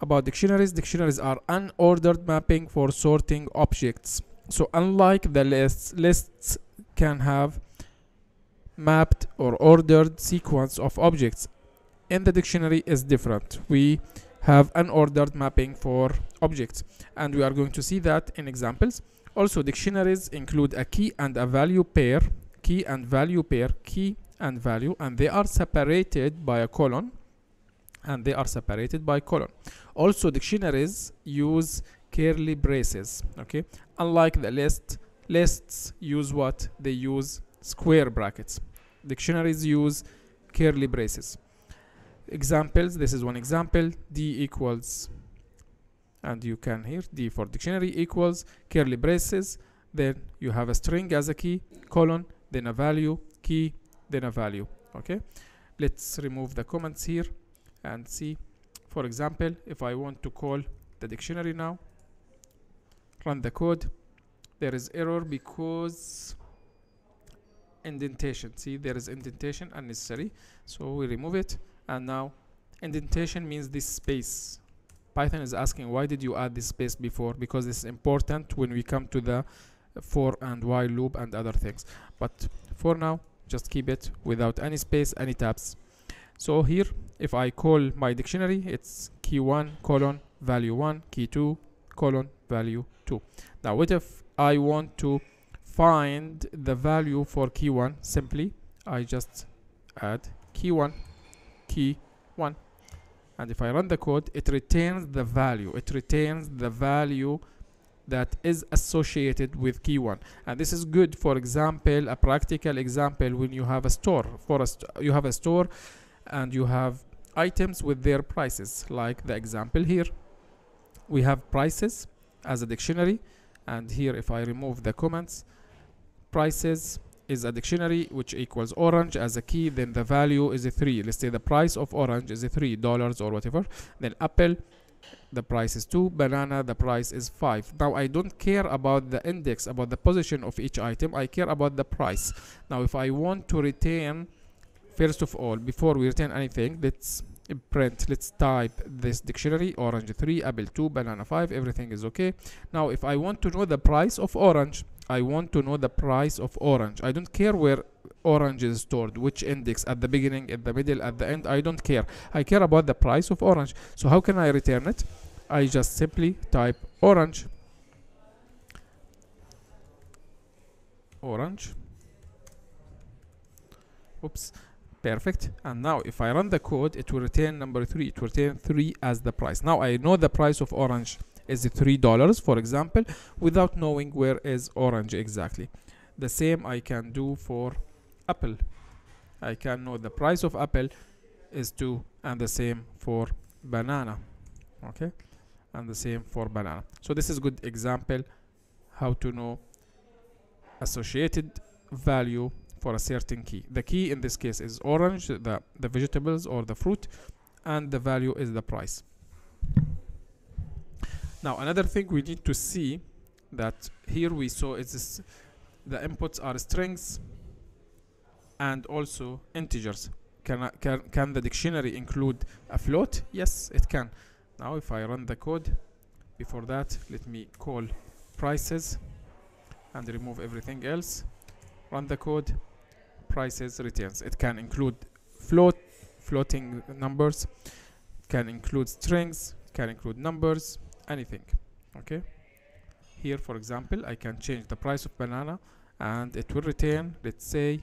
About dictionaries dictionaries are unordered mapping for sorting objects. So unlike the lists lists can have mapped or ordered sequence of objects. In the dictionary is different. We have unordered mapping for objects and we are going to see that in examples also dictionaries include a key and a value pair key and value pair key and value and they are separated by a colon and they are separated by colon. Also dictionaries use curly braces okay? Unlike the list lists use what? They use square brackets. Dictionaries use curly braces. Examples this is one example d equals and you can here d for dictionary equals curly braces then you have a string as a key colon then a value key then a value okay? Let's remove the comments here and see for example if I want to call the dictionary now run the code there is error because indentation see there is indentation unnecessary so we remove it and now indentation means this space python is asking why did you add this space before? Because it's important when we come to the for and while loop and other things. But for now just keep it without any space any tabs. So here if I call my dictionary it's key 1 colon value 1 key 2 colon value 2 now what if I want to find the value for key 1 simply I just add key 1 key 1 and if I run the code it retains the value. It retains the value that is associated with key 1 and this is good for example a practical example when you have a store for a you have a store and you have items with their prices. Like the example here we have prices as a dictionary. And here if I remove the comments prices is a dictionary which equals orange as a key then the value is a 3 let's say the price of orange is a 3 dollars or whatever. Then apple the price is 2 banana the price is 5 now I don't care about the index about the position of each item. I care about the price. Now if I want to retain first of all before we return anything let's print let's type this dictionary orange 3 apple 2 banana 5 everything is okay. Now if i want to know the price of orange i want to know the price of orange. I don't care where orange is stored which index at the beginning at the middle at the end i don't care. I care about the price of orange. So how can i return it? I just simply type orange. Orange. Oops. Perfect. And now if I run the code it will return number 3 it will return 3 as the price. Now I know the price of orange is $3 for example without knowing where is orange exactly the same I can do for apple I can know the price of apple is 2 and the same for banana okay and the same for banana so this is good example how to know associated value for a certain key. The key in this case is orange, the, the vegetables or the fruit, and the value is the price. Now another thing we need to see that here we saw is the inputs are strings and also integers. Can, I, can, can the dictionary include a float? Yes, it can. Now if I run the code, before that let me call prices and remove everything else. Run the code prices returns. It can include float, floating numbers, can include strings, can include numbers, anything. Okay. Here, for example, I can change the price of banana and it will return, let's say,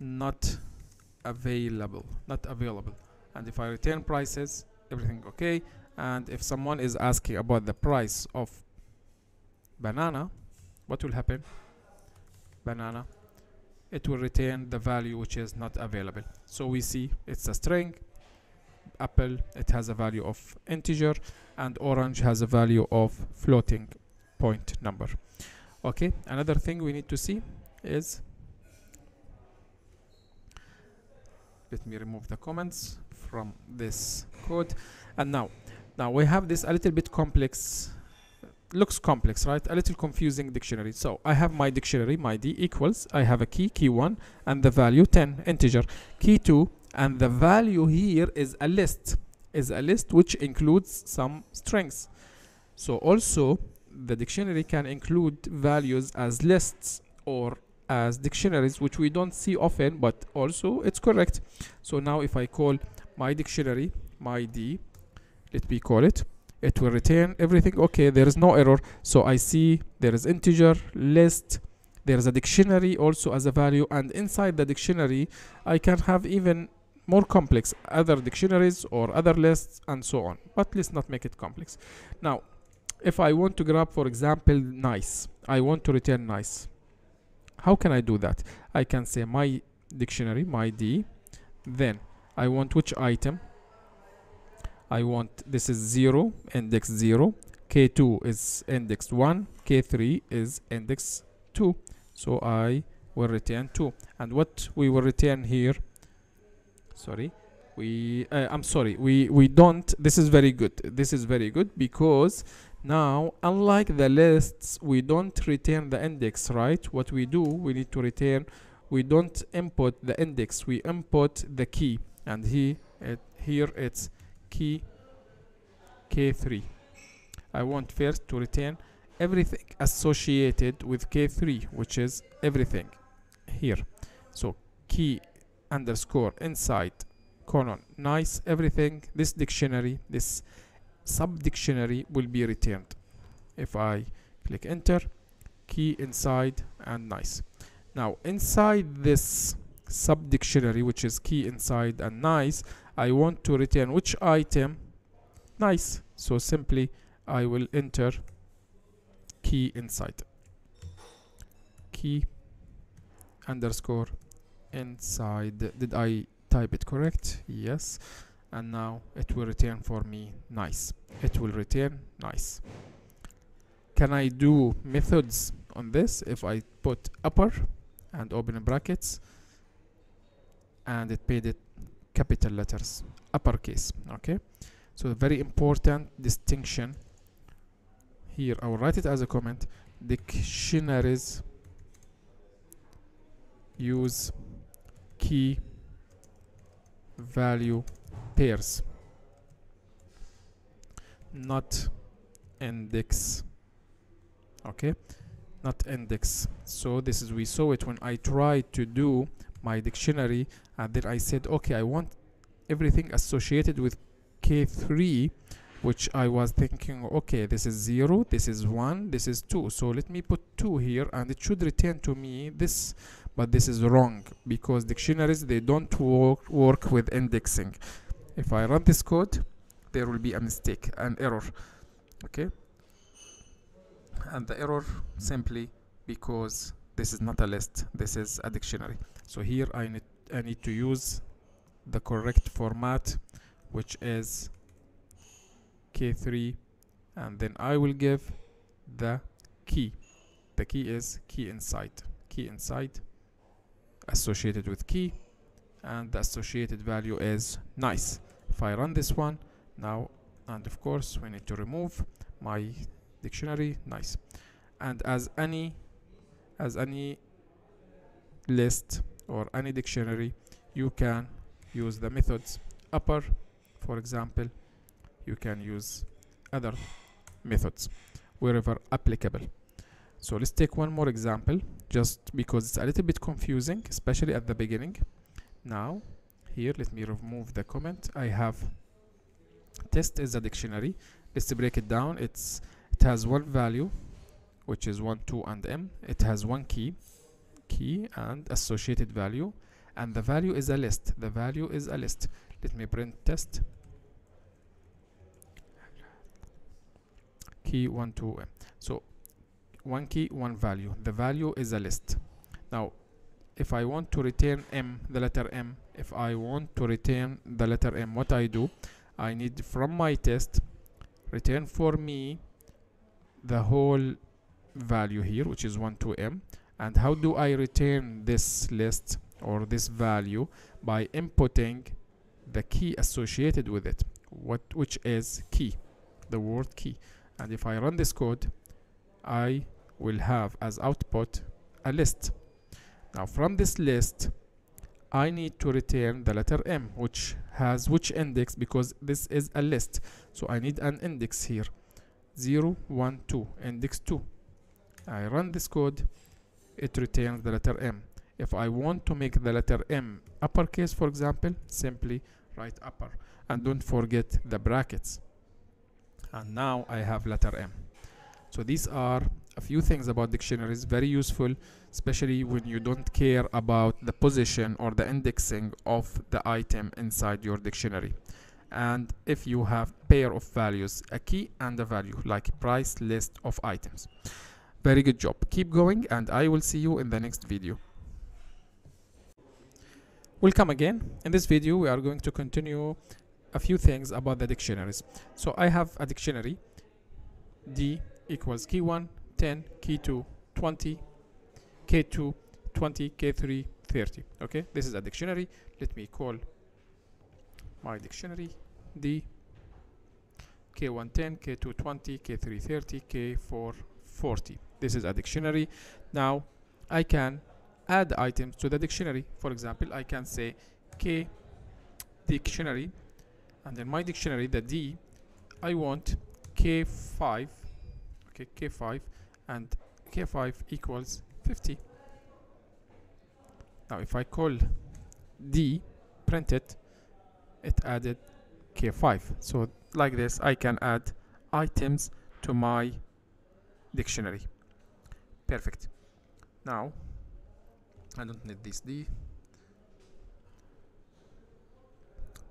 not available, not available. And if I return prices, everything okay. And if someone is asking about the price of banana, what will happen? Banana it will retain the value which is not available so we see it's a string apple it has a value of integer and orange has a value of floating point number. Okay another thing we need to see is let me remove the comments from this code. And now now we have this a little bit complex looks complex right? A little confusing dictionary. So i have my dictionary my d equals i have a key key 1 and the value 10 integer. Key 2 and the value here is a list is a list which includes some strings so also the dictionary can include values as lists or as dictionaries which we don't see often but also it's correct. So now if I call my dictionary my D let me call it it will return everything. Okay there is no error. So I see there is integer list there is a dictionary also as a value and inside the dictionary I can have even more complex other dictionaries or other lists and so on. But let's not make it complex. Now if I want to grab for example nice I want to return nice how can I do that? I can say my dictionary my D then I want which item? I want this is 0 index 0 k2 is index 1 k3 is index 2 so I will return 2 and what we will return here sorry. We uh, I'm sorry. We we don't this is very good. This is very good because now unlike the lists we don't return the index right? What we do we need to return we don't input the index. We input the key. And he it, here it's key k3 I want first to return everything associated with k3 which is everything here. So key underscore inside colon nice everything this dictionary this sub dictionary will be returned. If I click enter key inside and nice. Now inside this sub dictionary which is key inside and nice I want to return which item? Nice. So simply I will enter key inside. Key underscore inside. Did I type it correct? Yes. And now it will return for me. Nice. It will return. Nice. Can I do methods on this if I put upper and open brackets? And it paid it capital letters. Uppercase okay. So very important distinction. Here I will write it as a comment. Dictionaries use key value pairs not index okay? Not index. So this is we saw it when I tried to do my dictionary uh, and then I said okay I want everything associated with k3 which I was thinking okay this is 0 this is 1 this is 2 so let me put 2 here and it should return to me this but this is wrong because dictionaries they don't work work with indexing. If I run this code there will be a mistake an error okay? And the error simply because this is not a list this is a dictionary. So here I need I need to use the correct format which is k3 and then I will give the key. The key is key inside key inside associated with key and the associated value is nice. If I run this one now and of course we need to remove my dictionary nice. And as any as any list or any dictionary you can use the methods upper for example you can use other methods wherever applicable. So let's take one more example just because it's a little bit confusing especially at the beginning. Now here let me remove the comment. I have test is a dictionary. Let's break it down. It's it has one value which is 1 2 and m. It has one key key and associated value. And the value is a list. The value is a list. Let me print test. Key 1 2 m. So one key one value. The value is a list. Now if I want to return m the letter m if I want to return the letter m what I do I need from my test return for me the whole value here which is 1 to m. And how do I return this list or this value? By inputting the key associated with it. What which is key? The word key. And if I run this code I will have as output a list. Now from this list I need to return the letter M which has which index because this is a list. So I need an index here. 0 1 2 index 2 I run this code. It returns the letter M. If I want to make the letter M uppercase for example simply write upper. And don't forget the brackets. And now I have letter M. So these are a few things about dictionaries very useful especially when you don't care about the position or the indexing of the item inside your dictionary. And if you have pair of values a key and a value like price list of items. Very good job. Keep going and I will see you in the next video. Welcome again. In this video we are going to continue a few things about the dictionaries. So I have a dictionary D equals key 1 10 key 2 20 k2 20 k3 30 okay this is a dictionary. Let me call my dictionary d. K1 10 k2 20 k3 30 k4 40 this is a dictionary. Now I can add items to the dictionary. For example I can say k dictionary and in my dictionary the d I want k5 okay k5 and k5 equals 50 now if I call d print it it added k5 so like this I can add items to my dictionary. Perfect. Now I don't need this d.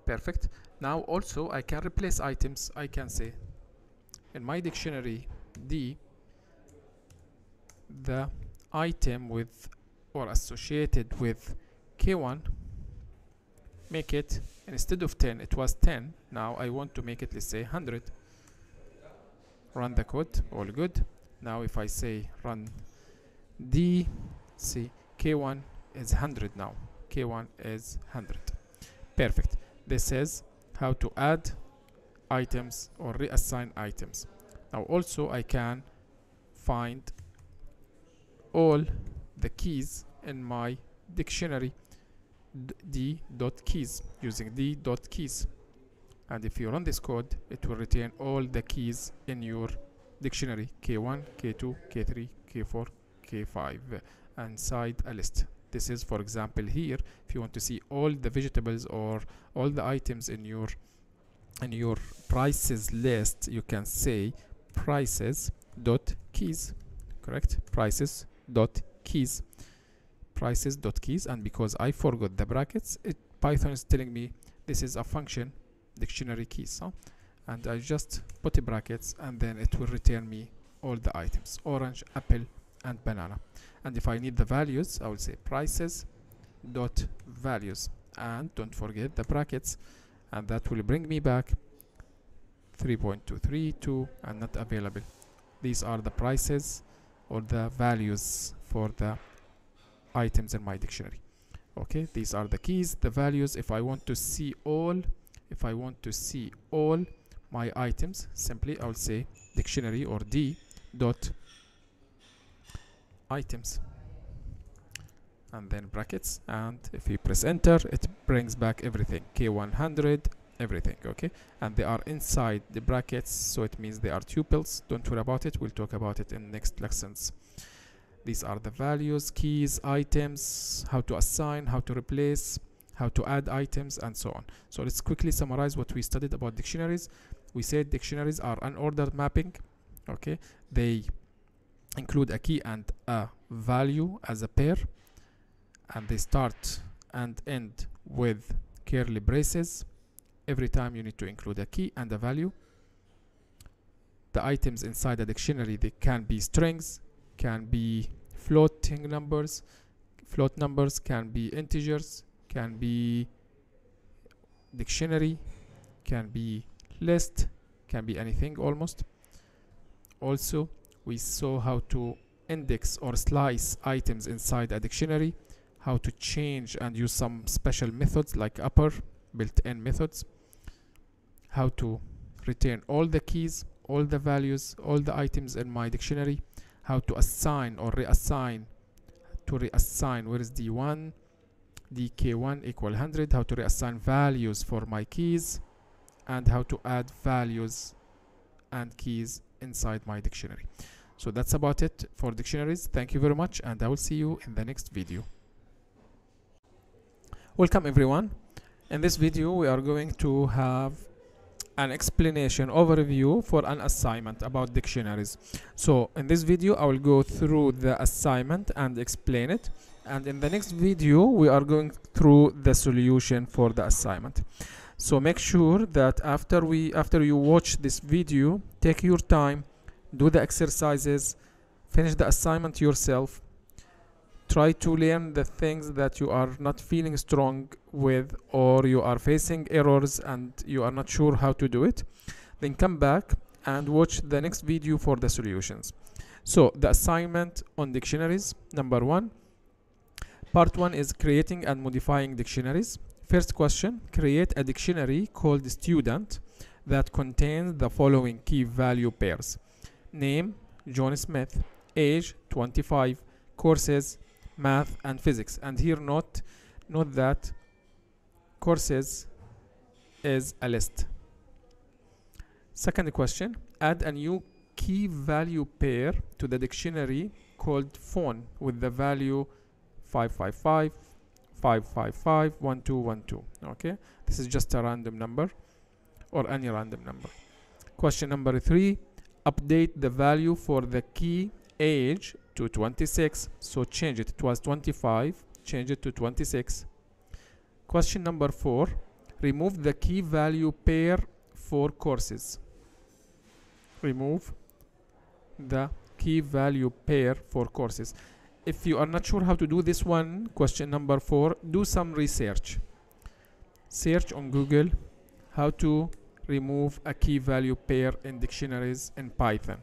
Perfect. Now also I can replace items I can say in my dictionary d the item with or associated with k1 make it instead of 10 it was 10 now I want to make it let's say 100 run the code all good. Now if I say run d see k1 is 100 now. K1 is 100 perfect. This is how to add items or reassign items. Now also I can find all the keys in my dictionary. D dot keys using d dot keys. And if you run this code it will return all the keys in your dictionary. K1 k2 k3 k4 k5 inside a list. This is for example here. If you want to see all the vegetables or all the items in your in your prices list you can say prices dot keys correct? Prices dot keys. Prices dot keys and because I forgot the brackets it Python is telling me this is a function dictionary keys huh? and I just put the brackets and then it will return me all the items orange apple and banana. And if I need the values I will say prices dot values. And don't forget the brackets and that will bring me back 3.232 and not available. These are the prices or the values for the items in my dictionary. Okay these are the keys the values. If I want to see all if I want to see all my items simply I'll say dictionary or d dot items. And then brackets. And if you press enter it brings back everything. K100 everything okay? And they are inside the brackets so it means they are tuples. Don't worry about it. We'll talk about it in next lessons. These are the values keys items how to assign how to replace how to add items and so on. So let's quickly summarize what we studied about dictionaries. We said dictionaries are unordered mapping okay? They include a key and a value as a pair and they start and end with curly braces every time you need to include a key and a value. The items inside the dictionary they can be strings can be floating numbers float numbers can be integers can be dictionary can be list can be anything almost. Also we saw how to index or slice items inside a dictionary how to change and use some special methods like upper built-in methods how to return all the keys all the values all the items in my dictionary how to assign or reassign to reassign where is d1 dk1 equal 100 how to reassign values for my keys and how to add values and keys inside my dictionary. So that's about it for dictionaries. Thank you very much and i will see you in the next video. Welcome everyone. In this video we are going to have an explanation overview for an assignment about dictionaries. So in this video i will go through the assignment and explain it. And in the next video we are going through the solution for the assignment. So make sure that after we after you watch this video take your time do the exercises finish the assignment yourself try to learn the things that you are not feeling strong with or you are facing errors and you are not sure how to do it then come back and watch the next video for the solutions. So the assignment on dictionaries number one. Part one is creating and modifying dictionaries. First question create a dictionary called student that contains the following key value pairs. Name John Smith age 25 courses math and physics. And here note note that courses is a list. Second question add a new key value pair to the dictionary called phone with the value 555 555 1212 okay? This is just a random number or any random number. Question number three update the value for the key age to 26 so change it. It was 25 change it to 26 question number 4 remove the key value pair for courses. Remove the key value pair for courses. If you are not sure how to do this one question number 4 do some research. Search on google how to remove a key value pair in dictionaries in python.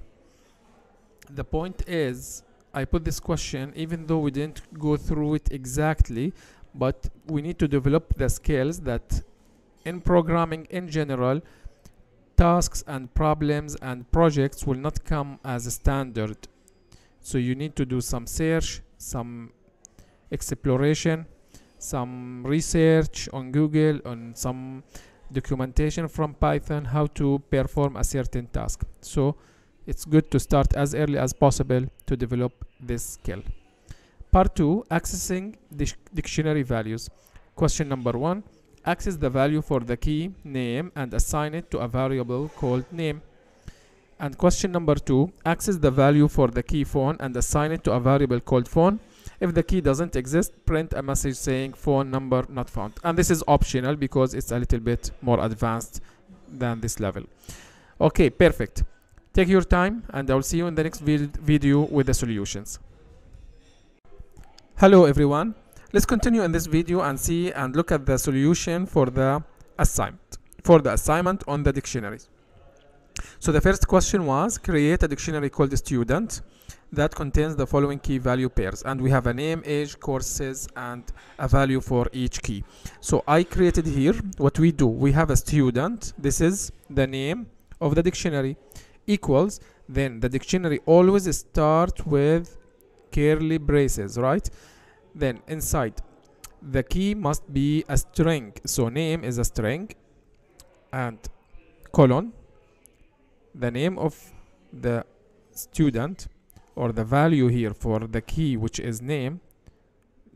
The point is I put this question even though we didn't go through it exactly but we need to develop the skills that in programming in general tasks and problems and projects will not come as a standard. So you need to do some search some exploration some research on Google on some documentation from Python how to perform a certain task. So it's good to start as early as possible to develop this skill. Part 2 Accessing dictionary values. Question number 1 Access the value for the key name and assign it to a variable called name. And question number 2 Access the value for the key phone and assign it to a variable called phone. If the key doesn't exist, print a message saying phone number not found. And this is optional because it's a little bit more advanced than this level. Okay, perfect. Take your time and I'll see you in the next vid video with the solutions. Hello everyone. Let's continue in this video and see and look at the solution for the assignment. For the assignment on the dictionaries. So the first question was create a dictionary called student that contains the following key value pairs and we have a name, age, courses and a value for each key. So I created here what we do. We have a student. This is the name of the dictionary equals then the dictionary always start with curly braces right? Then inside the key must be a string. So name is a string and colon the name of the student or the value here for the key which is name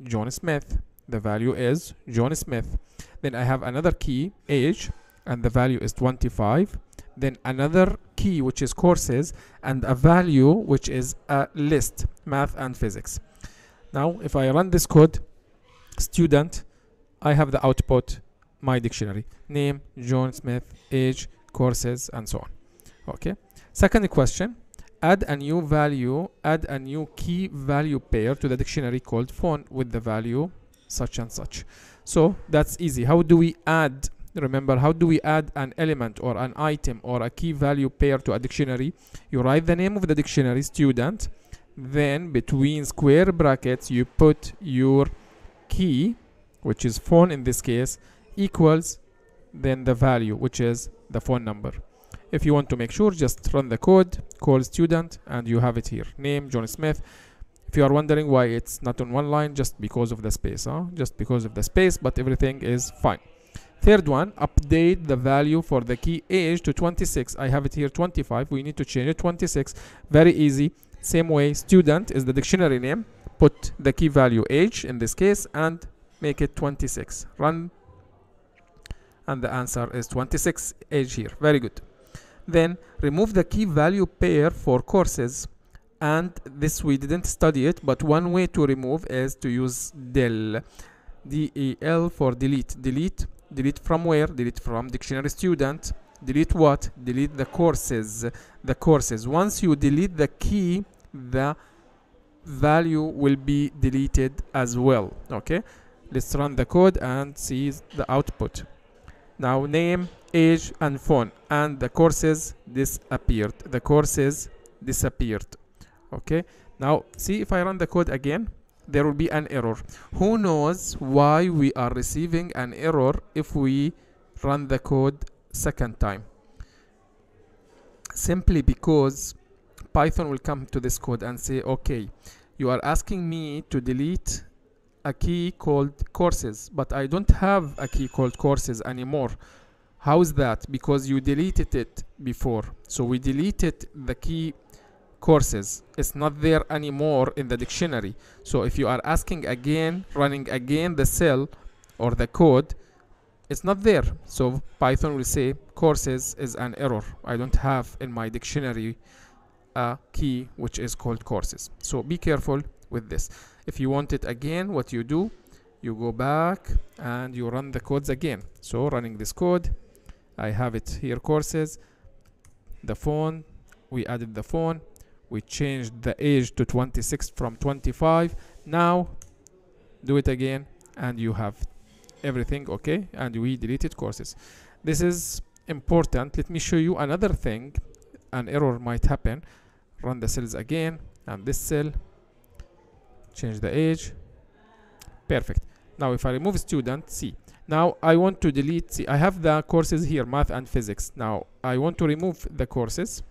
John Smith. The value is John Smith. Then I have another key age and the value is 25 then another key which is courses and a value which is a list math and physics. Now if I run this code student I have the output my dictionary. Name John Smith age courses and so on. Okay. Second question add a new value add a new key value pair to the dictionary called phone with the value such and such. So that's easy. How do we add remember how do we add an element or an item or a key value pair to a dictionary? You write the name of the dictionary student. Then between square brackets you put your key which is phone in this case equals then the value which is the phone number. If you want to make sure just run the code call student and you have it here. Name John Smith. If you are wondering why it's not on one line just because of the space huh? just because of the space but everything is fine third one update the value for the key age to 26 I have it here 25 we need to change it. 26 very easy. Same way student is the dictionary name. Put the key value age in this case and make it 26 run. And the answer is 26 age here. Very good. Then remove the key value pair for courses. And this we didn't study it but one way to remove is to use del. Del for delete. Delete delete from where? Delete from dictionary student. Delete what? Delete the courses. The courses. Once you delete the key the value will be deleted as well. Okay? Let's run the code and see the output. Now name age and phone. And the courses disappeared. The courses disappeared. Okay? Now see if I run the code again there will be an error. Who knows why we are receiving an error if we run the code second time? Simply because Python will come to this code and say okay you are asking me to delete a key called courses but I don't have a key called courses anymore. How is that? Because you deleted it before. So we deleted the key courses. It's not there anymore in the dictionary. So if you are asking again running again the cell or the code it's not there. So python will say courses is an error. I don't have in my dictionary a key which is called courses. So be careful with this. If you want it again what you do you go back and you run the codes again. So running this code I have it here courses. The phone we added the phone we changed the age to 26 from 25 now do it again and you have everything okay? And we deleted courses. This is important. Let me show you another thing. An error might happen. Run the cells again and this cell change the age. Perfect. Now if I remove student see now I want to delete see I have the courses here math and physics. Now I want to remove the courses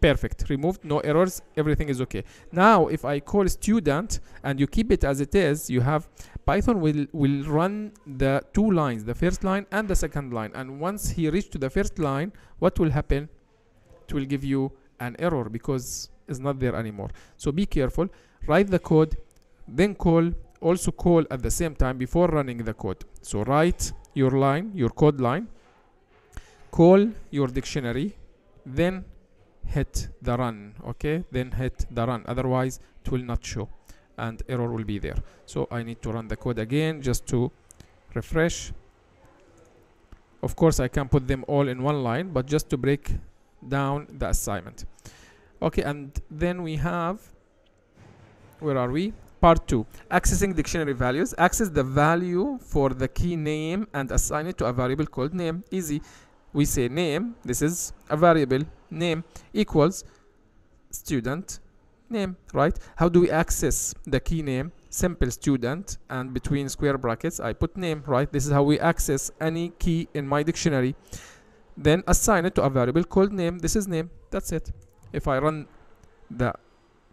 perfect. Removed no errors everything is okay. Now if I call student and you keep it as it is you have Python will will run the two lines the first line and the second line. And once he reach to the first line what will happen? It will give you an error because it's not there anymore. So be careful. Write the code then call also call at the same time before running the code. So write your line your code line call your dictionary then hit the run okay? Then hit the run. Otherwise it will not show and error will be there. So I need to run the code again just to refresh. Of course I can put them all in one line but just to break down the assignment. Okay and then we have where are we? Part 2 accessing dictionary values. Access the value for the key name and assign it to a variable called name. Easy we say name this is a variable name equals student name right? How do we access the key name simple student and between square brackets I put name right? This is how we access any key in my dictionary. Then assign it to a variable called name. This is name. That's it. If I run the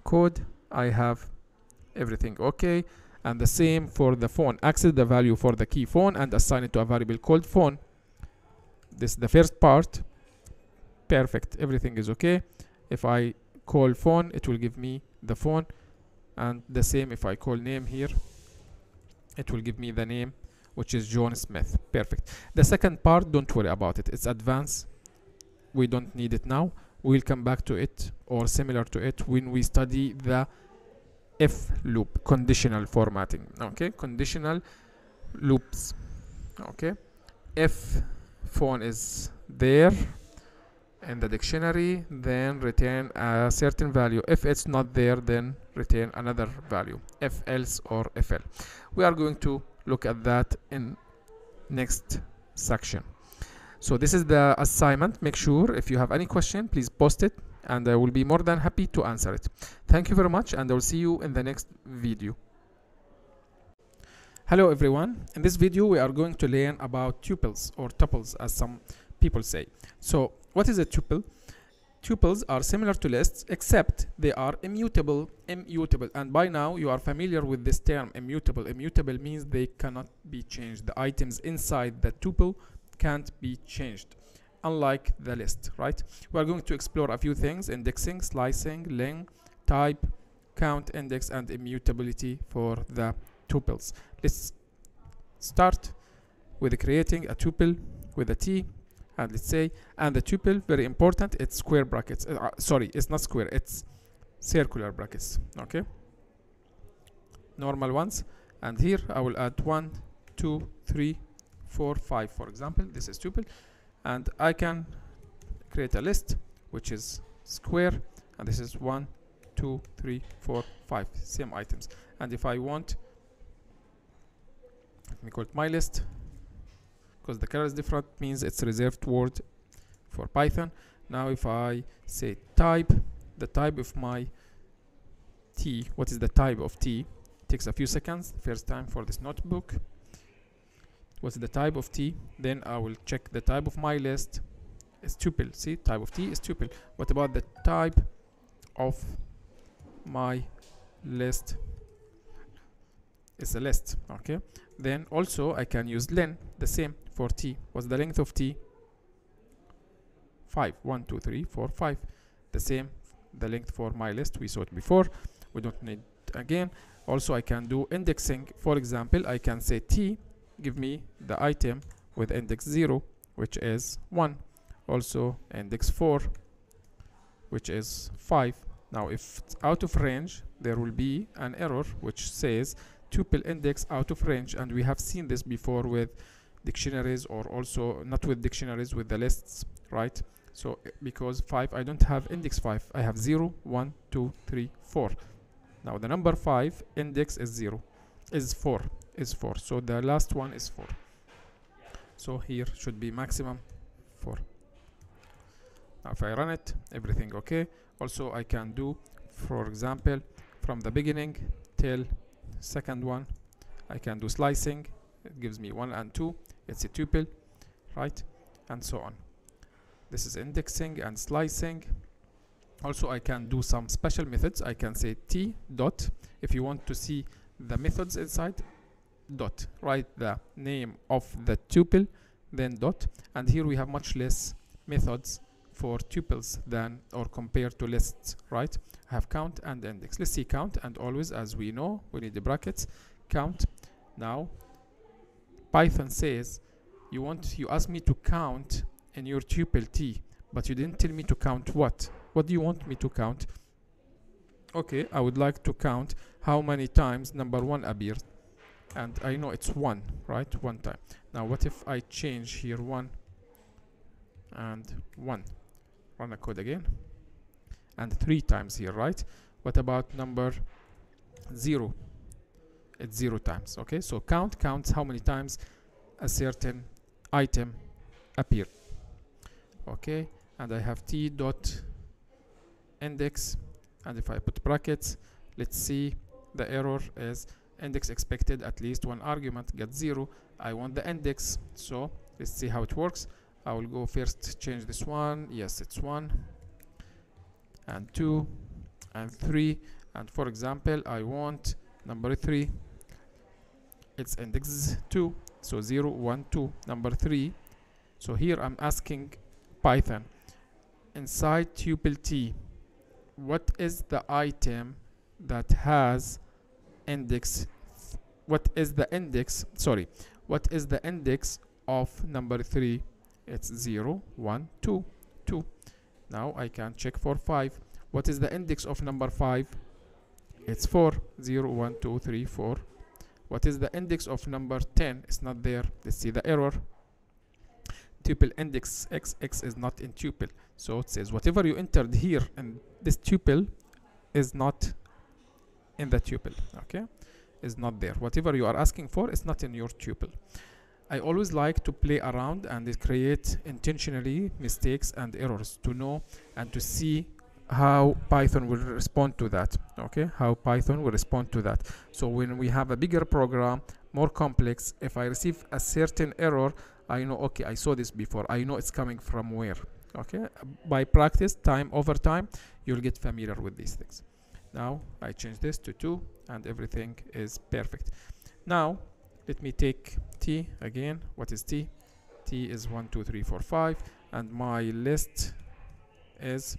code I have everything okay. And the same for the phone. Access the value for the key phone and assign it to a variable called phone this is the first part. Perfect. Everything is okay. If I call phone it will give me the phone. And the same if I call name here it will give me the name which is John Smith. Perfect. The second part don't worry about it. It's advanced. We don't need it now. We'll come back to it or similar to it when we study the if loop conditional formatting. Okay? Conditional loops. Okay? If phone is there in the dictionary then return a certain value. If it's not there then return another value if else or else we are going to look at that in next section. So this is the assignment. Make sure if you have any question please post it and I will be more than happy to answer it. Thank you very much and I will see you in the next video hello everyone. In this video we are going to learn about tuples or tuples as some people say. So what is a tuple? Tuples are similar to lists except they are immutable immutable. And by now you are familiar with this term immutable. Immutable means they cannot be changed. The items inside the tuple can't be changed unlike the list right? We are going to explore a few things indexing slicing len type count index and immutability for the tuples let's start with creating a tuple with a t and let's say and the tuple very important it's square brackets. Uh, sorry it's not square it's circular brackets okay? Normal ones and here I will add one two three four five for example. This is tuple and I can create a list which is square and this is one two three four five same items. And if I want me call it my list because the color is different means it's reserved word for Python. Now if I say type the type of my T what is the type of T? Takes a few seconds first time for this notebook. What's the type of T? Then I will check the type of my list. Is tuple. See type of T is tuple. What about the type of my list is a list okay? Then also I can use len the same for t. What's the length of t? 5 1 2 3 4 5 the same the length for my list we saw it before. We don't need again. Also I can do indexing. For example I can say t give me the item with index 0 which is 1 also index 4 which is 5 now if it's out of range there will be an error which says tuple index out of range and we have seen this before with dictionaries or also not with dictionaries with the lists right? So eh, because 5 I don't have index 5 I have 0 1 2 3 4 now the number 5 index is 0 is 4 is 4 so the last one is 4 so here should be maximum 4 now if I run it everything okay. Also I can do for example from the beginning till second one I can do slicing. It gives me 1 and 2 it's a tuple right? And so on. This is indexing and slicing. Also I can do some special methods. I can say t dot. If you want to see the methods inside dot. Write the name of the tuple then dot. And here we have much less methods for tuples than or compared to lists right? I have count and index. Let's see count and always as we know we need the brackets. Count. Now Python says you want you ask me to count in your tuple t but you didn't tell me to count what. What do you want me to count? Okay I would like to count how many times number one appears and I know it's one right? One time. Now what if I change here one and one run the code again. And three times here right? What about number zero? It's zero times okay? So count counts how many times a certain item appear. Okay? And I have t dot index. And if I put brackets let's see. The error is index expected at least one argument get zero. I want the index. So let's see how it works I will go first change this one. Yes it's one. And two. And three. And for example I want number three. It's index is 2 so 0 1 2 number 3 so here I'm asking Python. Inside tuple t what is the item that has index what is the index sorry what is the index of number 3 it's 0 1 2 2 now I can check for 5 what is the index of number 5 it's 4 0 1 2 3 4 what is the index of number 10 it's not there. Let's see the error. Tuple index x x is not in tuple. So it says whatever you entered here in this tuple is not in the tuple okay? Is not there. Whatever you are asking for is not in your tuple I always like to play around and create intentionally mistakes and errors to know and to see how Python will respond to that okay? How Python will respond to that. So when we have a bigger program more complex if I receive a certain error I know okay I saw this before. I know it's coming from where okay? By practice time over time you'll get familiar with these things. Now I change this to 2 and everything is perfect. Now let me take T again. What is T? T is 1 2 3 4 5 and my list is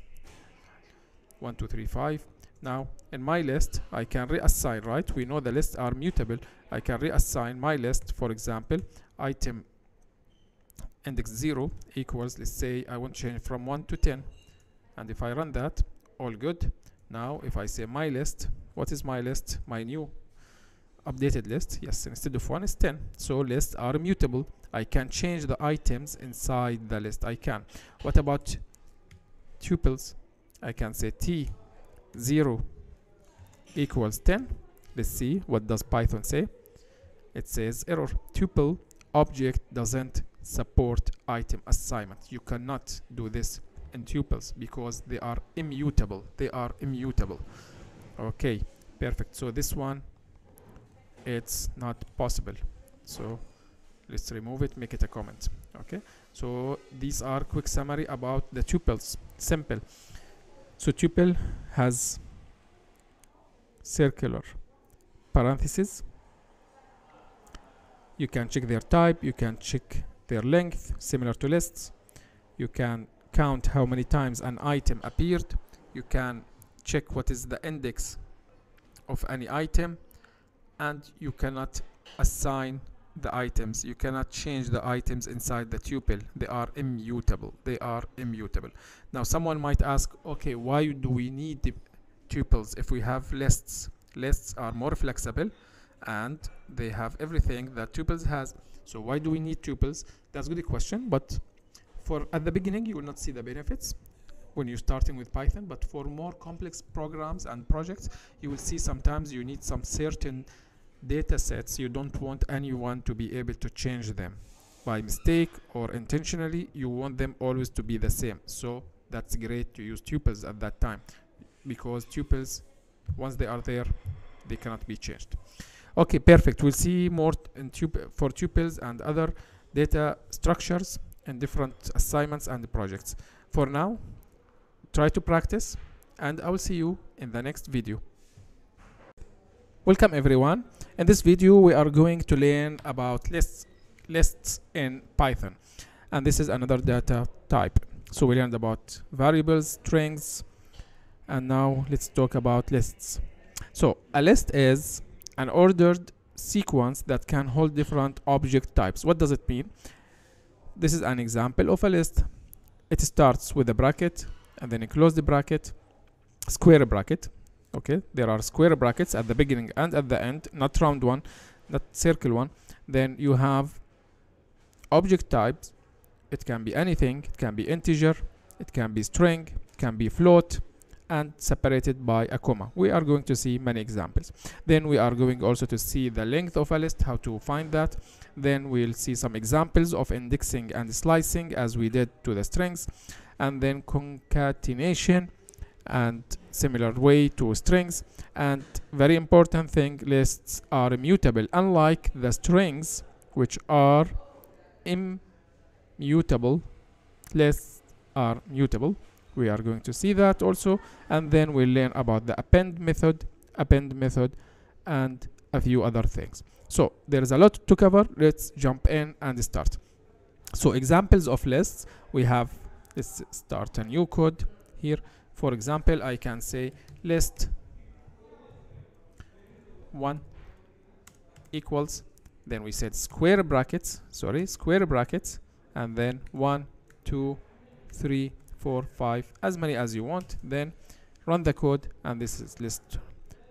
1 2 3 5 now in my list I can reassign right? We know the lists are mutable. I can reassign my list for example item index 0 equals let's say I want to change from 1 to 10 and if I run that all good. Now if I say my list what is my list? My new updated list. Yes instead of 1 is 10 so lists are mutable I can change the items inside the list. I can. What about tuples? I can say t 0 equals 10 let's see what does Python say. It says error. Tuple object doesn't support item assignment. You cannot do this in tuples because they are immutable. They are immutable. Okay perfect. So this one it's not possible. So let's remove it make it a comment okay? So these are quick summary about the tuples. Simple. So tuple has circular parentheses. You can check their type you can check their length similar to lists. You can count how many times an item appeared. You can check what is the index of any item and you cannot assign the items. You cannot change the items inside the tuple. They are immutable. They are immutable. Now someone might ask okay why do we need the tuples if we have lists? Lists are more flexible and they have everything that tuples has. So why do we need tuples? That's a good question but for at the beginning you will not see the benefits when you're starting with python but for more complex programs and projects you will see sometimes you need some certain data sets you don't want anyone to be able to change them. By mistake or intentionally you want them always to be the same. So that's great to use tuples at that time because tuples once they are there they cannot be changed. Okay perfect. We'll see more in for tuples and other data structures and different assignments and projects. For now try to practice and i will see you in the next video welcome everyone. In this video we are going to learn about lists lists in python. And this is another data type. So we learned about variables strings and now let's talk about lists. So a list is an ordered sequence that can hold different object types. What does it mean? This is an example of a list. It starts with a bracket and then you close the bracket square bracket okay there are square brackets at the beginning and at the end not round one not circle one. Then you have object types. It can be anything. It can be integer. It can be string. It can be float and separated by a comma. We are going to see many examples. Then we are going also to see the length of a list how to find that. Then we'll see some examples of indexing and slicing as we did to the strings. And then concatenation and similar way to strings. And very important thing lists are immutable unlike the strings which are immutable. Lists are mutable. We are going to see that also. And then we'll learn about the append method append method and a few other things. So there is a lot to cover. Let's jump in and start. So examples of lists. We have let's start a new code here for example I can say list 1 equals then we said square brackets sorry square brackets and then 1 2 3 4 5 as many as you want. Then run the code and this is list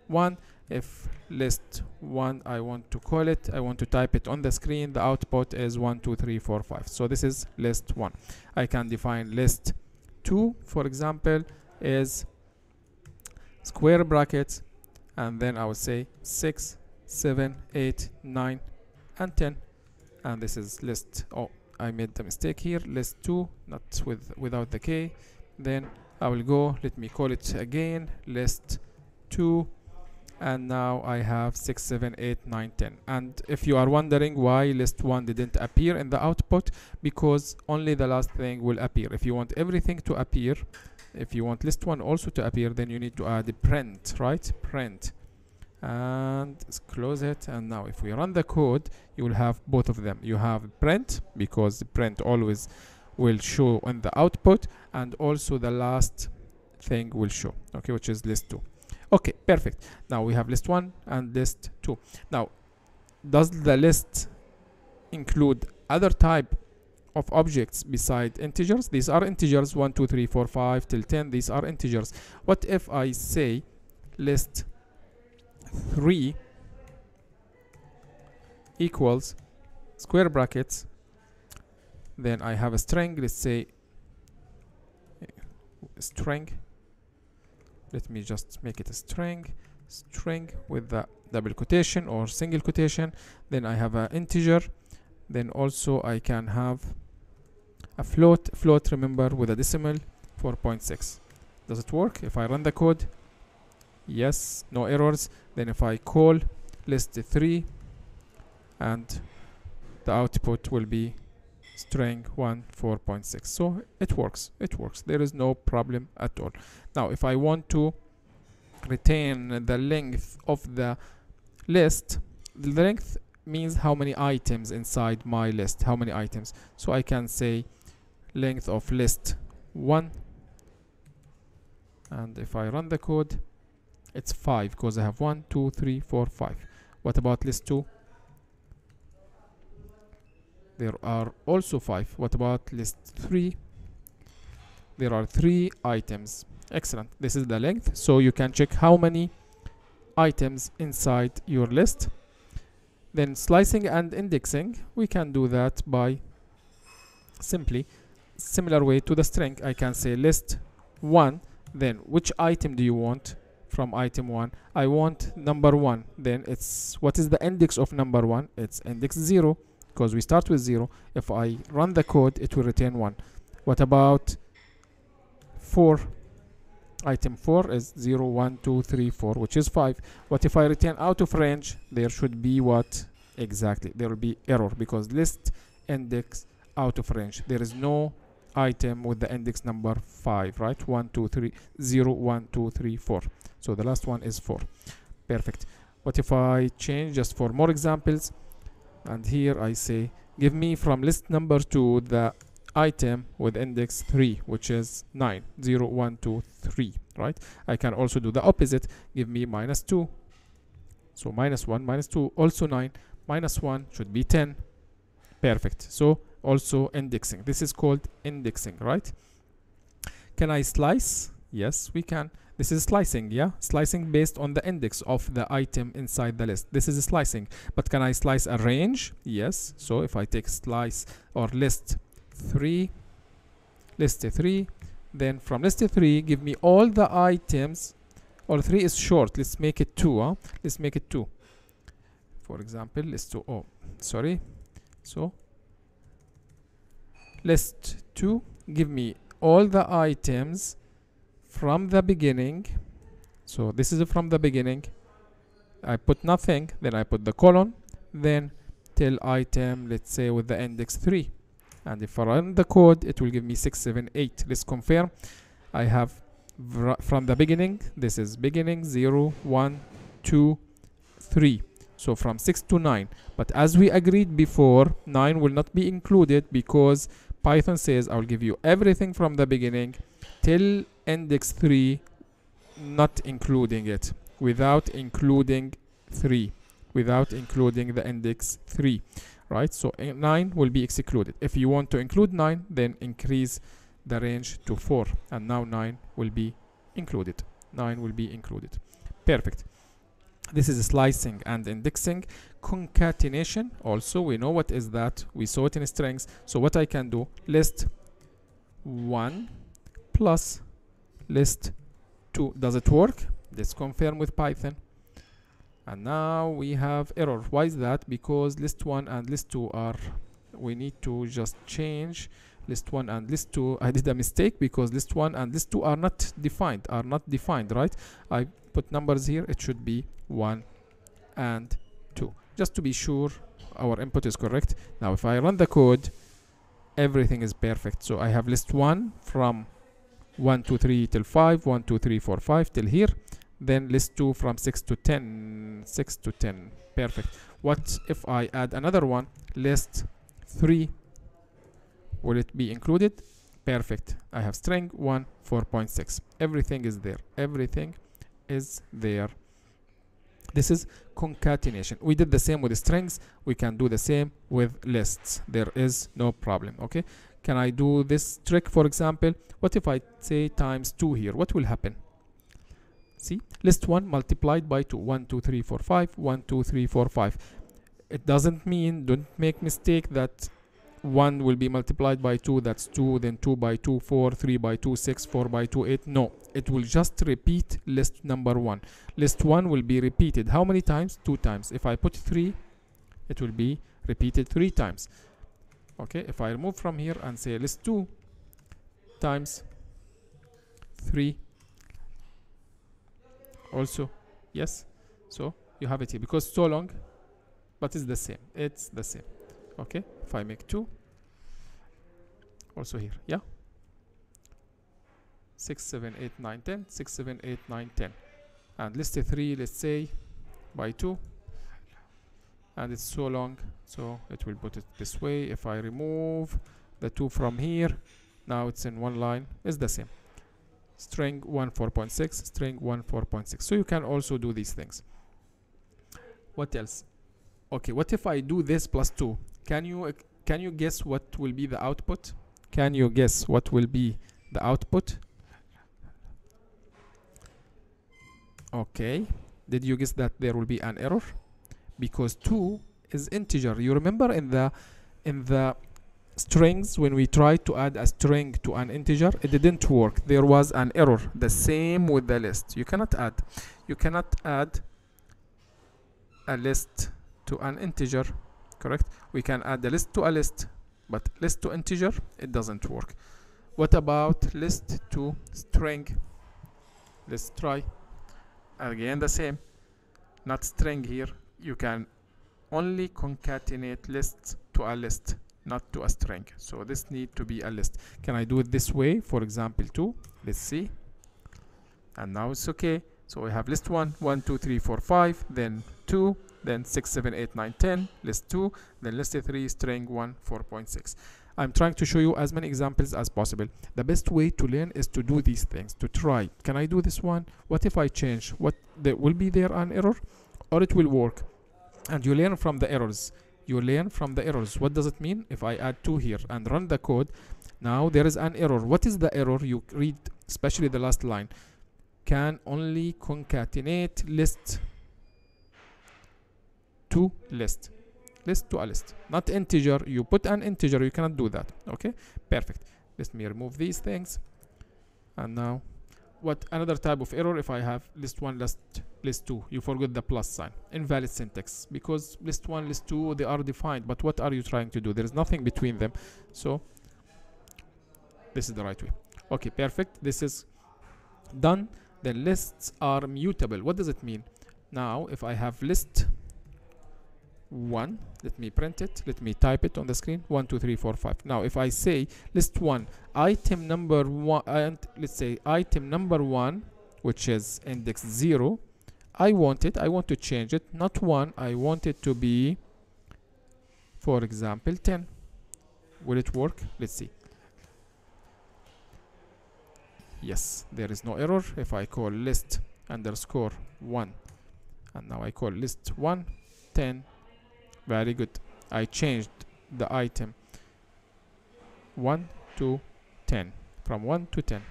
1 if list 1 I want to call it I want to type it on the screen the output is 1 2 3 4 5 so this is list 1 I can define list 2 for example is square brackets and then I would say 6 7 8 9 and 10 and this is list oh I made the mistake here list 2 not with without the k. Then I will go let me call it again list 2 and now I have 6 7 8 9 10 and if you are wondering why list 1 didn't appear in the output because only the last thing will appear. If you want everything to appear if you want list 1 also to appear then you need to add print right? Print. And close it. And now if we run the code you will have both of them. You have print because print always will show on the output and also the last thing will show okay which is list 2 okay perfect. Now we have list 1 and list 2 now does the list include other type of objects beside integers. These are integers 1 2 3 4 5 till 10 these are integers. What if i say list 3 equals square brackets? Then I have a string. Let's say uh, string. Let me just make it a string. String with the double quotation or single quotation. Then I have an integer. Then also I can have a float float remember with a decimal 4.6 does it work if I run the code? Yes no errors. Then if I call list 3 and the output will be string 1 4.6 so it works it works. There is no problem at all. Now if I want to retain the length of the list the length means how many items inside my list how many items. So I can say length of list 1 and if I run the code it's 5 because I have 1 2 3 4 5 what about list 2 there are also 5 what about list 3 there are 3 items. Excellent. This is the length. So you can check how many items inside your list. Then slicing and indexing. We can do that by simply similar way to the string. I can say list 1 then which item do you want from item 1 I want number 1 then it's what is the index of number 1 it's index 0 because we start with 0 if I run the code it will return 1 what about 4 item 4 is 0 1 2 3 4 which is 5 what if I return out of range? There should be what exactly? There will be error because list index out of range. There is no item with the index number 5 right? 1 2 3 0 1 2 3 4 so the last one is 4 perfect. What if I change just for more examples? And here I say give me from list number 2 the item with index 3 which is 9 0 1 2 3 right? I can also do the opposite. Give me minus 2 so minus 1 minus 2 also 9 minus 1 should be 10 perfect. So also indexing. This is called indexing right? Can I slice? Yes we can. This is slicing yeah? Slicing based on the index of the item inside the list. This is slicing. But can I slice a range? Yes. So if I take slice or list 3 list 3 then from list 3 give me all the items. Or 3 is short. Let's make it 2 huh? let's make it 2 for example list 2 oh sorry. So list 2 give me all the items from the beginning. So this is from the beginning. I put nothing then I put the colon then till item let's say with the index 3 and if I run the code it will give me 6 7 8 let's confirm. I have from the beginning this is beginning 0 1 2 3 so from 6 to 9 but as we agreed before 9 will not be included because Python says I will give you everything from the beginning till index 3 not including it without including 3 without including the index 3 right? So 9 will be excluded. If you want to include 9 then increase the range to 4 and now 9 will be included. 9 will be included. Perfect this is slicing and indexing. Concatenation also we know what is that. We saw it in strings. So what I can do list 1 plus list 2 does it work? Let's confirm with python. And now we have error. Why is that? Because list 1 and list 2 are we need to just change list 1 and list 2 I did a mistake because list 1 and list 2 are not defined are not defined right? I put numbers here it should be 1 and 2 just to be sure our input is correct. Now if I run the code everything is perfect. So I have list 1 from 1 2 3 till 5 1 2 3 4 5 till here then list 2 from 6 to 10 6 to 10 perfect. What if I add another one? List 3 will it be included? Perfect. I have string 1 4.6 everything is there. Everything is there. This is concatenation. We did the same with strings. We can do the same with lists. There is no problem okay? Can I do this trick for example? What if I say times 2 here? What will happen? See? List 1 multiplied by 2 1 2 3 4 5 1 2 3 4 5 it doesn't mean don't make mistake that 1 will be multiplied by 2 that's 2 then 2 by 2 4 3 by 2 6 4 by 2 8 no it will just repeat list number 1 list 1 will be repeated how many times? 2 times. If I put 3 it will be repeated 3 times. Okay if I remove from here and say list 2 times 3 also yes so you have it here because so long but it's the same it's the same okay if I make 2 also here yeah? 6 7 8 9 10 6 7 8 9 10 and list 3 let's say by 2 and it's so long so it will put it this way. If I remove the 2 from here now it's in one line it's the same. String 1 4.6 string 1 4.6 so you can also do these things. What else? Okay what if I do this plus 2 can you uh, can you guess what will be the output? Can you guess what will be the output? Okay. Did you guess that there will be an error? Because 2 is integer. You remember in the in the strings when we tried to add a string to an integer it didn't work. There was an error. The same with the list. You cannot add. You cannot add a list to an integer correct? We can add the list to a list but list to integer it doesn't work. What about list to string? Let's try again the same. Not string here. You can only concatenate lists to a list not to a string. So this need to be a list. Can I do it this way? For example 2 let's see. And now it's okay. So we have list 1 1 2 3 4 5 then 2 then 6 7 8 9 10 list 2 then list 3 string 1 4.6 I'm trying to show you as many examples as possible. The best way to learn is to do these things to try. Can I do this one? What if I change? What there will be there an error? Or it will work. And you learn from the errors. You learn from the errors. What does it mean? If I add 2 here and run the code now there is an error. What is the error? You read especially the last line. Can only concatenate list to list. List to a list. Not integer. You put an integer. You cannot do that. Okay? Perfect. Let me remove these things. And now what another type of error if I have list 1 list list 2 you forget the plus sign. Invalid syntax. Because list 1 list 2 they are defined. But what are you trying to do? There is nothing between them. So this is the right way. Okay perfect. This is done. Then lists are mutable. What does it mean? Now if I have list 1 let me print it. Let me type it on the screen. 1 2 3 4 5 now if I say list 1 item number 1 and let's say item number 1 which is index 0 I want it. I want to change it. Not 1 I want it to be for example 10 will it work? Let's see. Yes there is no error. If I call list underscore 1 and now I call list 1 10 very good. I changed the item. 1 to 10 from 1 to 10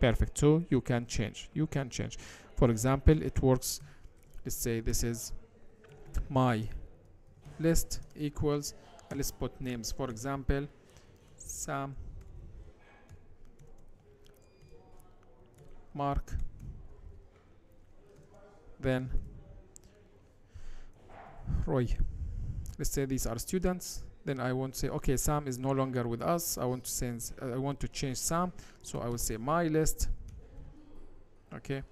perfect. So you can change. You can change. For example it works let's say this is my list equals let's put names. For example Sam Mark then Roy. Let's say these are students. Then I want to say, okay, Sam is no longer with us. I want to sense, uh, I want to change Sam. So I will say my list. Okay.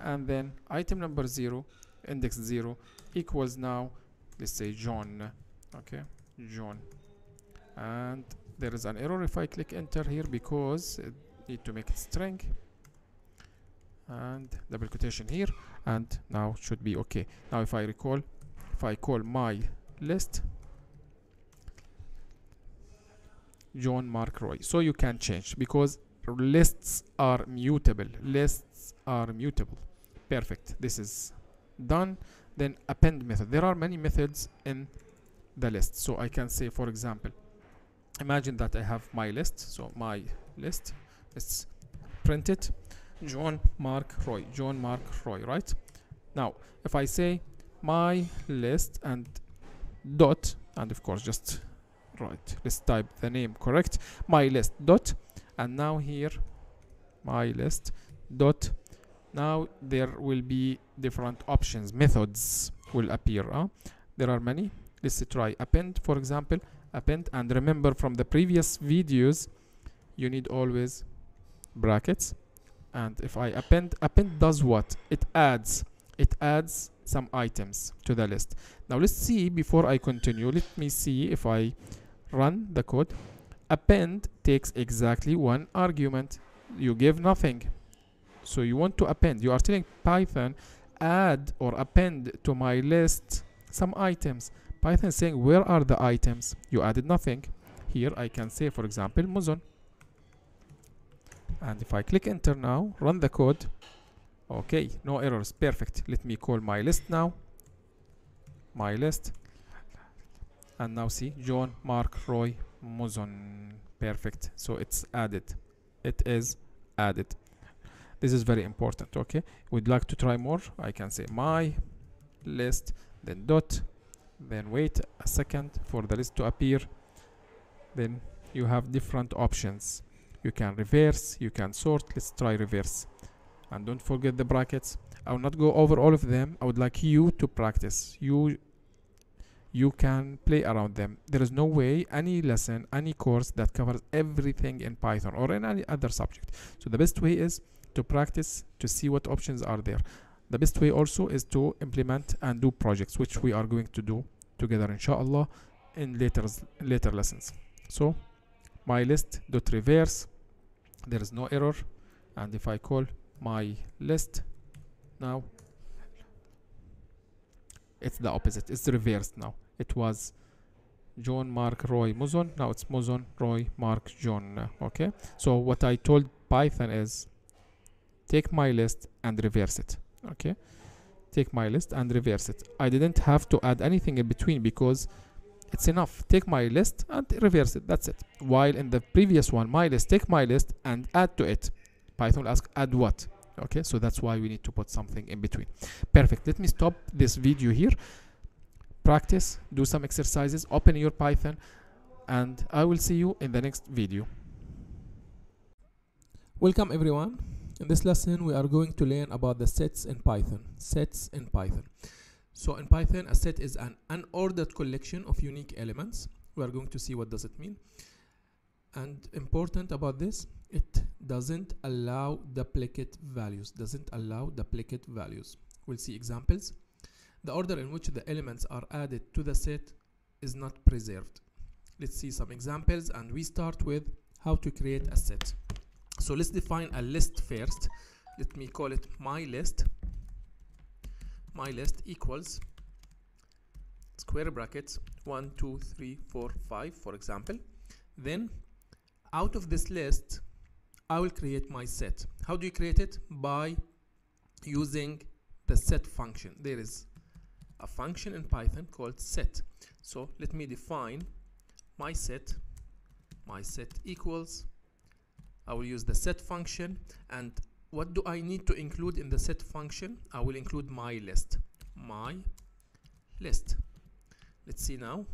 And then item number zero, index zero equals now, let's say John. Okay. John. And there is an error if I click enter here because it need to make it string and double quotation here and now should be okay now if I recall if I call my list. John Mark Roy so you can change because lists are mutable. Lists are mutable. Perfect. This is done. Then append method. There are many methods in the list. So I can say for example imagine that I have my list. So my list let's print it John Mark Roy John Mark Roy right? Now if I say my list and dot and of course just right let's type the name correct my list dot and now here my list dot. Now there will be different options methods will appear huh? there are many. Let's try append for example. Append and remember from the previous videos you need always brackets. And if I append append does what? It adds it adds some items to the list. Now let's see before I continue let me see if I run the code. Append takes exactly one argument. You give nothing. So you want to append. You are telling Python add or append to my list some items. Python saying where are the items? You added nothing. Here I can say for example Muzon. And if I click enter now run the code okay no errors. Perfect. Let me call my list now. My list. And now see John Mark Roy Muzon. Perfect. So it's added. It is added. This is very important okay? We'd like to try more. I can say my list then dot then wait a second for the list to appear. Then you have different options. You can reverse you can sort. Let's try reverse and don't forget the brackets. I will not go over all of them. I would like you to practice. You you can play around them. There is no way any lesson any course that covers everything in Python or in any other subject. So the best way is to practice to see what options are there. The best way also is to implement and do projects which we are going to do together inshallah in later later lessons. So my list dot reverse. There is no error. And if I call my list. Now it's the opposite. It's reversed now. It was John Mark Roy Muzon. Now it's Muzon Roy Mark John uh, okay? So what I told Python is take my list and reverse it okay? Take my list and reverse it. I didn't have to add anything in between because it's enough. Take my list and reverse it. That's it. While in the previous one my list take my list and add to it Python will ask add what okay so that's why we need to put something in between perfect let me stop this video here practice do some exercises open your Python and I will see you in the next video Welcome everyone. In this lesson we are going to learn about the sets in Python. Sets in Python. So in Python a set is an unordered collection of unique elements. We are going to see what does it mean. And important about this, it doesn't allow duplicate values. Doesn't allow duplicate values. We'll see examples. The order in which the elements are added to the set is not preserved. Let's see some examples and we start with how to create a set. So let's define a list first. Let me call it my list. My list equals square brackets 1, 2, 3, 4, 5 for example. Then out of this list I will create my set. How do you create it? By using the set function. There is a function in Python called set. So let me define my set. My set equals I will use the set function and what do I need to include in the set function I will include my list my list let's see now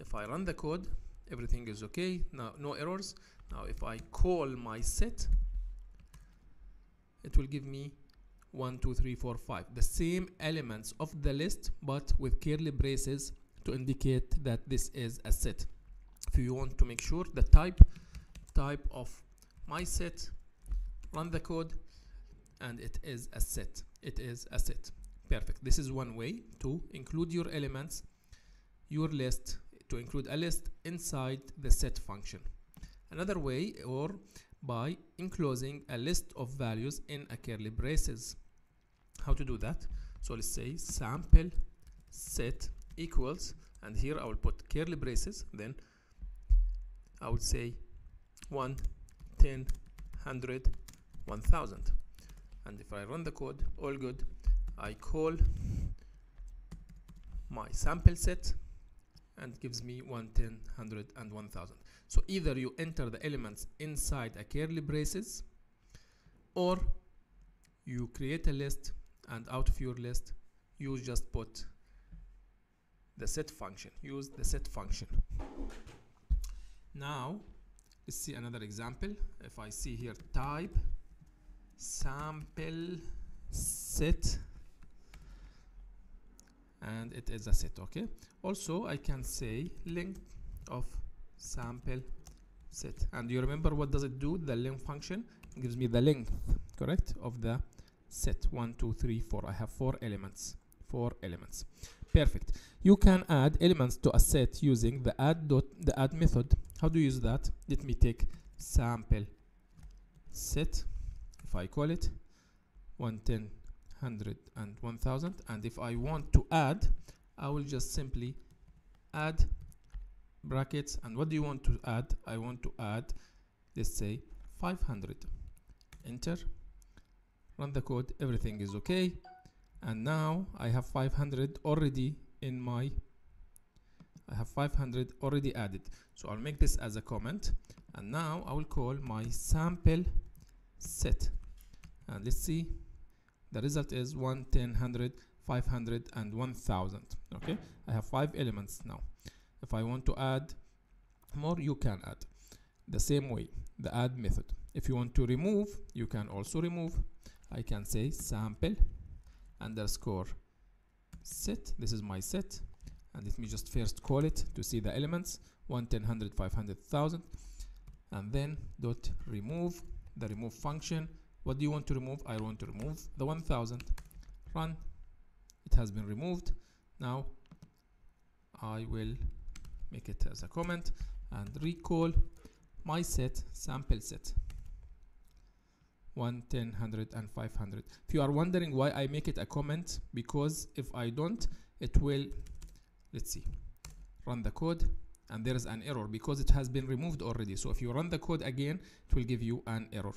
if I run the code everything is okay now no errors. Now if I call my set it will give me 1 2 3 4 5 the same elements of the list but with curly braces to indicate that this is a set. If you want to make sure the type type of my set run the code and it is a set. It is a set. Perfect. This is one way to include your elements your list to include a list inside the set function. Another way or by enclosing a list of values in a curly braces. How to do that? So let's say sample set equals and here I will put curly braces then I would say 1 10 100 1000 and if I run the code all good. I call my sample set and gives me 1 10 100 and 1000 so either you enter the elements inside a curly braces or you create a list and out of your list you just put the set function. Use the set function. Now let's see another example. If I see here type sample set and it is a set okay? Also I can say length of sample set. And you remember what does it do? The length function gives me the length correct of the set. One two three four. I have four elements. Four elements. Perfect. You can add elements to a set using the add dot the add method. How do you use that? Let me take sample set if I call it 110 100 and 1000 and if I want to add I will just simply add brackets. And what do you want to add? I want to add let's say 500 enter. Run the code. Everything is okay. And now I have 500 already in my I have 500 already added. So I'll make this as a comment. And now I will call my sample set. And let's see the result is 1 10 100 500 and 1000 okay? I have five elements now. If I want to add more you can add. The same way the add method. If you want to remove you can also remove. I can say sample underscore set. This is my set. And let me just first call it to see the elements. 1 10 100 500 1000 and then dot remove the remove function what do you want to remove? I want to remove the 1000 run. It has been removed. Now I will make it as a comment and recall my set sample set. 1 10 100 and 500 if you are wondering why I make it a comment because if I don't it will let's see run the code and there is an error because it has been removed already. So if you run the code again it will give you an error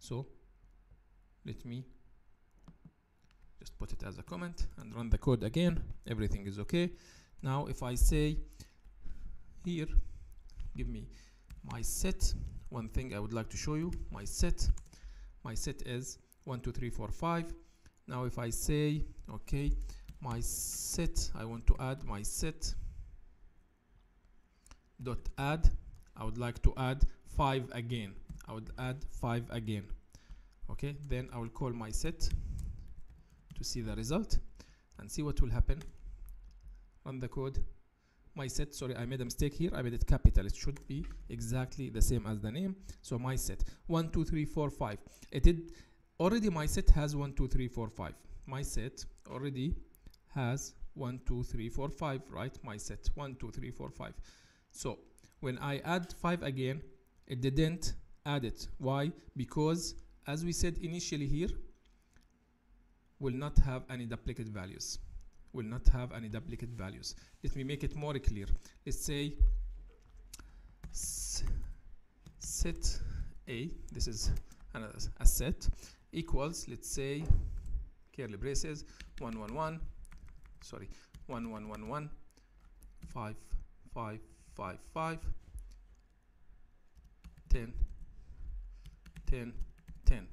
so let me just put it as a comment and run the code again. Everything is okay. Now if I say here give me my set. One thing I would like to show you my set. My set is 1 2 3 4 5 now if I say okay my set I want to add my set dot add. I would like to add 5 again I would add 5 again. Okay then I will call my set to see the result and see what will happen on the code. My set sorry I made a mistake here. I made it capital. It should be exactly the same as the name. So my set 1 2 3 4 5 it did already my set has 1 2 3 4 5 my set already has 1 2 3 4 5 right? My set 1 2 3 4 5 so when I add 5 again it didn't add it. Why? Because as we said initially here will not have any duplicate values. Will not have any duplicate values. Let me make it more clear. Let's say set a this is another, a set equals let's say curly braces 111 sorry 1111 5 5 5 5 10 10 10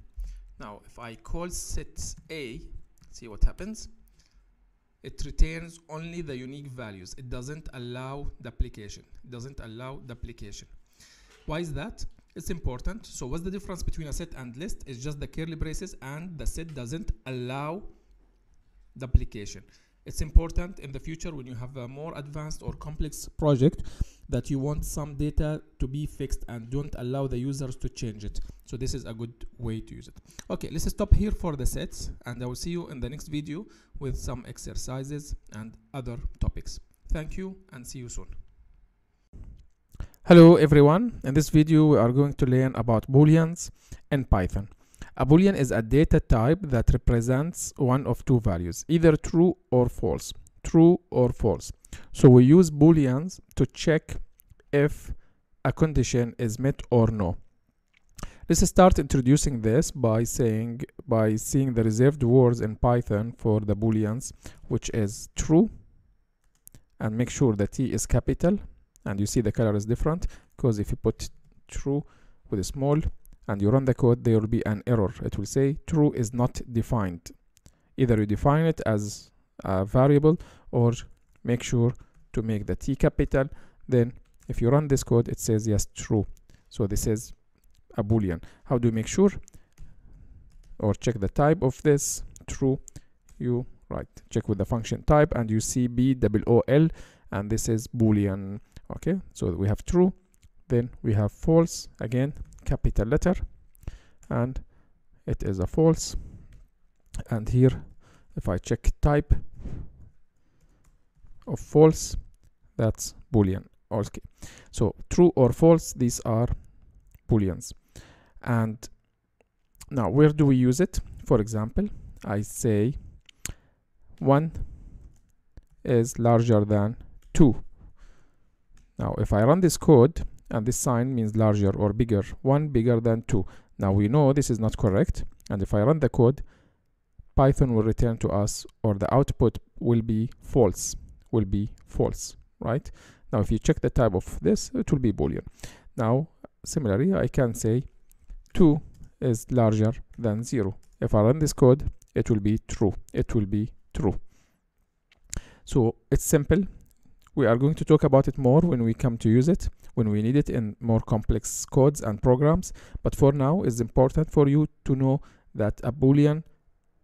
now if I call set A see what happens? It returns only the unique values. It doesn't allow duplication. It doesn't allow duplication. Why is that? It's important. So what's the difference between a set and list? It's just the curly braces and the set doesn't allow duplication. It's important in the future when you have a more advanced or complex project that you want some data to be fixed and don't allow the users to change it. So this is a good way to use it. Okay let's stop here for the sets and i will see you in the next video with some exercises and other topics. Thank you and see you soon. Hello everyone, in this video we are going to learn about booleans in Python. A boolean is a data type that represents one of two values, either true or false. True or false. So we use booleans to check if a condition is met or no. Let's start introducing this by saying by seeing the reserved words in Python for the booleans, which is true, and make sure the T is capital and you see the color is different because if you put true with a small and you run the code there will be an error it will say true is not defined either you define it as a variable or make sure to make the t capital then if you run this code it says yes true. So this is a boolean. How do you make sure? Or check the type of this true you right check with the function type and you see b double o l and this is boolean. Okay so we have true then we have false again capital letter and it is a false. And here if I check type of false that's boolean. Okay. So true or false these are booleans. And now where do we use it? For example I say 1 is larger than 2 now if I run this code and this sign means larger or bigger, 1 bigger than 2. Now we know this is not correct. And if I run the code, Python will return to us or the output will be false, will be false, right? Now if you check the type of this, it will be boolean. Now similarly, I can say 2 is larger than 0. If I run this code, it will be true. It will be true. So it's simple we are going to talk about it more when we come to use it, when we need it in more complex codes and programs. But for now, it's important for you to know that a Boolean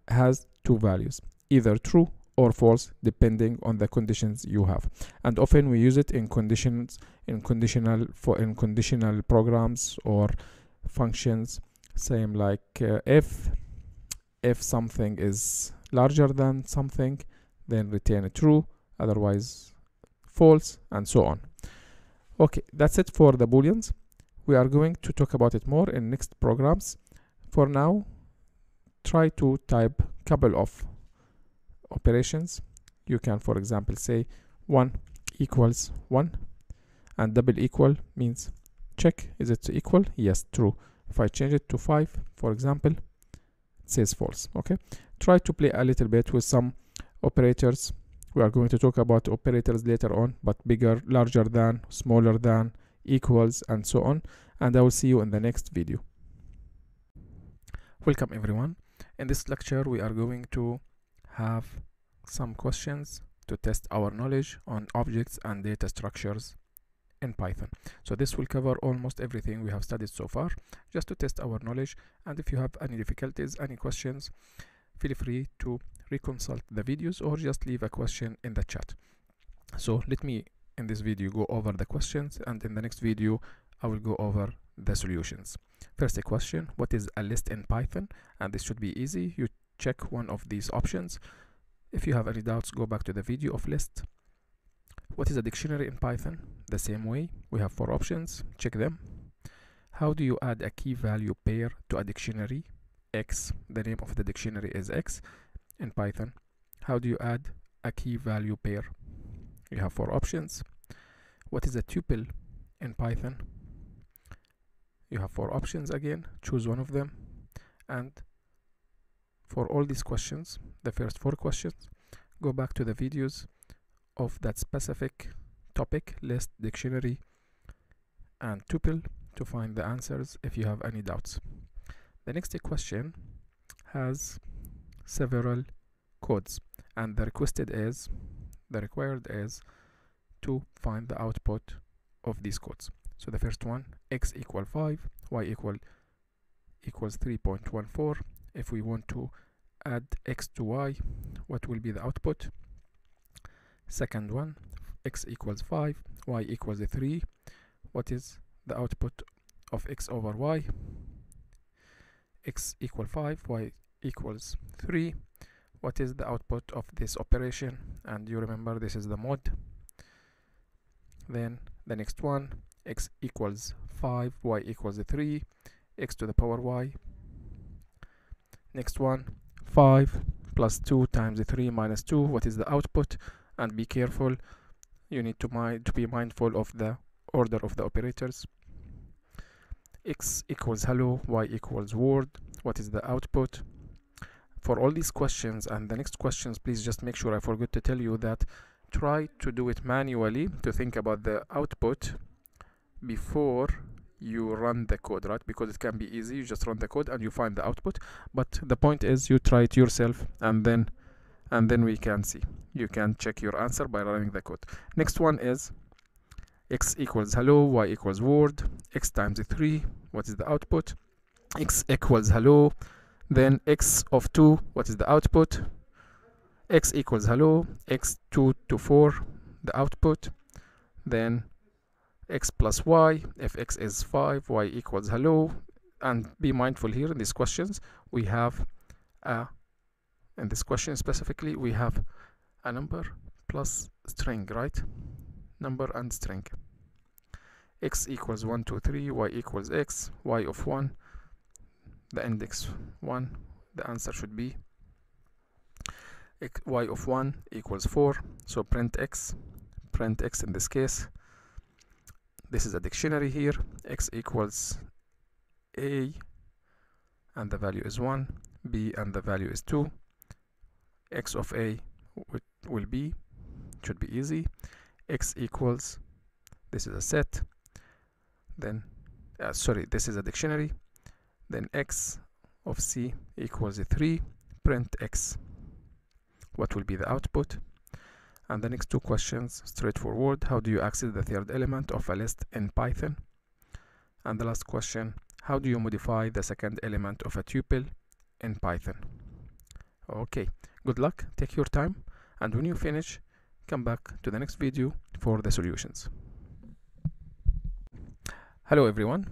has two values, either true or false, depending on the conditions you have. And often we use it in conditions, in conditional, for in conditional programs or functions, same like uh, if, if something is larger than something, then return true, otherwise false and so on. Okay that's it for the booleans. We are going to talk about it more in next programs. For now try to type couple of operations. You can for example say 1 equals 1 and double equal means check is it equal? Yes true. If I change it to 5 for example it says false okay? Try to play a little bit with some operators. We are going to talk about operators later on but bigger larger than smaller than equals and so on. And i will see you in the next video. Welcome everyone in this lecture we are going to have some questions to test our knowledge on objects and data structures in Python. So this will cover almost everything we have studied so far, just to test our knowledge. And if you have any difficulties, any questions, feel free to reconsult the videos or just leave a question in the chat so let me in this video go over the questions and in the next video I will go over the solutions. First a question what is a list in Python? And this should be easy. You check one of these options. If you have any doubts go back to the video of list. What is a dictionary in Python? The same way. We have four options. Check them. How do you add a key value pair to a dictionary? X. The name of the dictionary is x in Python. How do you add a key value pair? You have four options. What is a tuple in Python? You have four options again. Choose one of them. And for all these questions, the first four questions, go back to the videos of that specific topic, list, dictionary, and tuple to find the answers if you have any doubts. The next question has several codes and the requested is the required is to find the output of these codes so the first one x equal 5 y equal equals 3.14 if we want to add x to y what will be the output? Second one x equals 5 y equals 3 what is the output of x over y? x equal 5 y equals 3 what is the output of this operation? And you remember this is the mod. Then the next one x equals 5 y equals 3 x to the power y. Next one 5 plus 2 times 3 minus 2 what is the output? And be careful you need to to be mindful of the order of the operators. X equals hello y equals word what is the output? For all these questions and the next questions please just make sure I forgot to tell you that try to do it manually to think about the output before you run the code right? Because it can be easy you just run the code and you find the output. But the point is you try it yourself and then and then we can see. You can check your answer by running the code. Next one is x equals hello y equals word x times 3 what is the output? x equals hello then x of 2 what is the output? x equals hello x 2 to 4 the output. Then x plus y if x is 5 y equals hello. And be mindful here in these questions we have a in this question specifically we have a number plus string right? Number and string. X equals 1 2 3 y equals x y of 1 the index 1 the answer should be x, y of 1 equals 4 so print x print x in this case this is a dictionary here. X equals a and the value is 1 b and the value is 2 x of a will be should be easy. X equals this is a set. Then uh, sorry this is a dictionary. Then x of c equals 3 print x. What will be the output and the next two questions straightforward. How do you access the third element of a list in python? And the last question how do you modify the second element of a tuple in python? Okay good luck. Take your time. And when you finish come back to the next video for the solutions. Hello everyone.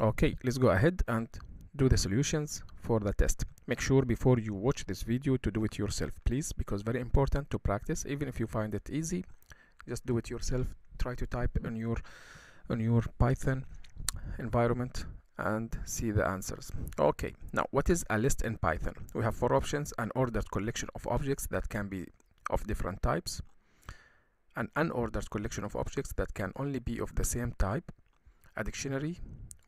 Okay let's go ahead and do the solutions for the test. Make sure before you watch this video to do it yourself please because very important to practice. Even if you find it easy just do it yourself. Try to type on your on your python environment and see the answers. Okay now what is a list in python? We have four options an ordered collection of objects that can be of different types an unordered collection of objects that can only be of the same type a dictionary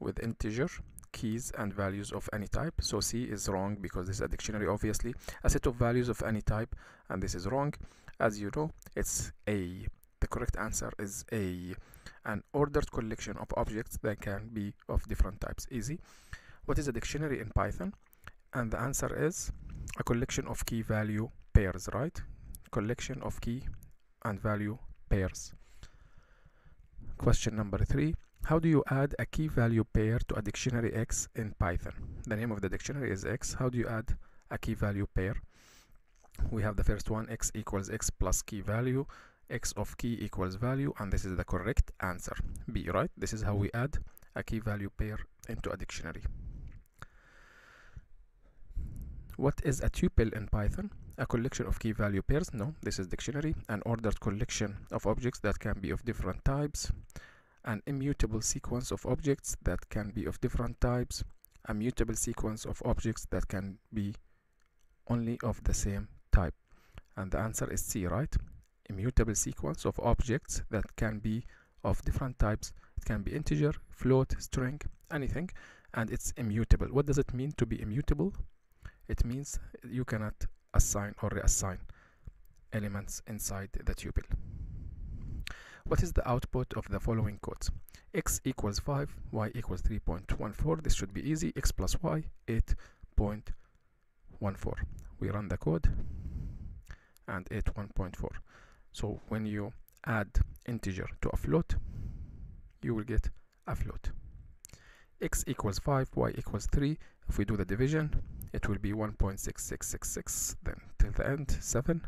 with integer keys and values of any type. So C is wrong because this is a dictionary obviously. A set of values of any type and this is wrong. As you know it's A. The correct answer is A. An ordered collection of objects that can be of different types. Easy. What is a dictionary in Python? And the answer is a collection of key value pairs right? Collection of key and value pairs. Question number three how do you add a key value pair to a dictionary X in Python? The name of the dictionary is X. How do you add a key value pair? We have the first one, X equals X plus key value, X of key equals value, and this is the correct answer. B, right? This is how we add a key value pair into a dictionary. What is a tuple in Python? A collection of key value pairs? No, this is dictionary. An ordered collection of objects that can be of different types an immutable sequence of objects that can be of different types, a mutable sequence of objects that can be only of the same type. And the answer is C, right? Immutable sequence of objects that can be of different types. It can be integer, float, string, anything, and it's immutable. What does it mean to be immutable? It means you cannot assign or reassign elements inside the tuple. What is the output of the following codes? x equals 5, y equals 3.14. This should be easy. x plus y, 8.14. We run the code and 81.4. So when you add integer to a float, you will get a float. x equals 5 y equals 3 if we do the division it will be 1.6666 then till the end 7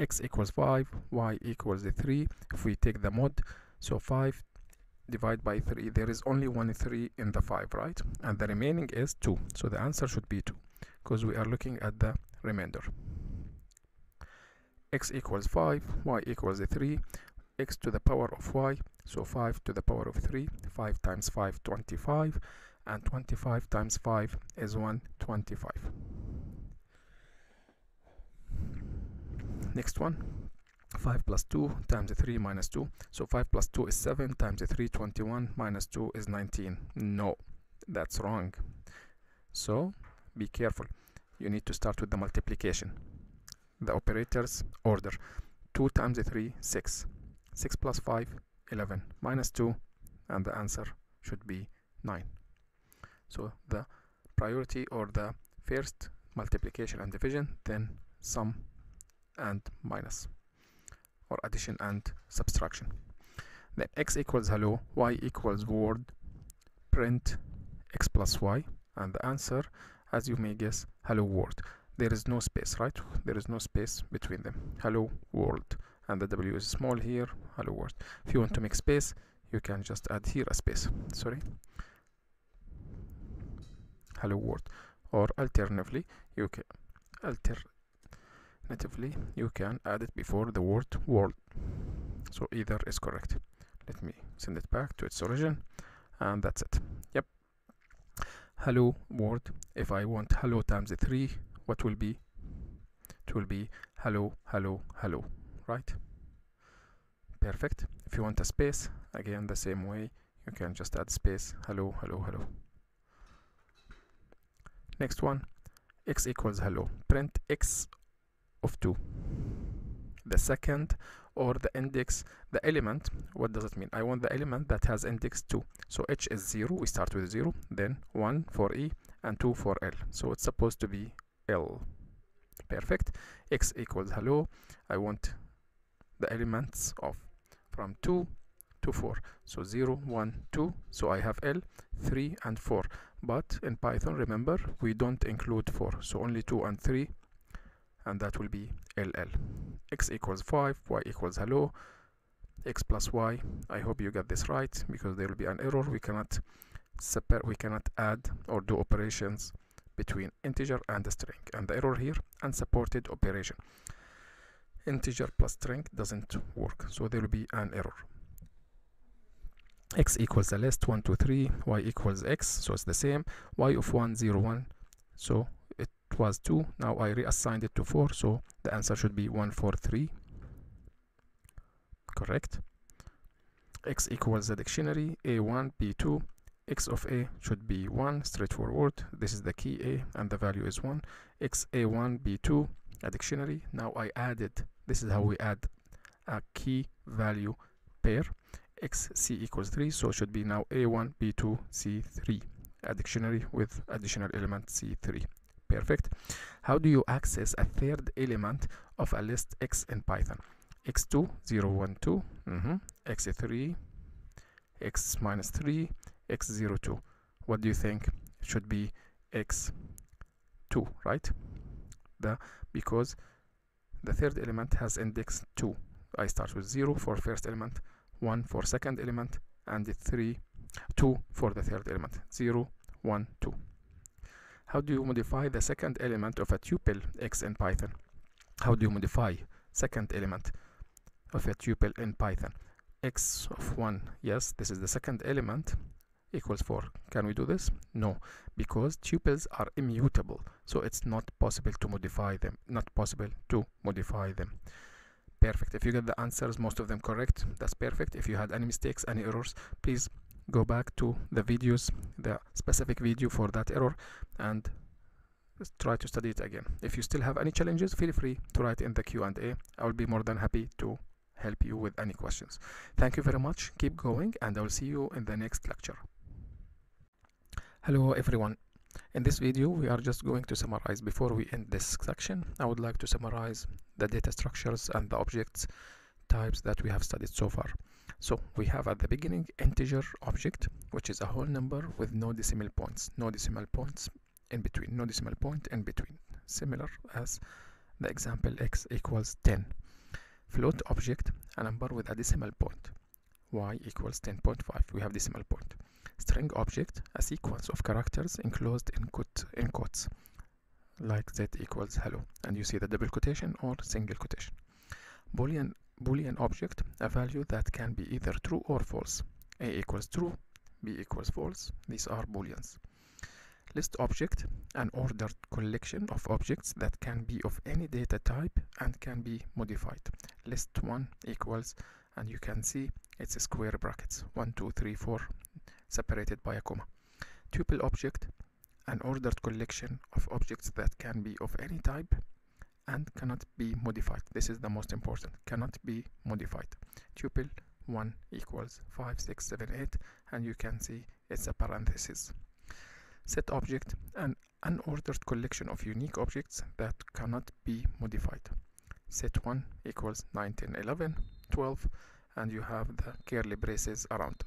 x equals 5 y equals 3 if we take the mod so 5 divided by 3 there is only one 3 in the 5 right? And the remaining is 2 so the answer should be 2 because we are looking at the remainder. x equals 5 y equals 3 x to the power of y so 5 to the power of 3 5 times 5 25 and 25 times 5 is 125 next one. 5 plus 2 times 3 minus 2 so 5 plus 2 is 7 times 3 21 minus 2 is 19 no that's wrong. So be careful. You need to start with the multiplication. The operator's order. 2 times 3 6 6 plus 5 11 minus 2 and the answer should be 9 so the priority or the first multiplication and division then sum and minus or addition and subtraction. Then x equals hello y equals word print x plus y and the answer as you may guess hello world. There is no space right? There is no space between them. Hello world and the w is small here hello world. If you want to make space you can just add here a space sorry. Hello world. Or alternatively you can alternatively you can add it before the word world. So either is correct. Let me send it back to its origin and that's it. Yep. Hello world. If I want hello times 3 what will be? It will be hello hello hello. Right? Perfect. If you want a space again the same way. You can just add space hello hello hello. Next one. X equals hello. Print x of 2 the second or the index the element what does it mean? I want the element that has index 2 so h is 0 we start with 0 then 1 for e and 2 for l. So it's supposed to be l. Perfect. X equals hello i want the elements of from 2 to 4 so 0 1 2 so i have l 3 and 4 but in python remember we don't include 4 so only 2 and 3 and that will be ll x equals 5 y equals hello. X plus y i hope you got this right because there will be an error. We cannot separate we cannot add or do operations between integer and a string. And the error here unsupported operation. Integer plus string doesn't work so there will be an error. X equals the list 1 2 3 y equals x so it's the same. Y of 1 0 1 so it was 2 now I reassigned it to 4 so the answer should be 1 4 3 correct. X equals the dictionary a1 b2 x of a should be 1 straightforward. This is the key a and the value is 1 x a1 b2 a dictionary. Now I added this is how we add a key value pair. X c equals 3 so it should be now a1 b2 c3 a dictionary with additional element c3 perfect. How do you access a third element of a list x in python? X2 0 1 2 mm -hmm. x3 x minus 3 X0, 2. what do you think should be x2 right? The because the third element has index 2 I start with 0 for first element 1 for second element and 3 2 for the third element. 0 1 2 how do you modify the second element of a tuple x in python? How do you modify second element of a tuple in python? X of 1 yes this is the second element equals 4 can we do this? No because tuples are immutable so it's not possible to modify them not possible to modify them. Perfect. If you get the answers most of them correct that's perfect. If you had any mistakes any errors please go back to the videos the specific video for that error and try to study it again. If you still have any challenges feel free to write in the Q&A I will be more than happy to help you with any questions. Thank you very much. Keep going and I will see you in the next lecture. Hello everyone. In this video we are just going to summarize. Before we end this section I would like to summarize the data structures and the objects types that we have studied so far so we have at the beginning integer object which is a whole number with no decimal points no decimal points in between no decimal point in between. Similar as the example x equals 10 float object a number with a decimal point. Y equals 10.5 we have decimal point. String object a sequence of characters enclosed in, quote, in quotes like z equals hello. And you see the double quotation or single quotation. Boolean boolean object a value that can be either true or false. A equals true b equals false. These are booleans. List object an ordered collection of objects that can be of any data type and can be modified. List 1 equals and you can see it's a square brackets. 1 2 3 4 separated by a comma. Tuple object an ordered collection of objects that can be of any type and cannot be modified. This is the most important. Cannot be modified. Tuple 1 equals 5 6 7 8 and you can see it's a parenthesis. Set object an unordered collection of unique objects that cannot be modified. Set 1 equals 9 10 11 12 and you have the curly braces around.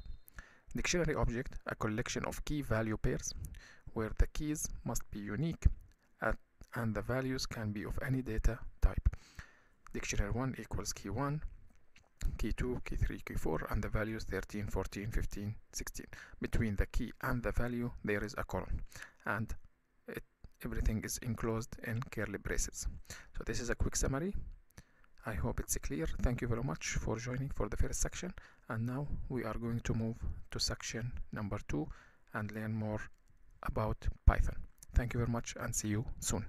Dictionary object a collection of key value pairs where the keys must be unique and the values can be of any data type. Dictionary 1 equals key 1 key 2 key 3 key 4 and the values 13 14 15 16 between the key and the value there is a colon and it, everything is enclosed in curly braces. So this is a quick summary. I hope it's clear. Thank you very much for joining for the first section. And now we are going to move to section number two and learn more about Python. Thank you very much and see you soon